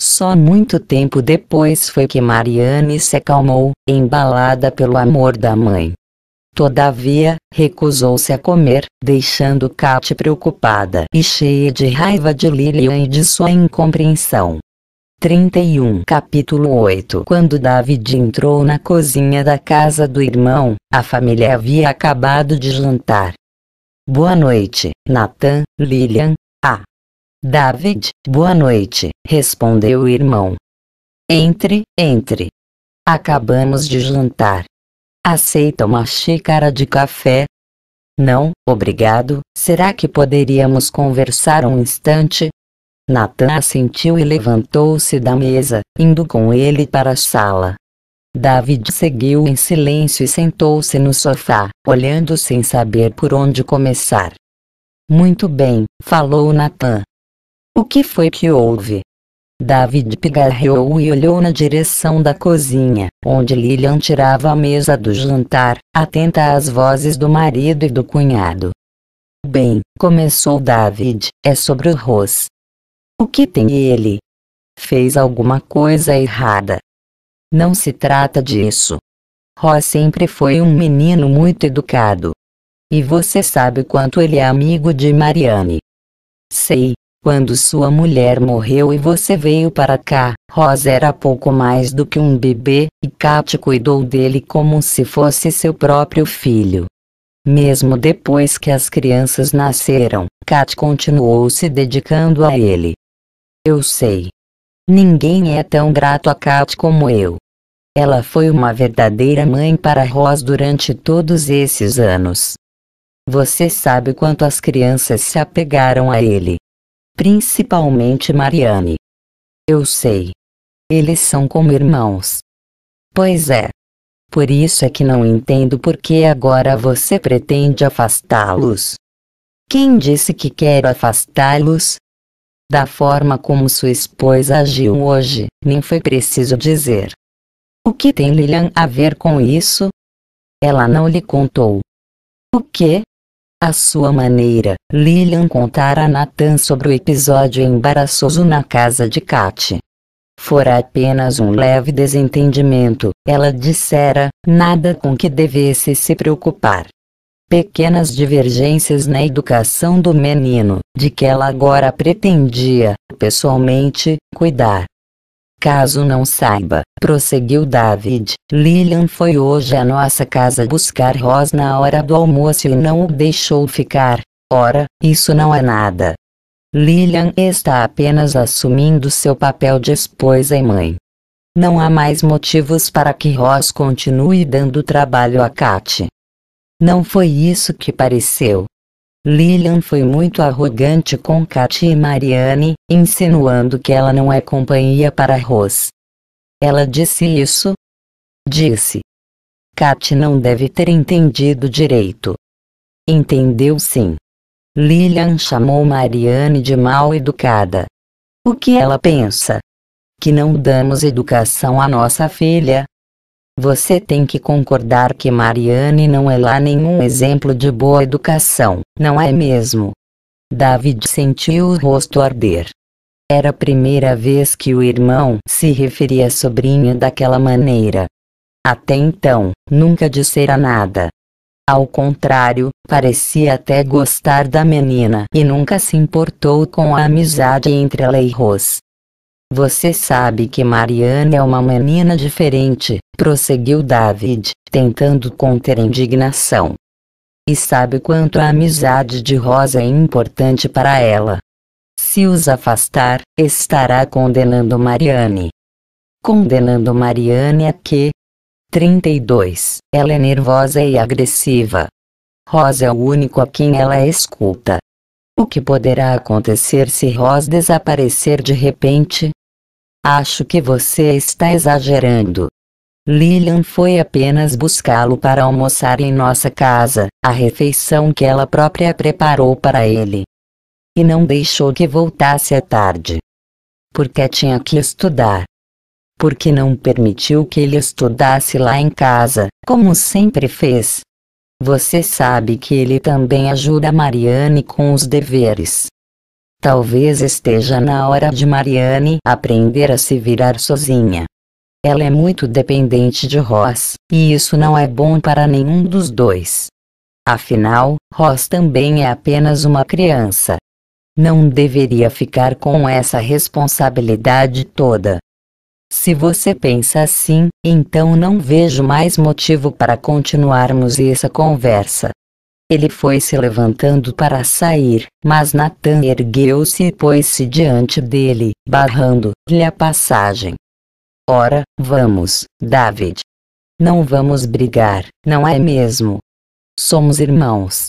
A: Só muito tempo depois foi que Mariane se acalmou, embalada pelo amor da mãe. Todavia, recusou-se a comer, deixando Kate preocupada e cheia de raiva de Lilian e de sua incompreensão. 31 Capítulo 8 Quando David entrou na cozinha da casa do irmão, a família havia acabado de jantar. Boa noite, Nathan, Lilian. Ah. David, boa noite, respondeu o irmão. Entre, entre. Acabamos de jantar. Aceita uma xícara de café? Não, obrigado. Será que poderíamos conversar um instante? Nathan assentiu e levantou-se da mesa, indo com ele para a sala. David seguiu em silêncio e sentou-se no sofá, olhando sem saber por onde começar. Muito bem, falou Nathan. O que foi que houve? David pigarreou e olhou na direção da cozinha, onde Lilian tirava a mesa do jantar, atenta às vozes do marido e do cunhado. Bem, começou David, é sobre o Ross. O que tem ele? Fez alguma coisa errada. Não se trata disso. Ross sempre foi um menino muito educado. E você sabe quanto ele é amigo de Mariane. Sei, Quando sua mulher morreu e você veio para cá, Rosa era pouco mais do que um bebê, e Kat cuidou dele como se fosse seu próprio filho. Mesmo depois que as crianças nasceram, Kat continuou se dedicando a ele. Eu sei. Ninguém é tão grato a Kat como eu. Ela foi uma verdadeira mãe para Rosa durante todos esses anos. Você sabe quanto as crianças se apegaram a ele principalmente Mariane. Eu sei. Eles são como irmãos. Pois é. Por isso é que não entendo por que agora você pretende afastá-los. Quem disse que quer afastá-los? Da forma como sua esposa agiu hoje, nem foi preciso dizer. O que tem Lilian a ver com isso? Ela não lhe contou. O que? A sua maneira, Lilian contara a Nathan sobre o episódio embaraçoso na casa de Kat. Fora apenas um leve desentendimento, ela dissera, nada com que devesse se preocupar. Pequenas divergências na educação do menino, de que ela agora pretendia, pessoalmente, cuidar. Caso não saiba, prosseguiu David, Lilian foi hoje à nossa casa buscar Ross na hora do almoço e não o deixou ficar. Ora, isso não é nada. Lilian está apenas assumindo seu papel de esposa e mãe. Não há mais motivos para que Ross continue dando trabalho a Kat. Não foi isso que pareceu, Lilian foi muito arrogante com Katy e Marianne, insinuando que ela não é companhia para Rose. Ela disse isso? Disse. Katy não deve ter entendido direito. Entendeu sim. Lilian chamou Marianne de mal educada. O que ela pensa? Que não damos educação à nossa filha, você tem que concordar que Mariane não é lá nenhum exemplo de boa educação, não é mesmo? David sentiu o rosto arder. Era a primeira vez que o irmão se referia à sobrinha daquela maneira. Até então, nunca dissera nada. Ao contrário, parecia até gostar da menina e nunca se importou com a amizade entre ela e Rose. Você sabe que Mariane é uma menina diferente, prosseguiu David, tentando conter a indignação. E sabe quanto a amizade de Rosa é importante para ela. Se os afastar, estará condenando Mariane. Condenando Mariane a quê? 32. Ela é nervosa e agressiva. Rosa é o único a quem ela escuta. O que poderá acontecer se Rosa desaparecer de repente? Acho que você está exagerando. Lilian foi apenas buscá-lo para almoçar em nossa casa, a refeição que ela própria preparou para ele. E não deixou que voltasse à tarde. Porque tinha que estudar. Porque não permitiu que ele estudasse lá em casa, como sempre fez. Você sabe que ele também ajuda Mariane com os deveres. Talvez esteja na hora de Mariane aprender a se virar sozinha. Ela é muito dependente de Ross, e isso não é bom para nenhum dos dois. Afinal, Ross também é apenas uma criança. Não deveria ficar com essa responsabilidade toda. Se você pensa assim, então não vejo mais motivo para continuarmos essa conversa. Ele foi se levantando para sair, mas Nathan ergueu-se e pôs-se diante dele, barrando-lhe a passagem. Ora, vamos, David. Não vamos brigar, não é mesmo? Somos irmãos.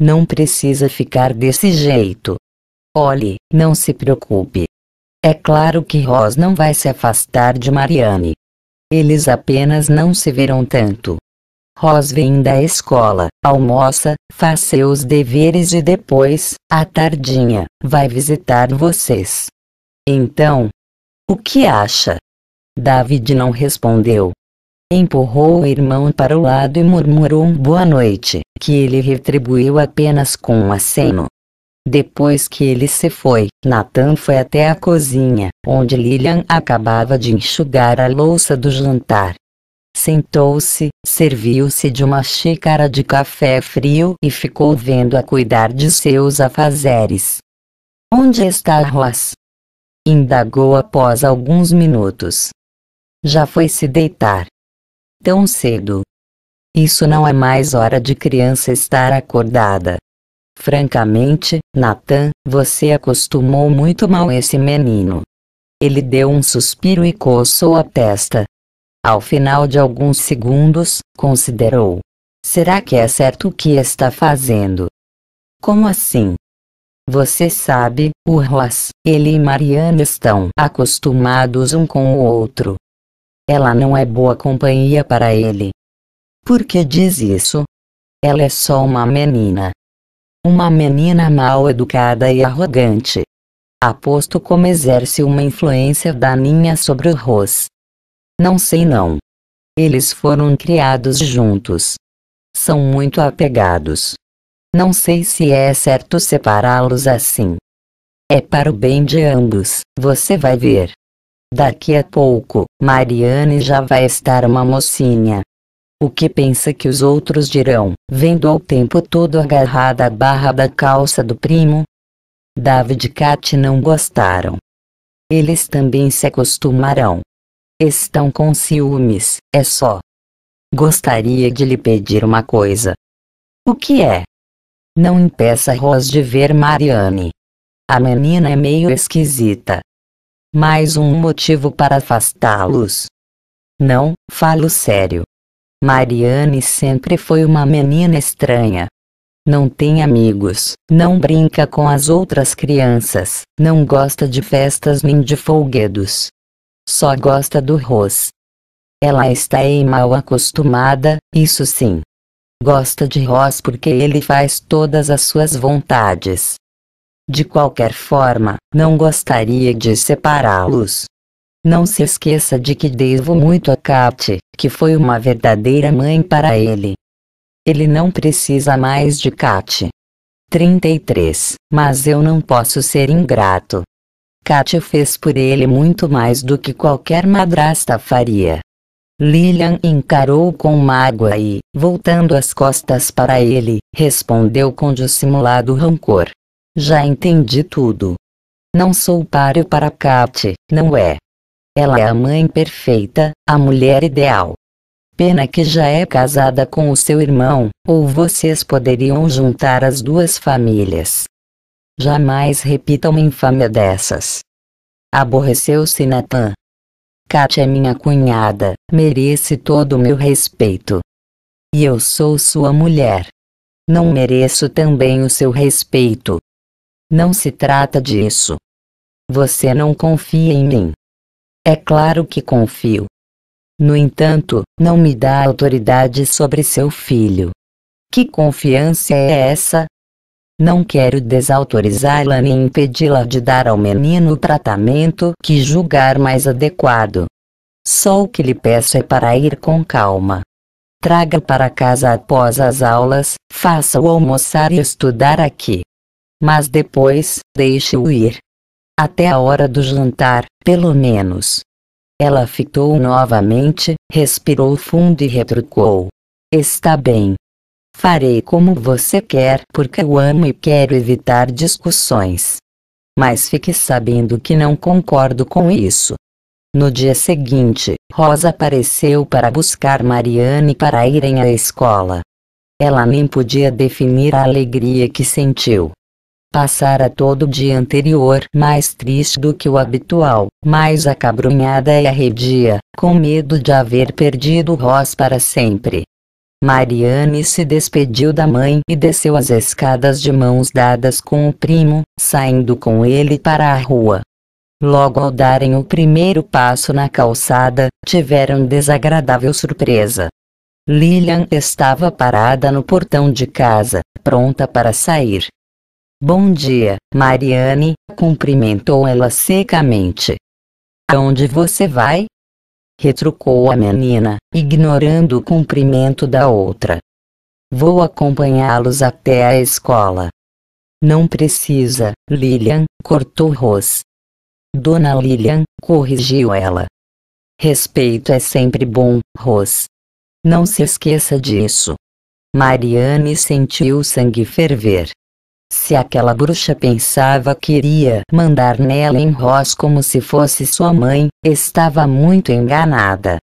A: Não precisa ficar desse jeito. Olhe, não se preocupe. É claro que Ross não vai se afastar de Mariane. Eles apenas não se verão tanto. Ros vem da escola, almoça, faz seus deveres e depois, à tardinha, vai visitar vocês. Então, o que acha? David não respondeu. Empurrou o irmão para o lado e murmurou um boa noite, que ele retribuiu apenas com um aceno. Depois que ele se foi, Nathan foi até a cozinha, onde Lilian acabava de enxugar a louça do jantar. Sentou-se, serviu-se de uma xícara de café frio e ficou vendo a cuidar de seus afazeres. Onde está Ross? Indagou após alguns minutos. Já foi se deitar. Tão cedo. Isso não é mais hora de criança estar acordada. Francamente, Nathan, você acostumou muito mal esse menino. Ele deu um suspiro e coçou a testa. Ao final de alguns segundos, considerou: Será que é certo o que está fazendo? Como assim? Você sabe, o Ross, ele e Mariana estão acostumados um com o outro. Ela não é boa companhia para ele. Por que diz isso? Ela é só uma menina. Uma menina mal educada e arrogante. Aposto como exerce uma influência daninha sobre o Ross. Não sei não. Eles foram criados juntos. São muito apegados. Não sei se é certo separá-los assim. É para o bem de ambos, você vai ver. Daqui a pouco, Mariane já vai estar uma mocinha. O que pensa que os outros dirão, vendo o tempo todo agarrada à barra da calça do primo? David e Kat não gostaram. Eles também se acostumarão. Estão com ciúmes, é só. Gostaria de lhe pedir uma coisa. O que é? Não impeça Ros de ver Mariane. A menina é meio esquisita. Mais um motivo para afastá-los. Não, falo sério. Mariane sempre foi uma menina estranha. Não tem amigos, não brinca com as outras crianças, não gosta de festas nem de folguedos. Só gosta do Ros. Ela está aí mal acostumada, isso sim. Gosta de Ross porque ele faz todas as suas vontades. De qualquer forma, não gostaria de separá-los. Não se esqueça de que devo muito a Kat, que foi uma verdadeira mãe para ele. Ele não precisa mais de Kat. 33. Mas eu não posso ser ingrato. Kat fez por ele muito mais do que qualquer madrasta faria. Lilian encarou com mágoa e, voltando as costas para ele, respondeu com dissimulado rancor. Já entendi tudo. Não sou páreo para Kat, não é? Ela é a mãe perfeita, a mulher ideal. Pena que já é casada com o seu irmão, ou vocês poderiam juntar as duas famílias. Jamais repita uma infâmia dessas. Aborreceu-se Nathan. Kátia é minha cunhada, merece todo o meu respeito. E eu sou sua mulher. Não mereço também o seu respeito. Não se trata disso. Você não confia em mim. É claro que confio. No entanto, não me dá autoridade sobre seu filho. Que confiança é essa? Não quero desautorizá-la nem impedi-la de dar ao menino o tratamento que julgar mais adequado. Só o que lhe peço é para ir com calma. Traga para casa após as aulas, faça-o almoçar e estudar aqui. Mas depois, deixe-o ir. Até a hora do jantar, pelo menos. Ela fitou novamente, respirou fundo e retrucou. Está bem. Farei como você quer porque o amo e quero evitar discussões. Mas fique sabendo que não concordo com isso. No dia seguinte, Rosa apareceu para buscar Mariane para irem à escola. Ela nem podia definir a alegria que sentiu. Passara todo o dia anterior mais triste do que o habitual, mais acabrunhada e arredia, com medo de haver perdido Ross para sempre. Mariane se despediu da mãe e desceu as escadas de mãos dadas com o primo, saindo com ele para a rua. Logo ao darem o primeiro passo na calçada, tiveram desagradável surpresa. Lilian estava parada no portão de casa, pronta para sair. Bom dia, Mariane, cumprimentou ela secamente. Aonde você vai? Retrucou a menina, ignorando o cumprimento da outra. Vou acompanhá-los até a escola. Não precisa, Lilian, cortou Rose. Dona Lilian, corrigiu ela. Respeito é sempre bom, Rose. Não se esqueça disso. Mariane sentiu o sangue ferver. Se aquela bruxa pensava que iria mandar nela em Ross como se fosse sua mãe, estava muito enganada.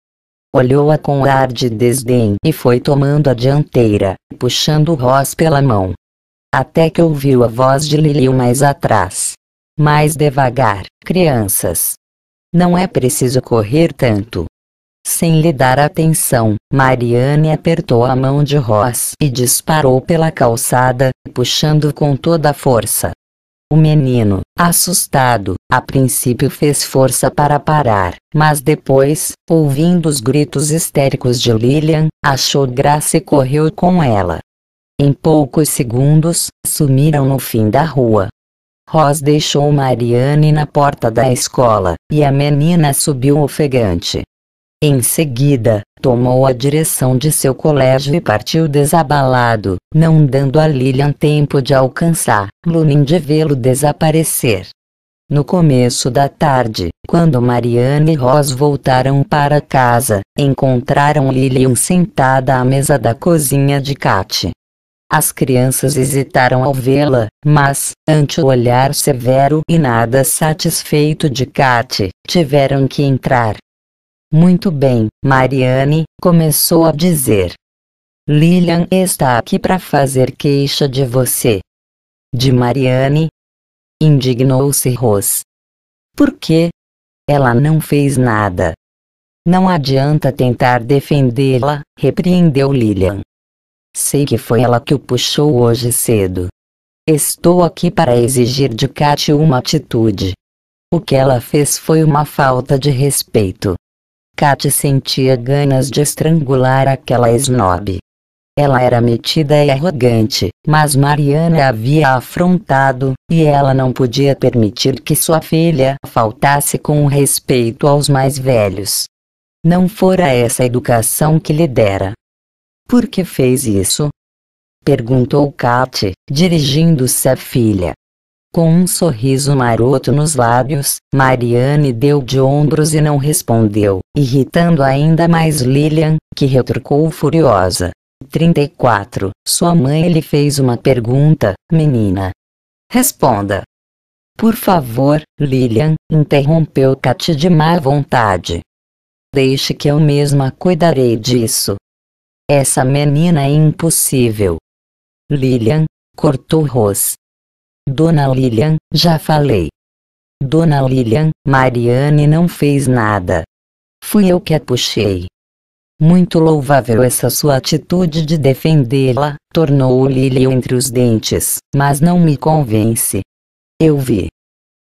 A: Olhou-a com ar de desdém e foi tomando a dianteira, puxando Ross pela mão. Até que ouviu a voz de Lilian mais atrás. Mais devagar, crianças. Não é preciso correr tanto. Sem lhe dar atenção, Mariane apertou a mão de Ross e disparou pela calçada, puxando com toda a força. O menino, assustado, a princípio fez força para parar, mas depois, ouvindo os gritos histéricos de Lilian, achou graça e correu com ela. Em poucos segundos, sumiram no fim da rua. Ross deixou Mariane na porta da escola, e a menina subiu ofegante. Em seguida, tomou a direção de seu colégio e partiu desabalado, não dando a Lilian tempo de alcançar Lunin de vê-lo desaparecer. No começo da tarde, quando Mariana e Ross voltaram para casa, encontraram Lilian sentada à mesa da cozinha de Kat. As crianças hesitaram ao vê-la, mas, ante o olhar severo e nada satisfeito de Kat, tiveram que entrar, muito bem, Mariane, começou a dizer. Lilian está aqui para fazer queixa de você. De Mariane? Indignou-se Ros. Por quê? Ela não fez nada. Não adianta tentar defendê-la, repreendeu Lilian. Sei que foi ela que o puxou hoje cedo. Estou aqui para exigir de Kat uma atitude. O que ela fez foi uma falta de respeito. Kat sentia ganas de estrangular aquela snob. Ela era metida e arrogante, mas Mariana havia afrontado, e ela não podia permitir que sua filha faltasse com respeito aos mais velhos. Não fora essa a educação que lhe dera. Por que fez isso? Perguntou Kat, dirigindo-se à filha. Com um sorriso maroto nos lábios, Mariane deu de ombros e não respondeu, irritando ainda mais Lilian, que retrucou furiosa. 34. Sua mãe lhe fez uma pergunta, menina. Responda. Por favor, Lilian, interrompeu Kat de má vontade. Deixe que eu mesma cuidarei disso. Essa menina é impossível. Lilian, cortou Rose. Dona Lilian, já falei. Dona Lilian, Mariane não fez nada. Fui eu que a puxei. Muito louvável essa sua atitude de defendê-la, tornou Lilian entre os dentes, mas não me convence. Eu vi.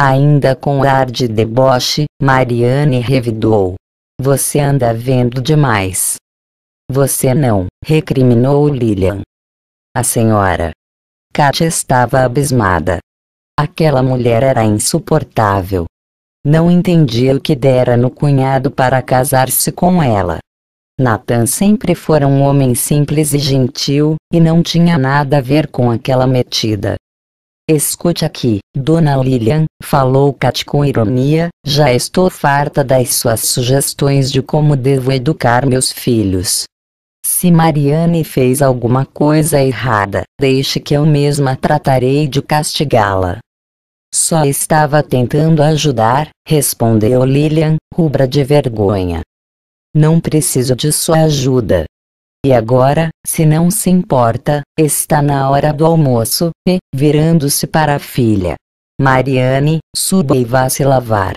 A: Ainda com ar de deboche, Mariane revidou. Você anda vendo demais. Você não, recriminou Lilian. A senhora, Katia estava abismada. Aquela mulher era insuportável. Não entendia o que dera no cunhado para casar-se com ela. Nathan sempre fora um homem simples e gentil, e não tinha nada a ver com aquela metida. Escute aqui, Dona Lilian, falou Kat com ironia, já estou farta das suas sugestões de como devo educar meus filhos. Se Mariane fez alguma coisa errada, deixe que eu mesma tratarei de castigá-la. Só estava tentando ajudar, respondeu Lilian, rubra de vergonha. Não preciso de sua ajuda. E agora, se não se importa, está na hora do almoço, e, virando-se para a filha. Mariane, suba e vá se lavar.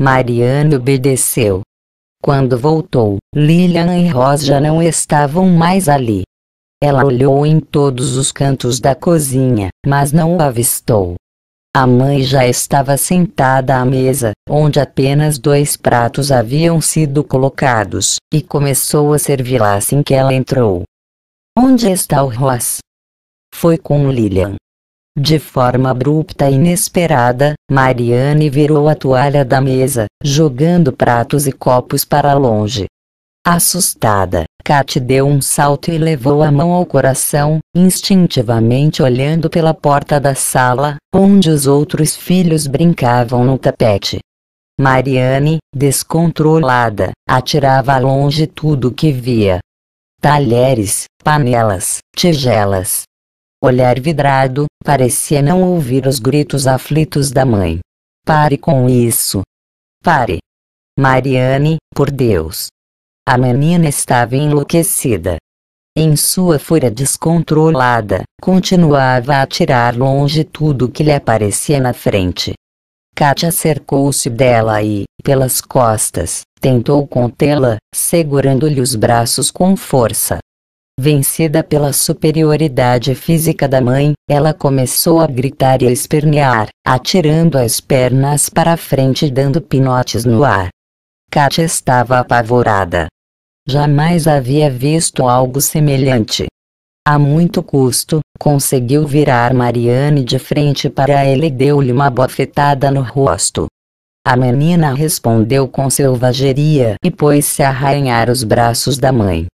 A: Mariane obedeceu, quando voltou, Lilian e Ross já não estavam mais ali. Ela olhou em todos os cantos da cozinha, mas não o avistou. A mãe já estava sentada à mesa, onde apenas dois pratos haviam sido colocados, e começou a servi-la assim que ela entrou. Onde está o Ross? Foi com Lilian. De forma abrupta e inesperada, Mariane virou a toalha da mesa, jogando pratos e copos para longe. Assustada, Kat deu um salto e levou a mão ao coração, instintivamente olhando pela porta da sala, onde os outros filhos brincavam no tapete. Mariane, descontrolada, atirava longe tudo que via. Talheres, panelas, tigelas, olhar vidrado, parecia não ouvir os gritos aflitos da mãe. Pare com isso. Pare. Mariane, por Deus. A menina estava enlouquecida. Em sua fúria descontrolada, continuava a tirar longe tudo que lhe aparecia na frente. Katia cercou-se dela e, pelas costas, tentou contê-la, segurando-lhe os braços com força. Vencida pela superioridade física da mãe, ela começou a gritar e a espernear, atirando as pernas para frente e dando pinotes no ar. Katia estava apavorada. Jamais havia visto algo semelhante. A muito custo, conseguiu virar Mariane de frente para ele e deu-lhe uma bofetada no rosto. A menina respondeu com selvageria e pôs-se a arranhar os braços da mãe.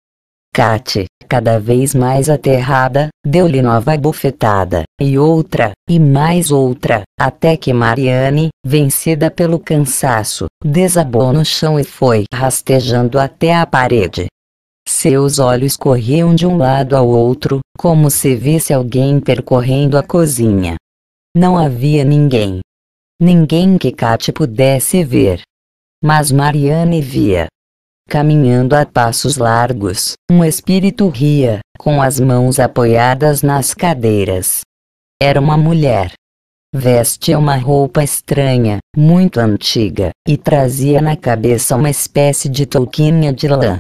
A: Kate, cada vez mais aterrada, deu-lhe nova bofetada, e outra, e mais outra, até que Mariane, vencida pelo cansaço, desabou no chão e foi rastejando até a parede. Seus olhos corriam de um lado ao outro, como se visse alguém percorrendo a cozinha. Não havia ninguém. Ninguém que Kate pudesse ver. Mas Mariane via, caminhando a passos largos, um espírito ria, com as mãos apoiadas nas cadeiras. Era uma mulher. Vestia uma roupa estranha, muito antiga, e trazia na cabeça uma espécie de touquinha de lã.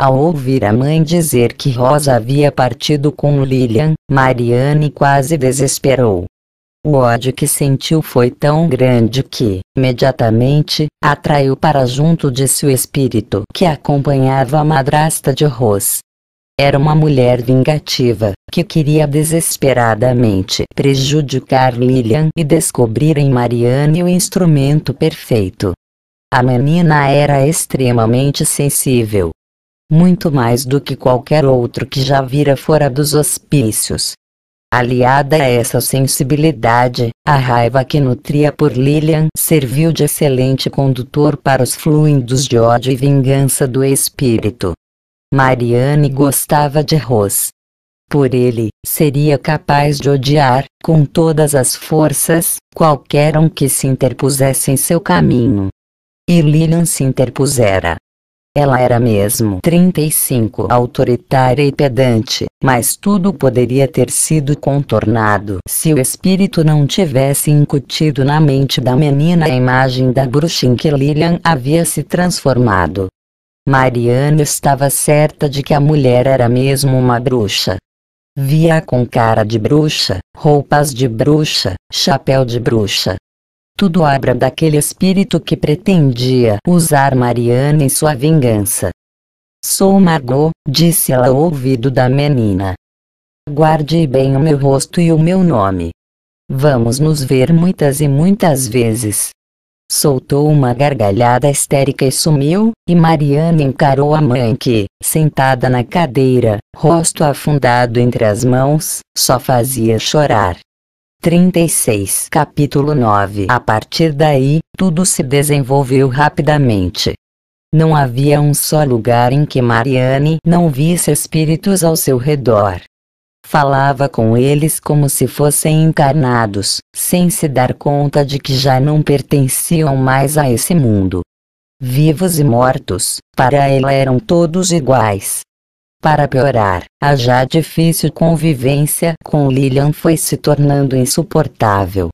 A: Ao ouvir a mãe dizer que Rosa havia partido com Lilian, Mariane quase desesperou. O ódio que sentiu foi tão grande que, imediatamente, atraiu para junto de seu espírito que acompanhava a madrasta de Ros. Era uma mulher vingativa, que queria desesperadamente prejudicar Lilian e descobrir em Mariane o instrumento perfeito. A menina era extremamente sensível. Muito mais do que qualquer outro que já vira fora dos hospícios. Aliada a essa sensibilidade, a raiva que nutria por Lilian serviu de excelente condutor para os fluidos de ódio e vingança do espírito. Mariane gostava de Ros. Por ele, seria capaz de odiar, com todas as forças, qualquer um que se interpusesse em seu caminho. E Lilian se interpusera. Ela era mesmo 35 autoritária e pedante, mas tudo poderia ter sido contornado se o espírito não tivesse incutido na mente da menina a imagem da bruxa em que Lilian havia se transformado. Mariana estava certa de que a mulher era mesmo uma bruxa. Via com cara de bruxa, roupas de bruxa, chapéu de bruxa, tudo obra daquele espírito que pretendia usar Mariana em sua vingança. Sou Margot, disse ela ao ouvido da menina. Guarde bem o meu rosto e o meu nome. Vamos nos ver muitas e muitas vezes. Soltou uma gargalhada histérica e sumiu, e Mariana encarou a mãe que, sentada na cadeira, rosto afundado entre as mãos, só fazia chorar. 36 Capítulo 9 A partir daí, tudo se desenvolveu rapidamente. Não havia um só lugar em que Mariane não visse espíritos ao seu redor. Falava com eles como se fossem encarnados, sem se dar conta de que já não pertenciam mais a esse mundo. Vivos e mortos, para ela eram todos iguais. Para piorar, a já difícil convivência com Lilian foi se tornando insuportável.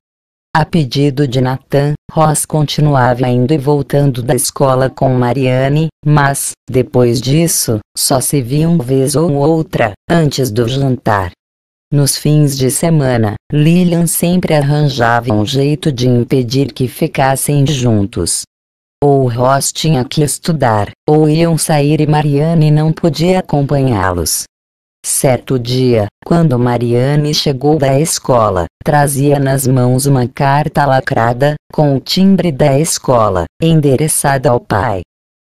A: A pedido de Nathan, Ross continuava indo e voltando da escola com Mariane, mas, depois disso, só se viam vez ou outra, antes do jantar. Nos fins de semana, Lilian sempre arranjava um jeito de impedir que ficassem juntos. Ou Ross tinha que estudar, ou iam sair e Mariane não podia acompanhá-los. Certo dia, quando Mariane chegou da escola, trazia nas mãos uma carta lacrada, com o timbre da escola, endereçada ao pai.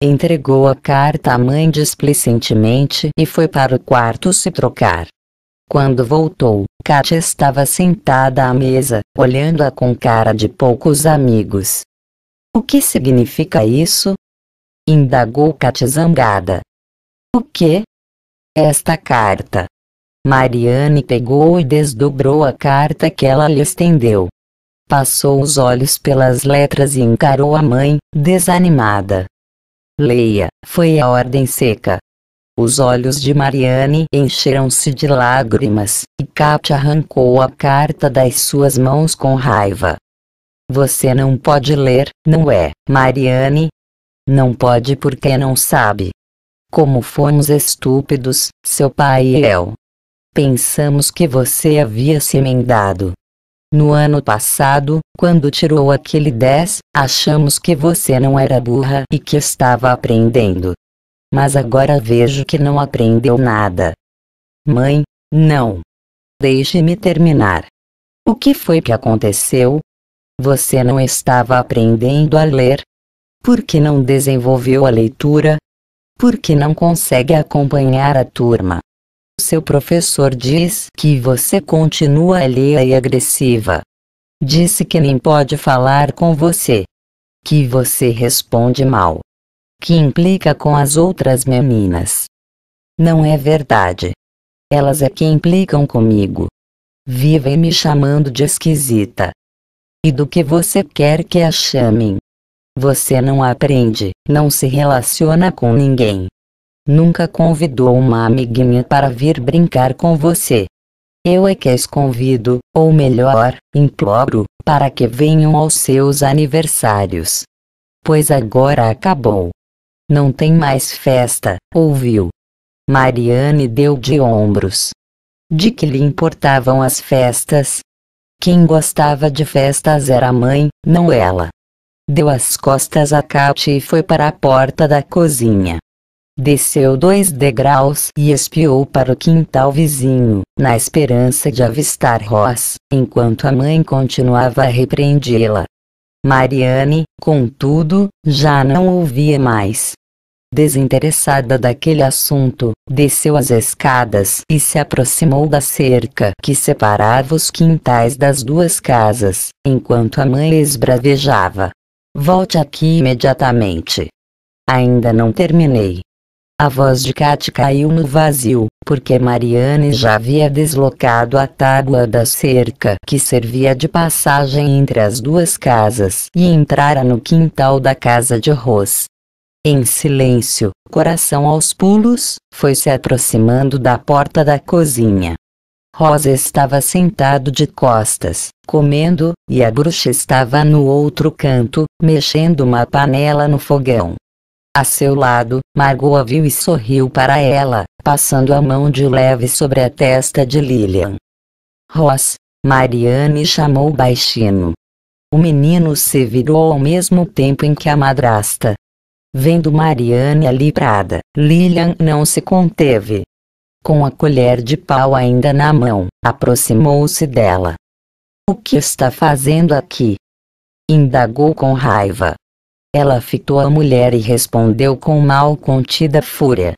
A: Entregou a carta à mãe displicentemente e foi para o quarto se trocar. Quando voltou, Katia estava sentada à mesa, olhando-a com cara de poucos amigos. O que significa isso? Indagou Katia zangada. O que? Esta carta. Mariane pegou e desdobrou a carta que ela lhe estendeu. Passou os olhos pelas letras e encarou a mãe, desanimada. Leia, foi a ordem seca. Os olhos de Mariane encheram-se de lágrimas, e Katia arrancou a carta das suas mãos com raiva. Você não pode ler, não é, Mariane? Não pode porque não sabe. Como fomos estúpidos, seu pai e eu. Pensamos que você havia se emendado. No ano passado, quando tirou aquele 10, achamos que você não era burra e que estava aprendendo mas agora vejo que não aprendeu nada. Mãe, não. Deixe-me terminar. O que foi que aconteceu? Você não estava aprendendo a ler? Por que não desenvolveu a leitura? Por que não consegue acompanhar a turma? Seu professor diz que você continua alheia e agressiva. Disse que nem pode falar com você. Que você responde mal que implica com as outras meninas. Não é verdade. Elas é que implicam comigo. Vivem me chamando de esquisita. E do que você quer que a chamem? Você não aprende, não se relaciona com ninguém. Nunca convidou uma amiguinha para vir brincar com você. Eu é que as convido, ou melhor, imploro, para que venham aos seus aniversários. Pois agora acabou. Não tem mais festa, ouviu? Mariane deu de ombros. De que lhe importavam as festas? Quem gostava de festas era a mãe, não ela. Deu as costas a Katia e foi para a porta da cozinha. Desceu dois degraus e espiou para o quintal vizinho, na esperança de avistar Ross, enquanto a mãe continuava a repreendê-la. Mariane, contudo, já não ouvia mais desinteressada daquele assunto, desceu as escadas e se aproximou da cerca que separava os quintais das duas casas, enquanto a mãe esbravejava. Volte aqui imediatamente. Ainda não terminei. A voz de Kate caiu no vazio, porque Mariane já havia deslocado a tábua da cerca que servia de passagem entre as duas casas e entrara no quintal da casa de Ros. Em silêncio, coração aos pulos, foi se aproximando da porta da cozinha. Rosa estava sentado de costas, comendo, e a bruxa estava no outro canto, mexendo uma panela no fogão. A seu lado, Margot a viu e sorriu para ela, passando a mão de leve sobre a testa de Lilian. Ross, Mariane chamou baixinho. O menino se virou ao mesmo tempo em que a madrasta, Vendo Mariane ali prada, Lilian não se conteve. Com a colher de pau ainda na mão, aproximou-se dela. O que está fazendo aqui? Indagou com raiva. Ela fitou a mulher e respondeu com mal contida fúria.